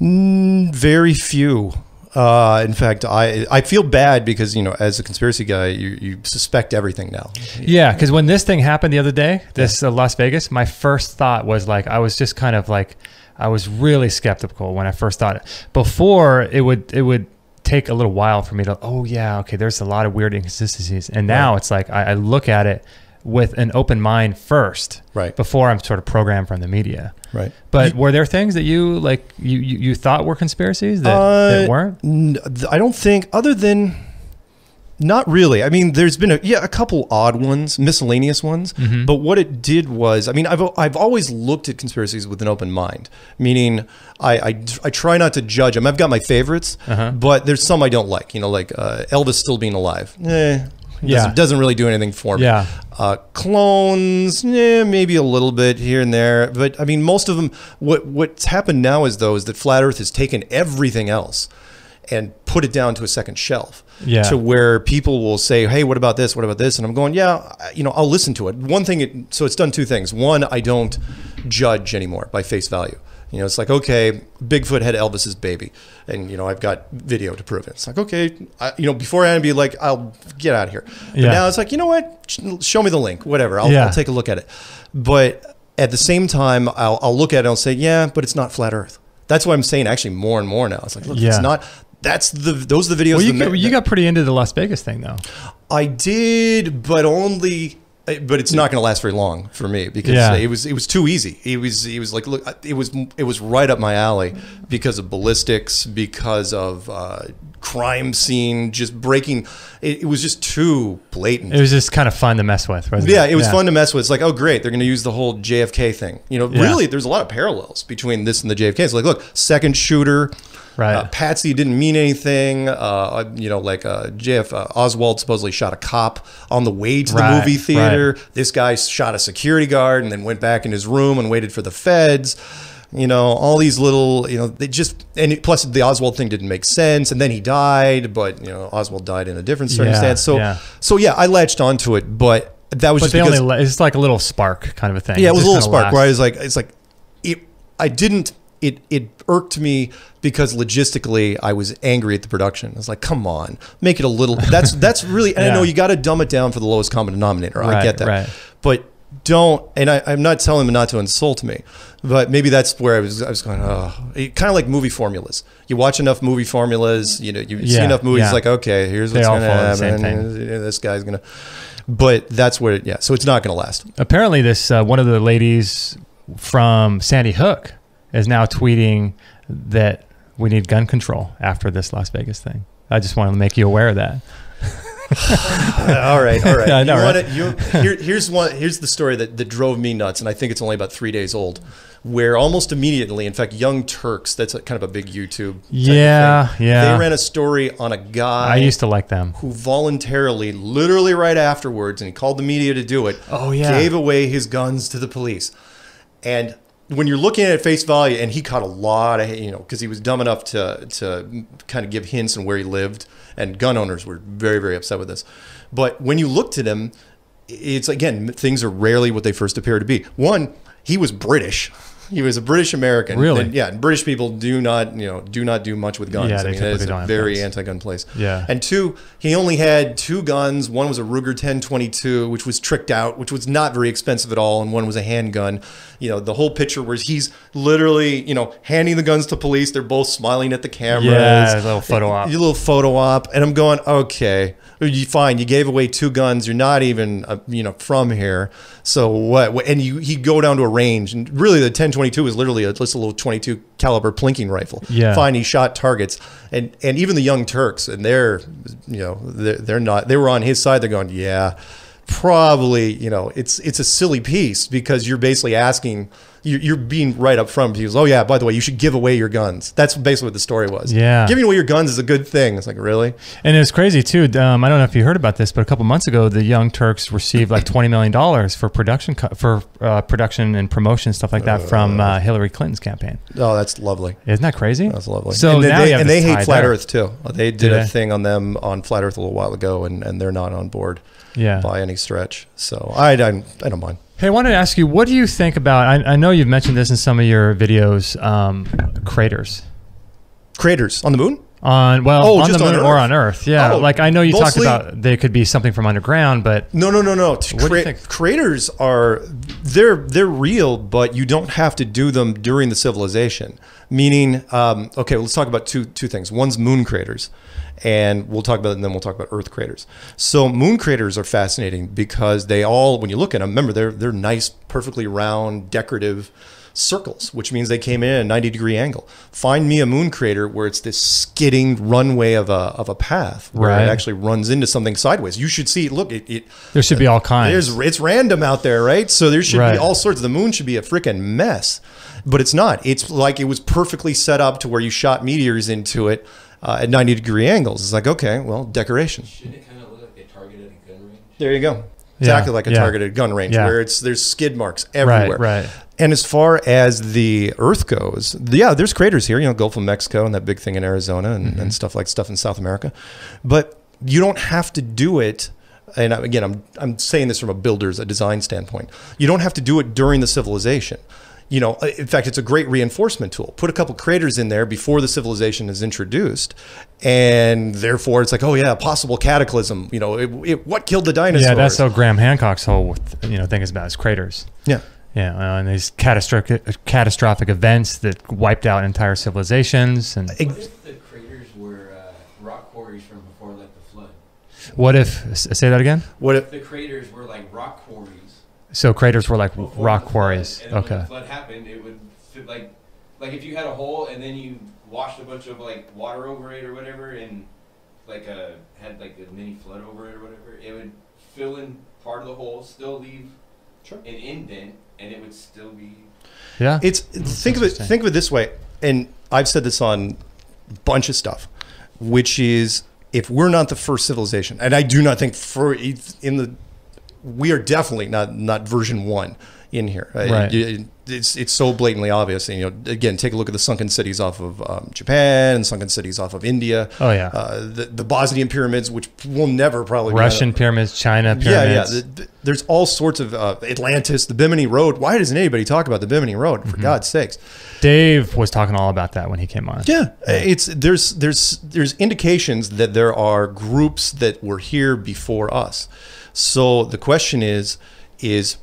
Mm, very few. Uh, in fact, I I feel bad because you know, as a conspiracy guy, you, you suspect everything now. Yeah, because when this thing happened the other day, this uh, Las Vegas, my first thought was like I was just kind of like I was really skeptical when I first thought it. Before it would it would take a little while for me to oh yeah okay there's a lot of weird inconsistencies and now Right. it's like I, I look at it with an open mind first Right. before I'm sort of programmed from the media. Right. But were there things that you like you you, you thought were conspiracies that, Uh, that weren't? N- I don't think, other than, not really. I mean, there's been a yeah a couple odd ones, miscellaneous ones. Mhm. But what it did was, I mean, I've I've always looked at conspiracies with an open mind. Meaning, I I, I try not to judge them. I've got my favorites, Uh-huh. but there's some I don't like. You know, like uh, Elvis still being alive. Eh, Yeah. doesn't, doesn't really do anything for me. Yeah. Uh, clones, yeah, maybe a little bit here and there, but I mean, most of them. What what's happened now is though is that flat Earth has taken everything else and put it down to a second shelf. Yeah. To where people will say, "Hey, what about this? What about this?" And I'm going, "Yeah, you know, I'll listen to it." One thing, it, so it's done two things. One, I don't judge anymore by face value. You know, it's like, okay, Bigfoot had Elvis's baby, and you know, I've got video to prove it. It's like, okay, I, you know, before I'd be like, I'll get out of here. But Yeah. now it's like, you know what? Show me the link, whatever. I'll, Yeah. I'll take a look at it. But at the same time, I'll, I'll look at it and I'll say, yeah, but it's not flat Earth. That's what I'm saying. Actually, more and more now. It's like, look, Yeah. it's not. That's the those are the videos. Well, you, the, got, you got pretty into the Las Vegas thing though. I did, but only. But it's not going to last very long for me because Yeah. it was it was too easy. It was it was like look, it was it was right up my alley because of ballistics, because of uh, crime scene, just breaking. It, it was just too blatant. It was just kind of fun to mess with. Wasn't Yeah, it was fun to mess with. It's like, oh, great, they're going to use the whole JFK thing. You know, Yeah. really, there's a lot of parallels between this and the JFK. It's like, look, second shooter, Right. Uh, Patsy didn't mean anything. Uh, you know, like uh, JF uh, Oswald supposedly shot a cop on the way to the Right, movie theater. This guy shot a security guard and then went back in his room and waited for the feds. You know, all these little, you know, they just, and it- plus the Oswald thing didn't make sense. And then he died, but, you know, Oswald died in a different circumstance. so, yeah. so yeah, I latched onto it, but that was But just because. only it's like a little spark kind of a thing. Yeah, it was a little spark where I was like, it's like, it. I didn't. It it irked me because logistically I was angry at the production. I was like, come on, make it a little. [laughs] That's that's really. And I know you got to dumb it down for the lowest common denominator. I get that, right. but don't. And I, I'm not telling them not to insult me, but maybe that's where I was. I was going. Oh, kind of like movie formulas. You watch enough movie formulas. You know, you see enough movies. yeah. Like, okay, here's what's going to follow the same happen. This guy's gonna. But that's where. Yeah. So it's not going to last. apparently this uh, one of the ladies from Sandy Hook is now tweeting that we need gun control after this Las Vegas thing. I just wanted to make you aware of that. [laughs] all right, all right. I know, you right? wanna- you- here, here's one. Here's the story that, that drove me nuts, and I think it's only about three days old. Where almost immediately, in fact, Young Turks, that's a, kind of a big YouTube. Yeah, yeah. They ran a story on a guy I used to like them. who voluntarily, literally right afterwards, and he called the media to do it. Oh, yeah. Gave away his guns to the police, and when you're looking at face value, and he caught a lot of, you know, because he was dumb enough to to kind of give hints on where he lived, and gun owners were very very upset with this. But when you looked at him, it's again things are rarely what they first appear to be. One, he was British. He was a British American. Really? And, yeah. And British people do not, you know, do not do much with guns. Yeah, I mean, it is a very anti-gun place. Yeah. And two, he only had two guns. One was a Ruger 1022, which was tricked out, which was not very expensive at all, and one was a handgun. You know, the whole picture where he's literally, you know, handing the guns to police. They're both smiling at the cameras. Yeah, a little photo op. A little photo op, and I'm going, okay, you fine. You gave away two guns. You're not even, uh, you know, from here. So what? And you he go down to a range, and really the 1022 is literally a, just a little 22 caliber plinking rifle. Yeah. Fine. He shot targets, and and even the young Turks, and they're, you know, they're, they're not. They were on his side. They're going, yeah, probably. You know, it's it's a silly piece because you're basically asking. You're, you're being right up front He because oh yeah by the way you should give away your guns that's basically what the story was Yeah. giving away your guns is a good thing it's like really And it was crazy too. Um, I don't know if you heard about this, but a couple months ago, the Young Turks received like twenty million dollars for production co- for uh, production and promotion stuff like that from uh, Hillary Clinton's campaign. oh that's lovely Isn't that crazy? That's lovely. So and they, now they, and they hate flat there. Earth too. They did a thing on them on flat Earth a little while ago, and, and they're not on board Yeah. by any stretch. So I, I, I don't mind. Hey, I wanted to ask you, what do you think about? I, I know you've mentioned this in some of your videos. Um, craters Craters on the moon. on well Oh, on the just on moon or on Earth. Yeah, Oh, like I know you talked about they could be something from underground, but No, no, no, no. What do you Cra-? Craters are they're they're real, but you don't have to do them during the civilization. Meaning, um, okay, let's talk about two two things. One's moon craters, and we'll talk about it, and then we'll talk about Earth craters. So moon craters are fascinating because they all, when you look at them, remember they're they're nice, perfectly round, decorative circles, which means they came in at a 90 degree angle. Find me a moon crater where it's this skidding runway of a of a path where Right. it actually runs into something sideways. You should see. Look, it, it there should be all kinds. there's it's random out there, right? So there should Right. be all sorts. Of the moon should be a freaking mess, but it's not. It's like it was perfectly set up to where you shot meteors into it uh, at 90 degree angles. It's like okay, well, decoration. Shouldn't it kind of look like they targeted a gun range? There you go. Exactly like a yeah. targeted gun range Yeah. where it's there's skid marks right, everywhere. right. And as far as the Earth goes, yeah, there's craters here, you know, Gulf of Mexico and that big thing in Arizona and, Mm-hmm. and stuff like stuff in South America. But you don't have to do it. And again, I'm, I'm saying this from a builder's, a design standpoint. You don't have to do it during the civilization. You know, in fact, it's a great reinforcement tool. Put a couple craters in there before the civilization is introduced, and therefore it's like, oh yeah, possible cataclysm. You know, it, it, what killed the dinosaurs? Yeah, that's how Graham Hancock's whole you know thing is about is craters. yeah. Yeah, uh, and these catastrophic catastrophic events that wiped out entire civilizations. And What if the craters were uh, rock quarries from before like the flood? what if say that again? What if If the craters were like rock quarries. So craters were like before rock the flood, quarries. And then when Okay. the flood happened, it would fit like, like if you had a hole and then you washed a bunch of like water over it or whatever, and like a had like a mini flood over it or whatever, it would fill in part of the hole, still leave Sure. an indent, and it would still be. Yeah. It's think of it think of it this way, and I've said this on a bunch of stuff, which is if we're not the first civilization, and I do not think for in the we are definitely not not version one in here. Uh, Right. you- It's it's so blatantly obvious. And, you know, again, take a look at the sunken cities off of um, Japan and sunken cities off of India. Oh, yeah. uh, the, the Bosnian pyramids, which will never probably be- Russian pyramids, China pyramids. yeah, yeah. The- the- there's all sorts of uh, Atlantis, the Bimini Road. Why doesn't anybody talk about the Bimini Road? For God's sakes! Dave was talking all about that when he came on. Yeah, it's there's there's there's indications that there are groups that were here before us. So the question is, is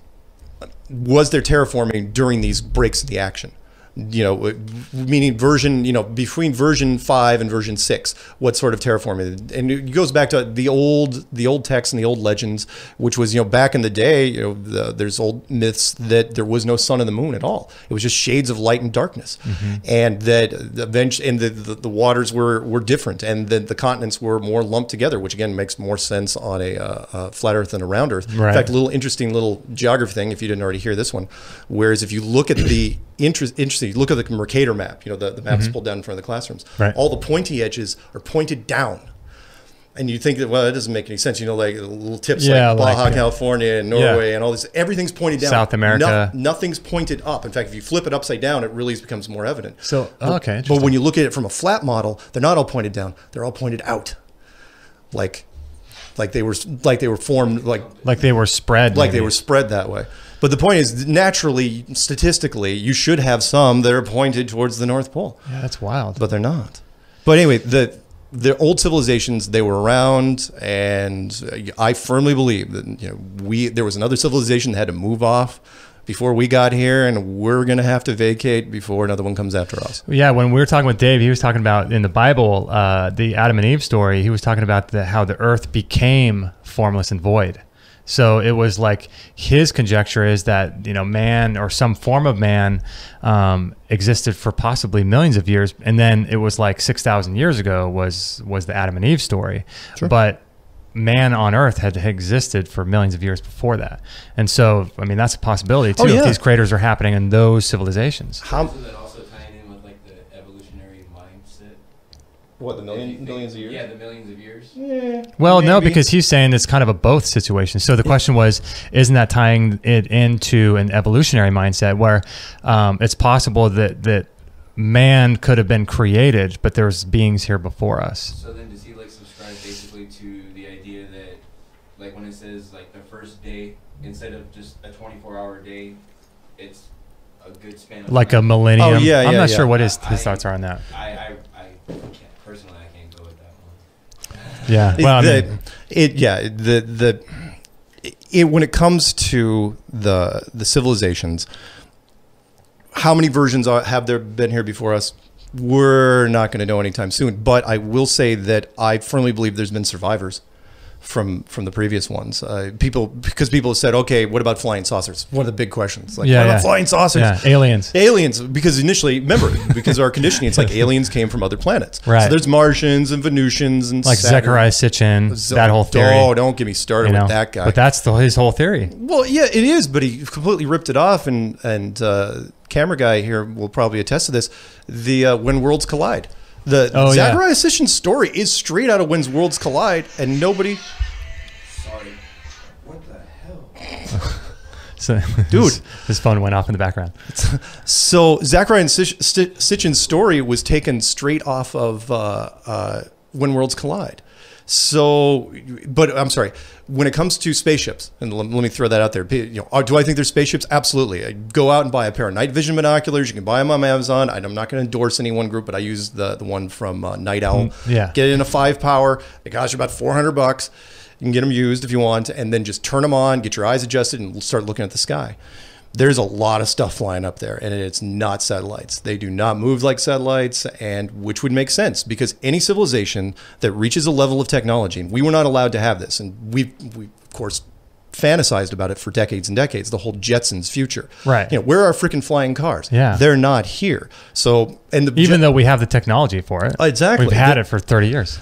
was there terraforming during these breaks in the action? You know, meaning version, you know, between version five and version six, what sort of terraforming? And it goes back to the old, the old texts and the old legends, which was, you know, back in the day, you know, the, there's old myths that there was no sun and the moon at all. It was just shades of light and darkness, and that eventually, and the, the, the waters were were different, and that the continents were more lumped together, which again makes more sense on a, uh, uh, flat Earth than a round Earth. Right. In fact, a little interesting little geography thing, if you didn't already hear this one. Whereas if you look at the interest, interesting, you look at the Mercator map, you know, the, the map is mm-hmm. pulled down in front of the classrooms. Right. All the pointy edges are pointed down. And you think that, well, that doesn't make any sense. You know, like little tips Yeah, like Baja, like, California, and Norway, and all this. Everything's pointed down. South America. No- nothing's pointed up. In fact, if you flip it upside down, it really becomes more evident. So But- oh, okay, But when you look at it from a flat model, they're not all pointed down. They're all pointed out. Like, like they were, like they were formed, like like they were spread, like they were spread that way. But the point is, naturally, statistically, you should have some that are pointed towards the North Pole, Yeah, that's wild. but they're not. But anyway, the the old civilizations they were around, and I firmly believe that you know we there was another civilization that had to move off before we got here, and we're gonna have to vacate before another one comes after us. Yeah, when we were talking with Dave, he was talking about in the Bible, uh, the Adam and Eve story. He was talking about the, how the earth became formless and void. So it was like his conjecture is that you know man or some form of man um, existed for possibly millions of years, and then it was like six thousand years ago was was the Adam and Eve story. But man on Earth had existed for millions of years before that, and so I mean that's a possibility too. Oh, yeah. If these craters are happening in those civilizations. How Isn't that also tying in with like the evolutionary mindset? What the millions of years? Yeah, the millions of years. Yeah, Well, no, because he's saying it's kind of a both situation. So the question was, isn't that tying it into an evolutionary mindset where um, it's possible that that man could have been created, but there's beings here before us? So then, does he like subscribe basically to the idea that, like, when it says like the first day, instead of just a 24-hour day, it's a good span of Like a millennium. Oh, yeah, yeah, I'm not yeah. sure what his, I- his thoughts are on that. I, I, I can't personally, I can't go with that one. Yeah. It- Well, I mean, it yeah the the it, when it comes to the the civilizations how many versions are, have there been here before us we're not going to know anytime soon but i will say that i firmly believe there's been survivors from from the previous ones uh, people because people have said okay what about flying saucers one of the big questions like Yeah, what about yeah. flying saucers yeah, aliens. aliens because initially remember because our conditioning it's like aliens came from other planets Right. so there's martians and venusians and stuff. Like Saturn- Zecharia Sitchin, so- that whole theory. Oh, don't get me started you know? with that guy. But that's the, his whole theory. well, yeah, it is, but he completely ripped it off, and and uh, camera guy here will probably attest to this. The uh, when worlds collide, the Oh, yeah. Zecharia Sitchin's story is straight out of when worlds collide, and nobody, Sorry. What the hell? [laughs] So, Dude. his, his phone went off in the background. [laughs] So Zecharia Sitchin's story was taken straight off of uh, uh, When Worlds Collide. So, but I'm sorry. When it comes to spaceships, and let, let me throw that out there. You know, uh, do I think there's spaceships? Absolutely. I go out and buy a pair of night vision binoculars. You can buy them on Amazon. I- I'm not going to endorse any one group, but I use the the one from uh, Night Owl. yeah. Get it in a five power. They cost you about 400 bucks. You can get them used if you want, and then just turn them on, get your eyes adjusted, and start looking at the sky there's a lot of stuff flying up there and it's not satellites they do not move like satellites and which would make sense because any civilization that reaches a level of technology we were not allowed to have this and we we of course fantasized about it for decades and decades the whole jetsons future Right. you know where are our freaking flying cars Yeah. they're not here so and the Even though we have the technology for it. Exactly. We've had The- it for 30 years.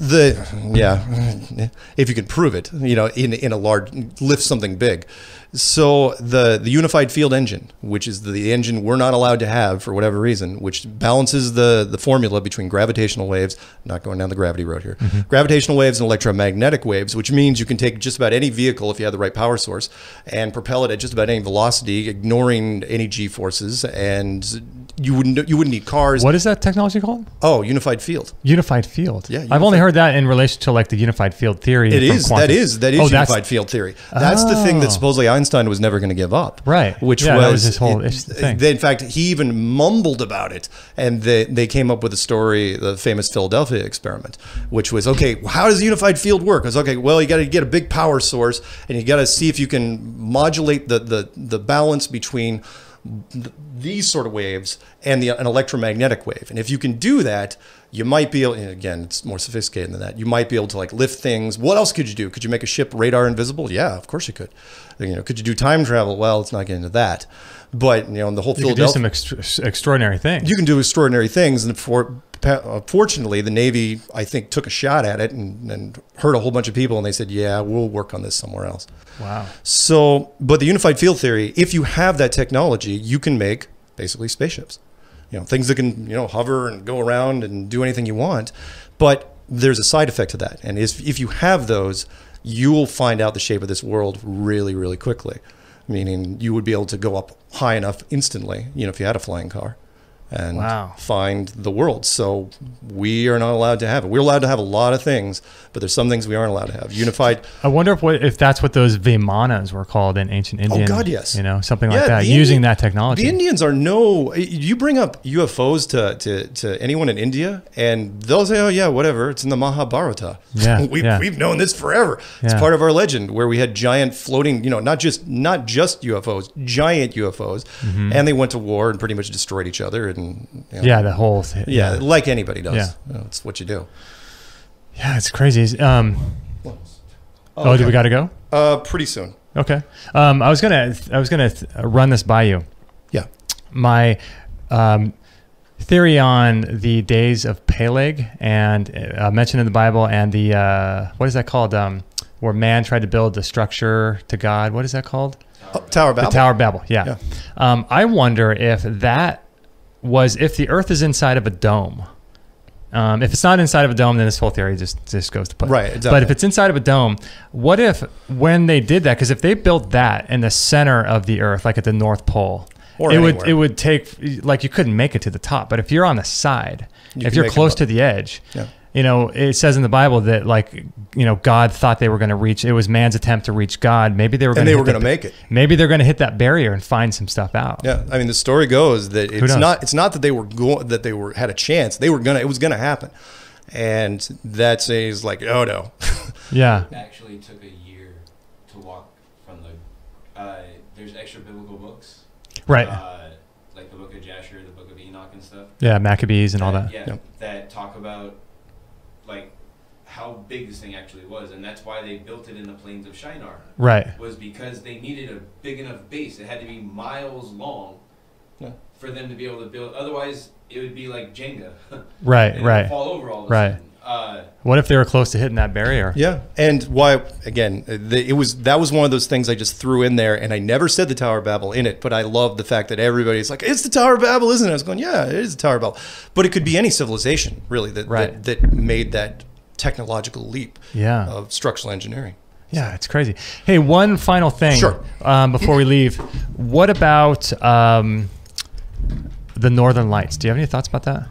the yeah if you can prove it you know in in a large lift something big so the the unified field engine which is the engine we're not allowed to have for whatever reason which balances the the formula between gravitational waves not going down the gravity road here mm-hmm. gravitational waves and electromagnetic waves which means you can take just about any vehicle if you have the right power source and propel it at just about any velocity ignoring any g forces and you wouldn't you wouldn't need cars What is that technology called? oh unified field Unified field. Yeah, I've only heard that in relation to like the unified field theory. It is. That is. That is Oh, unified field theory. That's the thing that Oh. supposedly Einstein was never going to give up. Right. Which Yeah, was, that was his whole it- thing. they- in fact, he even mumbled about it, and they they came up with a story, the famous Philadelphia experiment, which was okay. How does the unified field work? It's okay. Well, you got to get a big power source, and you got to see if you can modulate the the the balance between th- these sort of waves and the an electromagnetic wave. And if you can do that, you might be able. Again, it's more sophisticated than that. You might be able to like lift things. What else could you do? Could you make a ship radar invisible? Yeah, of course you could. You know, could you do time travel? Well, let's not get into that. But you know, in the whole You could do some extra, extraordinary things. you can do extraordinary things. And for uh, fortunately, the Navy, I think, took a shot at it and, and hurt a whole bunch of people. And they said, "Yeah, we'll work on this somewhere else." wow. So, but the unified field theory, if you have that technology, you can make basically spaceships. You know, things that can you know hover and go around and do anything you want. But there's a side effect to that, and if if you have those, you will find out the shape of this world really, really quickly. Meaning, you would be able to go up high enough instantly. You know, if you had a flying car. And Wow. find the world. So we are not allowed to have it. We're allowed to have a lot of things, but there's some things we aren't allowed to have. Unified I wonder if what if that's what those Vimanas were called in ancient Indian. Oh, God, yes. You know, something like Yeah, that, the using Indi- that technology. The Indians are no. You bring up UFOs to, to, to anyone in India, and they'll say, "Oh yeah, whatever. It's in the Mahabharata." Yeah, [laughs] we've yeah. we've known this forever. It's Yeah. part of our legend where we had giant floating, you know, not just not just UFOs, giant UFOs, Mm-hmm. and they went to war and pretty much destroyed each other. And you know, yeah, the whole thing. yeah, like anybody does. Yeah. You know, it's what you do. Yeah, it's crazy. Um, oh, do we got to go? Uh, pretty soon. Okay. Um, I was gonna I was gonna run this by you. Yeah. My um, theory on the days of Peleg and uh, mentioned in the Bible and the uh, what is that called? Um, where man tried to build the structure to God. What is that called? Oh, Tower of Babel. The Tower of Babel. Yeah. Yeah. Um, I wonder if that was if the Earth is inside of a dome. Um, if it's not inside of a dome, then this whole theory just just goes to play. Right, But if it's inside of a dome, what if when they did that? Because if they built that in the center of the Earth, like at the North Pole, Or it would it would take like you couldn't make it to the top. But if you're on the side, You if you're close to the edge, Yeah. You know, it says in the Bible that like you know God thought they were going to reach. It was man's attempt to reach God. Maybe they were going and they to were going to make it. Maybe they're going to hit that barrier and find some stuff out. Yeah, I mean the story goes that it's not it's not that they were going that they were had a chance. They were gonna it was gonna happen, and that says like oh no, [laughs] Yeah. actually took a year to walk from the. Uh, there's extra biblical books, Right. Uh, like the Book of Jasher, the Book of Enoch, and stuff. yeah. Maccabees and all that. Yeah, Yep. that talk about like how big this thing actually was, and that's why they built it in the plains of Shinar. Right. Was because they needed a big enough base. It had to be miles long Yeah. for them to be able to build. Otherwise, it would be like Jenga. [laughs] Right. and Right. Fall over all of a Right. sudden. Uh, What if they were close to hitting that barrier? yeah, and why again the, it was that was one of those things I just threw in there, and I never said the Tower of Babel in it, but I love the fact that everybody's like it's the Tower of Babel, isn't it? I was going yeah, it is the Tower of Babel, but it could be any civilization really that Right. that, that made that technological leap Yeah. of structural engineering. Yeah, it's crazy. Hey, one final thing. Sure. Um, before we leave, what about um, the Northern Lights? Do you have any thoughts about that?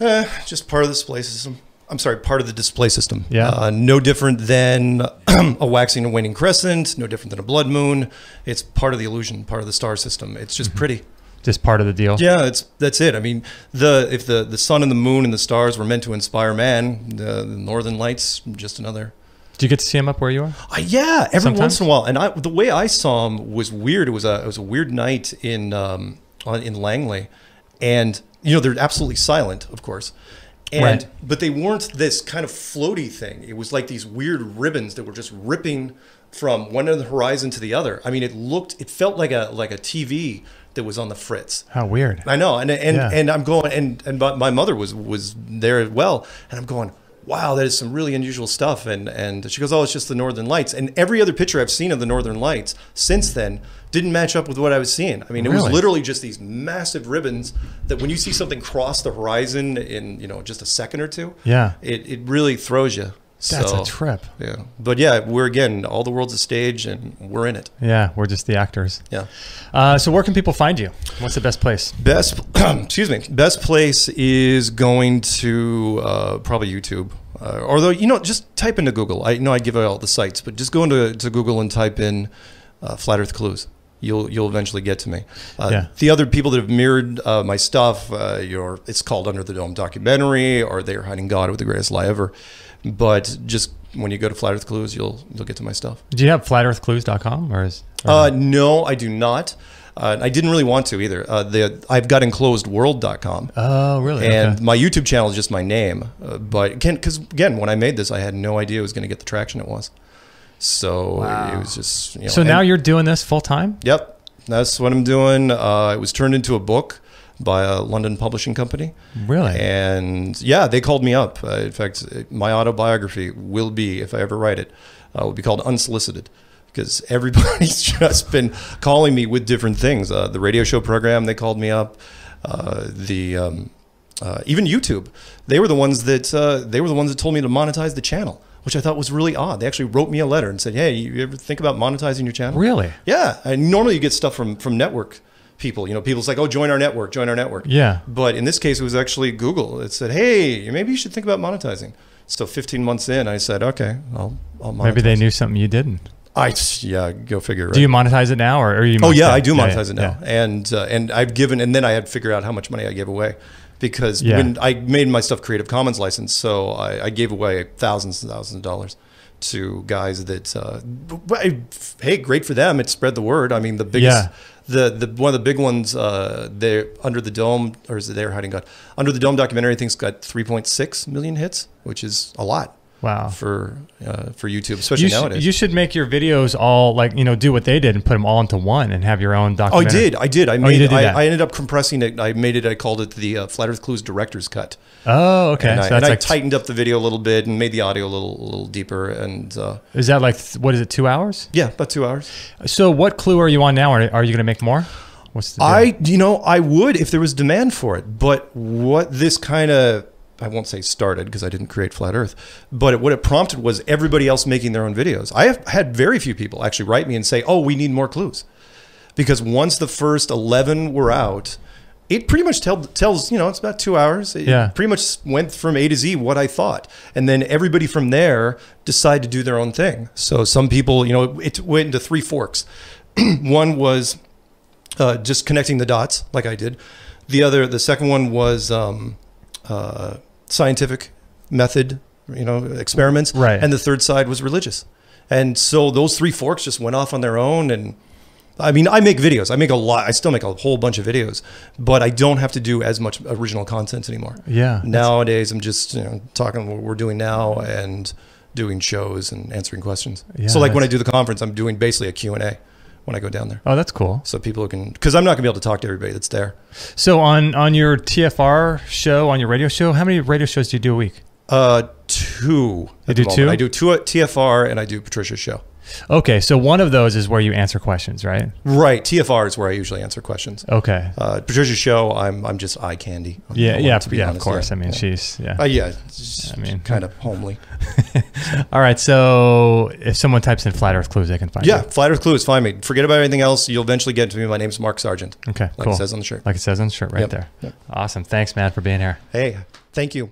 Eh, just part of the display system. I'm sorry, part of the display system. Yeah. Uh, no different than [clears throat] a waxing and waning crescent. No different than a blood moon. It's part of the illusion, part of the star system. It's just pretty. Just part of the deal. Yeah, it's that's it. I mean, the if the the sun and the moon and the stars were meant to inspire man, the, the northern lights just another. Do you get to see them up where you are? Uh, yeah, every Sometimes. once in a while. And I, the way I saw him was weird. It was a it was a weird night in um, on, in Langley, and you know they're absolutely silent, of course. And Right. but they weren't this kind of floaty thing. It was like these weird ribbons that were just ripping from one end of the horizon to the other. I mean, it looked, it felt like a like a TV that was on the fritz. How weird. I know, and and, Yeah. and I'm going, and and my my mother was was there as well, and I'm going, wow, that is some really unusual stuff. And and she goes, oh, it's just the Northern Lights. And every other picture I've seen of the Northern Lights since then didn't match up with what I was seeing. I mean, it Really? was literally just these massive ribbons that when you see something cross the horizon in you know just a second or two, Yeah. it it really throws you. That's So, a trip. Yeah, but yeah, we're again, all the world's a stage, and we're in it. Yeah, we're just the actors. Yeah. Uh, so where can people find you? What's the best place? Best, [clears throat] excuse me. Best place is going to uh, probably YouTube. Uh, although you know, just type into Google. I know I give out all the sites, but just go into to Google and type in uh, Flat Earth Clues. You'll you'll eventually get to me. Uh, Yeah. The other people that have mirrored uh, my stuff, uh, your it's called Under the Dome documentary, or They Are Hiding God with the Greatest Lie Ever. But just when you go to Flat Earth Clues, you'll you'll get to my stuff. Do you have flatearthclues.com or is or Uh, no, I do not. Uh, I didn't really want to either. Uh, the I've got enclosedworld.com. Oh, really? And Okay. my YouTube channel is just my name. Uh, but again, because again, when I made this, I had no idea it was going to get the traction it was. So Wow. it was just. You know, So now you're doing this full time? Yep, that's what I'm doing. Uh, it was turned into a book by a London publishing company. Really? And yeah, they called me up. Uh, in fact, my autobiography will be, if I ever write it, uh, will be called Unsolicited. Because everybody's [laughs] just been calling me with different things. Uh, the radio show program, they called me up. Uh, the um, uh, even YouTube, they were the ones that uh, they were the ones that told me to monetize the channel, which I thought was really odd. They actually wrote me a letter and said, "Hey, you ever think about monetizing your channel?" Really? Yeah, and normally you get stuff from from network people. You know, people's like, "Oh, join our network, join our network." Yeah. But in this case, it was actually Google. It said, "Hey, maybe you should think about monetizing." So 15 months in, I said, "Okay, I'll, I'll monetize." Maybe they knew something you didn't. I yeah, go figure. Right? Do you monetize it now, or are you? Oh yeah, I do monetize yeah, it now, yeah. and uh, and I've given, and then I had to figure out how much money I gave away, because Yeah. when I made my stuff Creative Commons license, so I, I gave away thousands and thousands of dollars to guys that, uh, hey, great for them. It spread the word. I mean, the biggest, Yeah. the the one of the big ones, uh, they're under the dome, or is it there hiding God? Under the dome documentary, I think's got 3.6 million hits, which is a lot Wow. for uh, for YouTube, especially You, nowadays. you should make your videos all like you know do what they did and put them all into one and have your own documentary. Oh, I did. I did. I you made. did I. I ended up compressing it. I made it. I called it the uh, Flat Earth Clues Director's Cut. Oh, okay. And, I, so and that's I tightened up the video a little bit and made the audio a little, a little deeper. And uh, is that like what is it? Two hours? yeah, about two hours. So what clue are you on now? Are, are you going to make more? What's the deal? I, you know, I would if there was demand for it. But what this kind of, I won't say started because I didn't create Flat Earth, but it, what it prompted was everybody else making their own videos. I have had very few people actually write me and say, "Oh, we need more clues," because once the first eleven were out. It pretty much tell, tells, you know, it's about two hours. It Yeah. pretty much went from A to Z what I thought. And then everybody from there decided to do their own thing. So some people, you know, it, it went into three forks. [clears throat] One was uh, just connecting the dots, like I did. The other, the second one was um, uh, scientific method, you know, experiments. Right. And the third side was religious. And so those three forks just went off on their own. And I mean, I make videos. I make a lot. I still make a whole bunch of videos, but I don't have to do as much original content anymore. Yeah. Nowadays, I'm just you know talking what we're doing now and doing shows and answering questions. Yeah, so like when I do the conference, I'm doing basically a Q and A when I go down there Oh, that's cool. so people can because I'm not gonna be able to talk to everybody that's there. So on on your TFR show, on your radio show, how many radio shows do you do a week? Uh, two. You do two? I do two at TFR and I do Patricia's show. Okay, so one of those is where you answer questions, right? Right, TFR is where I usually answer questions. Okay. Uh, Patricia's show, I'm I'm just eye candy. Yeah, yeah, to be yeah. Of course. yeah, I mean, yeah. she's yeah. Uh, yeah, I mean- kind of homely. [laughs] All right. So if someone types in flat Earth clues, they can find Yeah, you. Flat Earth clues. Find. Me. Forget about anything else. You'll eventually get to me. My name's Mark Sargent, Okay. like cool. it says on the shirt. like it says on the shirt right Yep, there. yep. Awesome. Thanks, man, for being here. Hey, thank you.